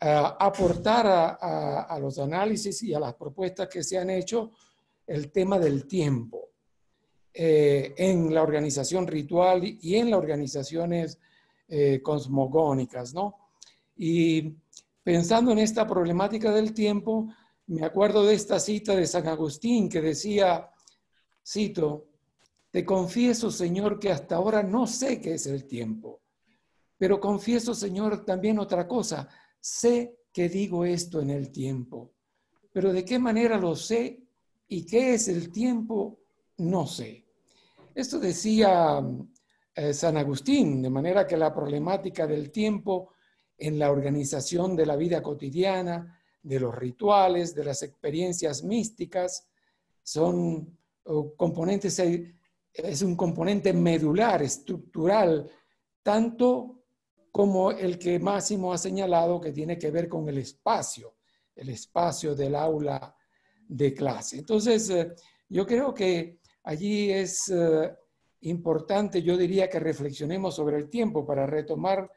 aportar a, los análisis y a las propuestas que se han hecho el tema del tiempo eh, en la organización ritual y en las organizaciones eh, cosmogónicas, ¿no? Y pensando en esta problemática del tiempo, me acuerdo de esta cita de San Agustín que decía, cito, te confieso, Señor, que hasta ahora no sé qué es el tiempo, pero confieso, Señor, también otra cosa, sé que digo esto en el tiempo, pero de qué manera lo sé y qué es el tiempo, no sé. Esto decía eh, San Agustín, de manera que la problemática del tiempo en la organización de la vida cotidiana, de los rituales, de las experiencias místicas, son componentes, eh, es un componente medular, estructural, tanto como el que Máximo ha señalado que tiene que ver con el espacio, el espacio del aula de clase. Entonces, eh, yo creo que allí es eh, importante, yo diría que reflexionemos sobre el tiempo para retomar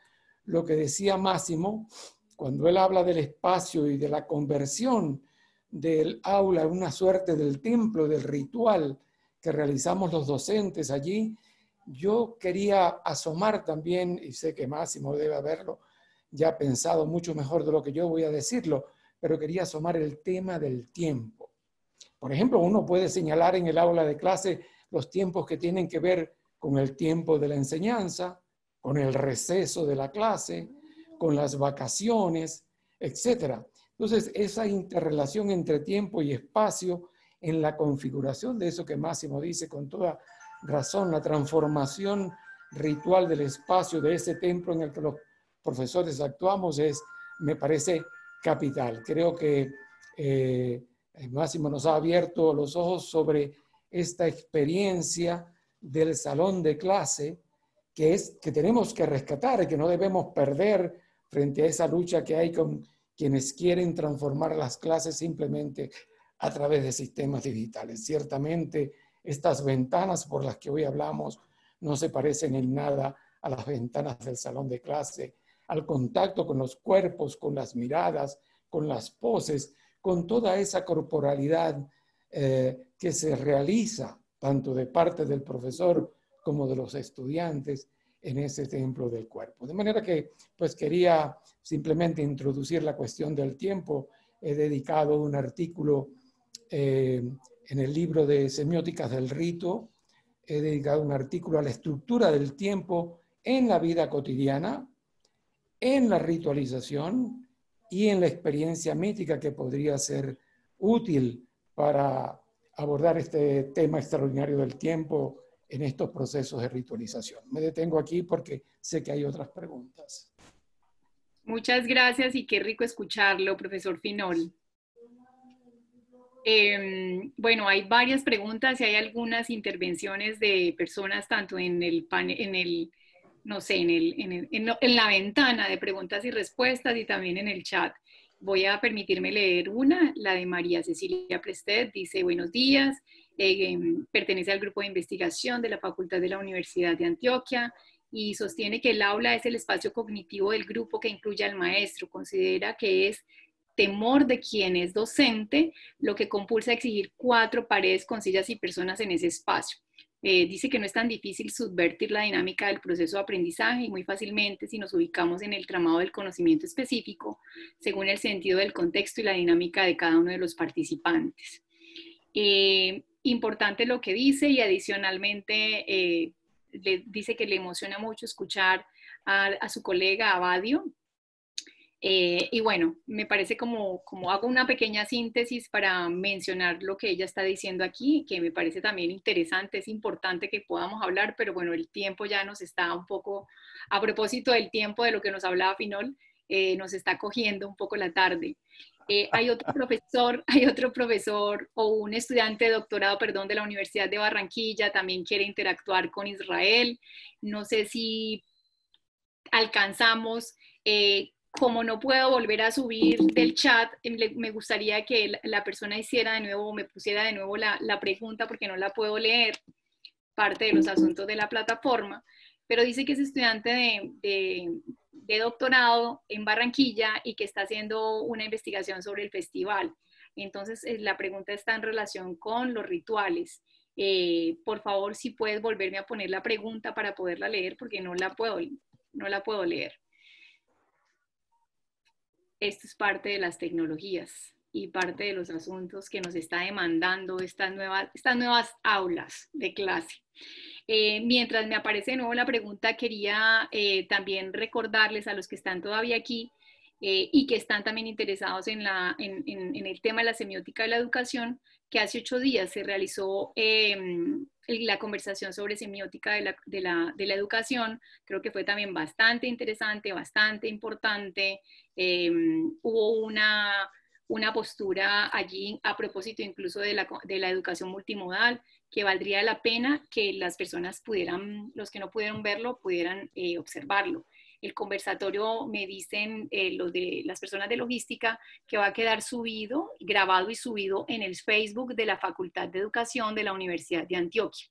lo que decía Máximo cuando él habla del espacio y de la conversión del aula una suerte del templo, del ritual que realizamos los docentes allí, yo quería asomar también, y sé que Máximo debe haberlo ya pensado mucho mejor de lo que yo voy a decirlo, pero quería asomar el tema del tiempo. Por ejemplo, uno puede señalar en el aula de clase los tiempos que tienen que ver con el tiempo de la enseñanza, con el receso de la clase, con las vacaciones, etc. Entonces, esa interrelación entre tiempo y espacio en la configuración de eso que Máximo dice con toda razón, la transformación ritual del espacio de ese templo en el que los profesores actuamos es, me parece, capital. Creo que eh, Máximo nos ha abierto los ojos sobre esta experiencia del salón de clase que es que tenemos que rescatar y que no debemos perder frente a esa lucha que hay con quienes quieren transformar las clases simplemente a través de sistemas digitales. Ciertamente estas ventanas por las que hoy hablamos no se parecen en nada a las ventanas del salón de clase, al contacto con los cuerpos, con las miradas, con las poses, con toda esa corporalidad eh, que se realiza tanto de parte del profesor como de los estudiantes en ese templo del cuerpo. De manera que, pues quería simplemente introducir la cuestión del tiempo. He dedicado un artículo eh, en el libro de Semióticas del Rito he dedicado un artículo a la estructura del tiempo en la vida cotidiana, en la ritualización y en la experiencia mítica que podría ser útil para abordar este tema extraordinario del tiempo en estos procesos de ritualización. Me detengo aquí porque sé que hay otras preguntas. Muchas gracias y qué rico escucharlo, profesor Finol. Em, bueno, hay varias preguntas y hay algunas intervenciones de personas tanto en el, en el no sé, en, el, en, la ventana de preguntas y respuestas y también en el chat. Voy a permitirme leer una, la de María Cecilia Prested, dice buenos días, em, pertenece al grupo de investigación de la Facultad de la Universidad de Antioquia y sostiene que el aula es el espacio cognitivo del grupo que incluye al maestro, considera que es temor de quien es docente, lo que compulsa a exigir cuatro paredes con sillas y personas en ese espacio. Eh, dice que no es tan difícil subvertir la dinámica del proceso de aprendizaje y muy fácilmente si nos ubicamos en el tramado del conocimiento específico, según el sentido del contexto y la dinámica de cada uno de los participantes. Eh, importante lo que dice y adicionalmente eh, le dice que le emociona mucho escuchar a, a su colega Abadio, eh, y bueno, me parece como, como hago una pequeña síntesis para mencionar lo que ella está diciendo aquí, que me parece también interesante, es importante que podamos hablar, pero bueno, el tiempo ya nos está un poco, a propósito del tiempo de lo que nos hablaba Finol, eh, nos está cogiendo un poco la tarde. Eh, hay otro profesor, hay otro profesor o un estudiante de doctorado, perdón, de la Universidad de Barranquilla, también quiere interactuar con Israel. No sé si alcanzamos como no puedo volver a subir del chat, em, me gustaría que la persona hiciera de nuevo, me pusiera de nuevo la, pregunta porque no la puedo leer, parte de los asuntos de la plataforma, pero dice que es estudiante de, doctorado en Barranquilla y que está haciendo una investigación sobre el festival. Entonces, eh, la pregunta está en relación con los rituales. Eh, por favor, si puedes volverme a poner la pregunta para poderla leer, porque no la puedo, no la puedo leer esto es parte de las tecnologías y parte de los asuntos que nos está demandando estas nuevas, estas nuevas aulas de clase. Eh, mientras me aparece de nuevo la pregunta, quería eh, también recordarles a los que están todavía aquí eh, y que están también interesados en, la, en, en, el tema de la semiótica de la educación, que hace ocho días se realizó em, la conversación sobre semiótica de la, educación. Creo que fue también bastante interesante, bastante importante. Em, hubo una, una postura allí a propósito incluso de la, de la educación multimodal que valdría la pena que las personas pudieran, los que no pudieron verlo, pudieran eh, observarlo el conversatorio, me dicen eh, los de las personas de logística, que va a quedar subido, grabado y subido en el Facebook de la Facultad de Educación de la Universidad de Antioquia.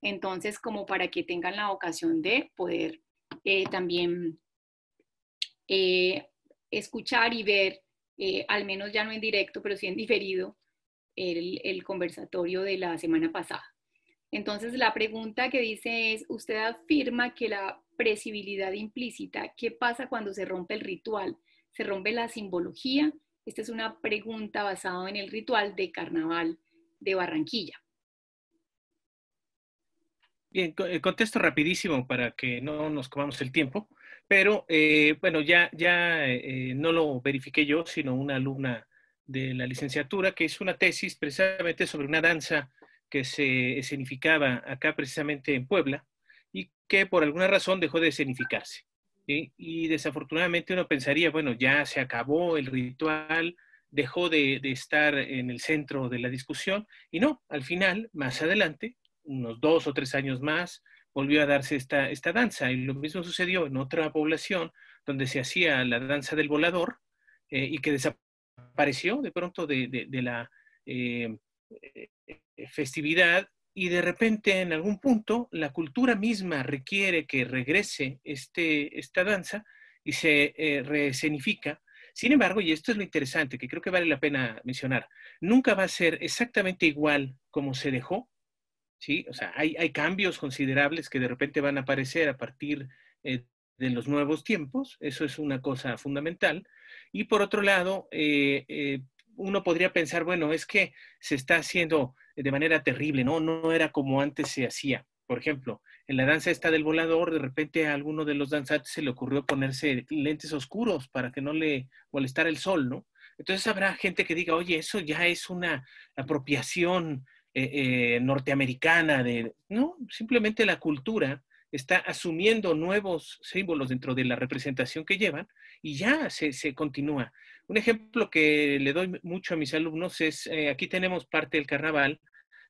Entonces, como para que tengan la ocasión de poder eh, también eh, escuchar y ver, al menos ya no en directo, pero sí en diferido, el conversatorio de la semana pasada. Entonces, la pregunta que dice es, usted afirma que la presibilidad implícita, ¿qué pasa cuando se rompe el ritual? ¿Se rompe la simbología? Esta es una pregunta basada en el ritual de carnaval de Barranquilla. Bien, eh, contesto rapidísimo para que no nos comamos el tiempo, pero eh, bueno, ya, ya eh, no lo verifiqué yo, sino una alumna de la licenciatura que hizo una tesis precisamente sobre una danza que se escenificaba acá precisamente en Puebla y que por alguna razón dejó de escenificarse. Y desafortunadamente uno pensaría, bueno, ya se acabó el ritual, dejó de, estar en el centro de la discusión y no, al final, más adelante, unos dos o tres años más, volvió a darse esta, esta danza. Y lo mismo sucedió en otra población donde se hacía la danza del volador eh, y que desapareció de pronto de, la eh, eh, festividad y de repente en algún punto la cultura misma requiere que regrese este, esta danza y se eh. Sin embargo, y esto es lo interesante que creo que vale la pena mencionar, nunca va a ser exactamente igual como se dejó, ¿sí? O sea, hay, hay cambios considerables que de repente van a aparecer a partir eh, de los nuevos tiempos, eso es una cosa fundamental. Y por otro lado, uno podría pensar, bueno, es que se está haciendo de manera terrible, ¿no? No era como antes se hacía. Por ejemplo, en la danza esta del volador, de repente a alguno de los danzantes se le ocurrió ponerse lentes oscuros para que no le molestara el sol, ¿no? Entonces habrá gente que diga, oye, eso ya es una apropiación eh, eh, norteamericana de... No, simplemente la cultura está asumiendo nuevos símbolos dentro de la representación que llevan y ya se, continúa. Un ejemplo que le doy mucho a mis alumnos es, eh, aquí tenemos parte del carnaval,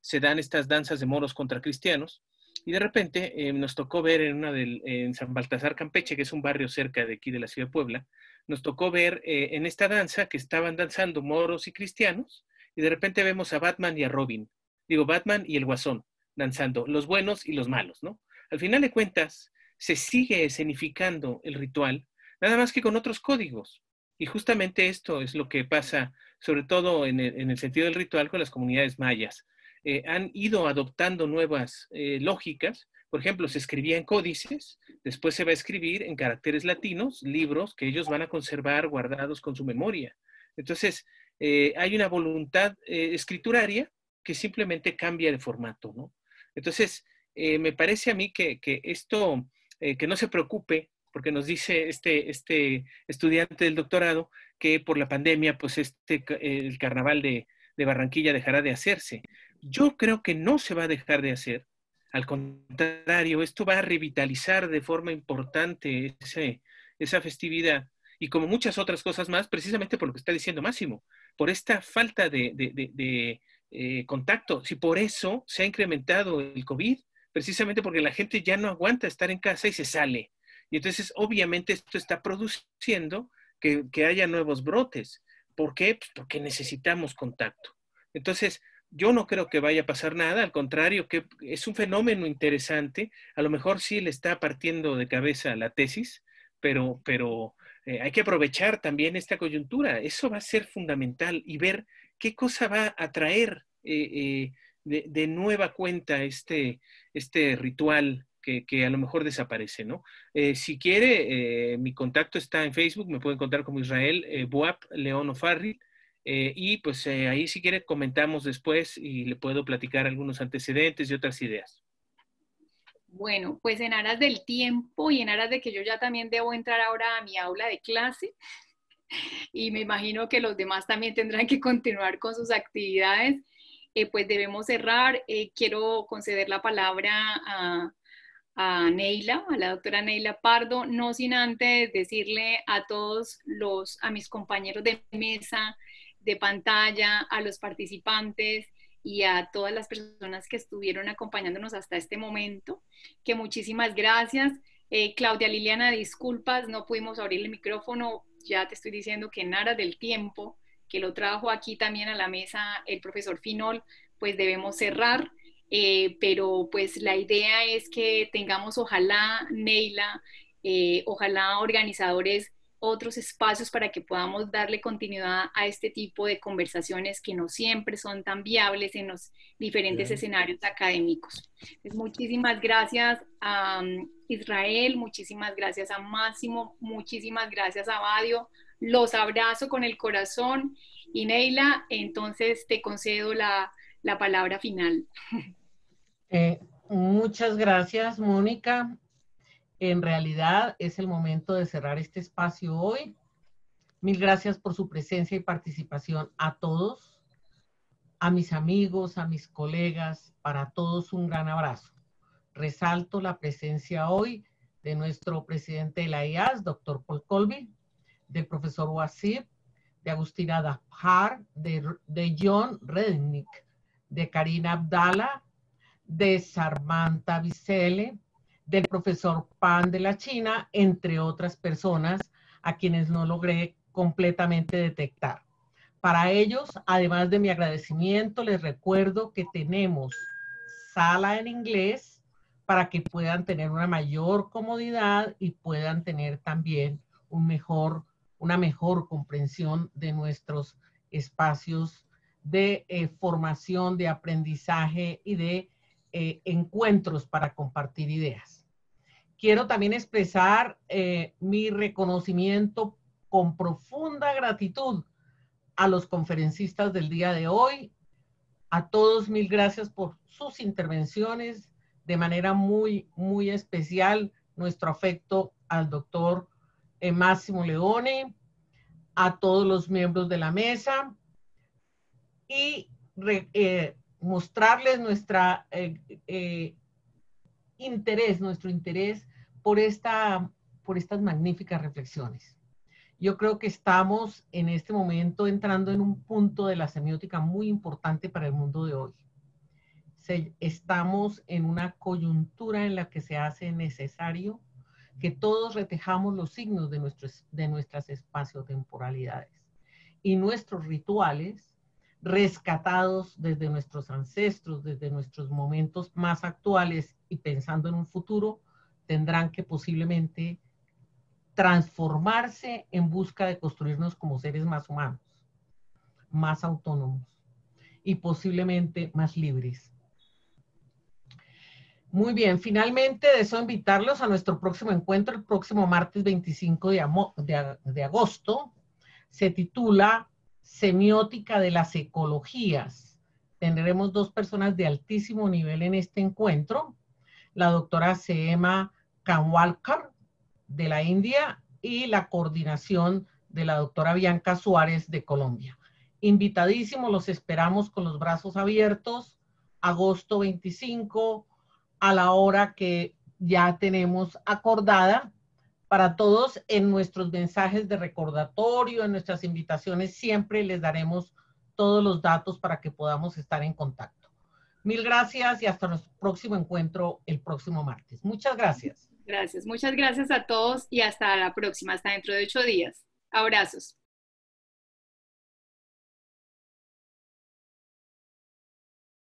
se dan estas danzas de moros contra cristianos, y de repente eh, nos tocó ver en una del, en San Baltasar Campeche, que es un barrio cerca de aquí de la ciudad de Puebla, nos tocó ver eh, en esta danza que estaban danzando moros y cristianos, y de repente vemos a Batman y a Robin, digo Batman y el Guasón, danzando, los buenos y los malos, ¿no? Al final de cuentas, se sigue escenificando el ritual, nada más que con otros códigos. Y justamente esto es lo que pasa, sobre todo en el, sentido del ritual, con las comunidades mayas. eh, han ido adoptando nuevas eh, lógicas. Por ejemplo, se escribía en códices, después se va a escribir en caracteres latinos, libros que ellos van a conservar guardados con su memoria. Entonces, hay una voluntad escrituraria que simplemente cambia de formato, ¿no? Entonces, me parece a mí que, que esto, que no se preocupe porque nos dice este, este estudiante del doctorado que por la pandemia, pues este, el carnaval de, Barranquilla dejará de hacerse. Yo creo que no se va a dejar de hacer. Al contrario, esto va a revitalizar de forma importante esa festividad y como muchas otras cosas más, precisamente por lo que está diciendo Máximo, por esta falta de, eh, contacto. Si por eso se ha incrementado el COVID, precisamente porque la gente ya no aguanta estar en casa y se sale. Y entonces, obviamente, esto está produciendo que, haya nuevos brotes. ¿Por qué? Pues porque necesitamos contacto. Entonces, yo no creo que vaya a pasar nada, al contrario, que es un fenómeno interesante. A lo mejor sí le está partiendo de cabeza la tesis, pero, pero eh, hay que aprovechar también esta coyuntura. Eso va a ser fundamental y ver qué cosa va a traer eh, eh, de, nueva cuenta este, este ritual que, a lo mejor desaparece, ¿no? Eh, si quiere, eh, mi contacto está en Facebook, me puede encontrar como Israel eh, Boap León O'Farrill, y pues ahí si quiere comentamos después y le puedo platicar algunos antecedentes y otras ideas. Bueno, pues en aras del tiempo y en aras de que yo ya también debo entrar ahora a mi aula de clase, y me imagino que los demás también tendrán que continuar con sus actividades, pues debemos cerrar. quiero conceder la palabra a a Neila, a la doctora Neila Pardo, no sin antes decirle a todos los, a mis compañeros de mesa, de pantalla, a los participantes y a todas las personas que estuvieron acompañándonos hasta este momento, que muchísimas gracias. Eh, Claudia Liliana, disculpas, no pudimos abrir el micrófono, ya te estoy diciendo que en aras del tiempo, que lo trajo aquí también a la mesa el profesor Finol, pues debemos cerrar. Eh, pero pues la idea es que tengamos ojalá, Neila, eh, ojalá organizadores otros espacios para que podamos darle continuidad a este tipo de conversaciones que no siempre son tan viables en los diferentes escenarios académicos. Pues, muchísimas gracias a um, Israel, muchísimas gracias a Máximo, muchísimas gracias a Badio. Los abrazo con el corazón y Neila, entonces te concedo la, la palabra final. Eh, muchas gracias, Mónica. En realidad es el momento de cerrar este espacio hoy. Mil gracias por su presencia y participación a todos, a mis amigos, a mis colegas, para todos un gran abrazo. Resalto la presencia hoy de nuestro presidente de la IAS, doctor Paul Colby, del profesor Wasif, de Agustina Dapar, de, de John Rednick, de Karina Abdala, de Sarmanta Vicele, del profesor Pan de la China, entre otras personas a quienes no logré completamente detectar. Para ellos, además de mi agradecimiento, les recuerdo que tenemos sala en inglés para que puedan tener una mayor comodidad y puedan tener también un mejor, una mejor comprensión de nuestros espacios de eh, formación, de aprendizaje y de eh, encuentros para compartir ideas. Quiero también expresar eh, mi reconocimiento con profunda gratitud a los conferencistas del día de hoy. A todos mil gracias por sus intervenciones. De manera muy, muy especial, nuestro afecto al doctor eh, Máximo Leone, a todos los miembros de la mesa y mostrarles nuestra eh, eh, interés, nuestro interés por, esta, por estas magníficas reflexiones. Yo creo que estamos en este momento entrando en un punto de la semiótica muy importante para el mundo de hoy. estamos en una coyuntura en la que se hace necesario que todos retejamos los signos de, nuestros, de nuestras espaciotemporalidades y nuestros rituales rescatados desde nuestros ancestros, desde nuestros momentos más actuales y pensando en un futuro, tendrán que posiblemente transformarse en busca de construirnos como seres más humanos, más autónomos. y posiblemente más libres. Muy bien, finalmente deseo invitarlos a nuestro próximo encuentro el próximo martes 25 de, agosto. Se titula Semiótica de las Ecologías. Tendremos dos personas de altísimo nivel en este encuentro. La doctora Seema Kanwalkar de la India y la coordinación de la doctora Bianca Suárez de Colombia. Invitadísimos, los esperamos con los brazos abiertos. Agosto 25 a la hora que ya tenemos acordada para todos en nuestros mensajes de recordatorio, en nuestras invitaciones, siempre les daremos todos los datos para que podamos estar en contacto. Mil gracias y hasta nuestro próximo encuentro el próximo martes. Muchas gracias. Gracias, muchas gracias a todos y hasta la próxima, hasta dentro de ocho días. Abrazos.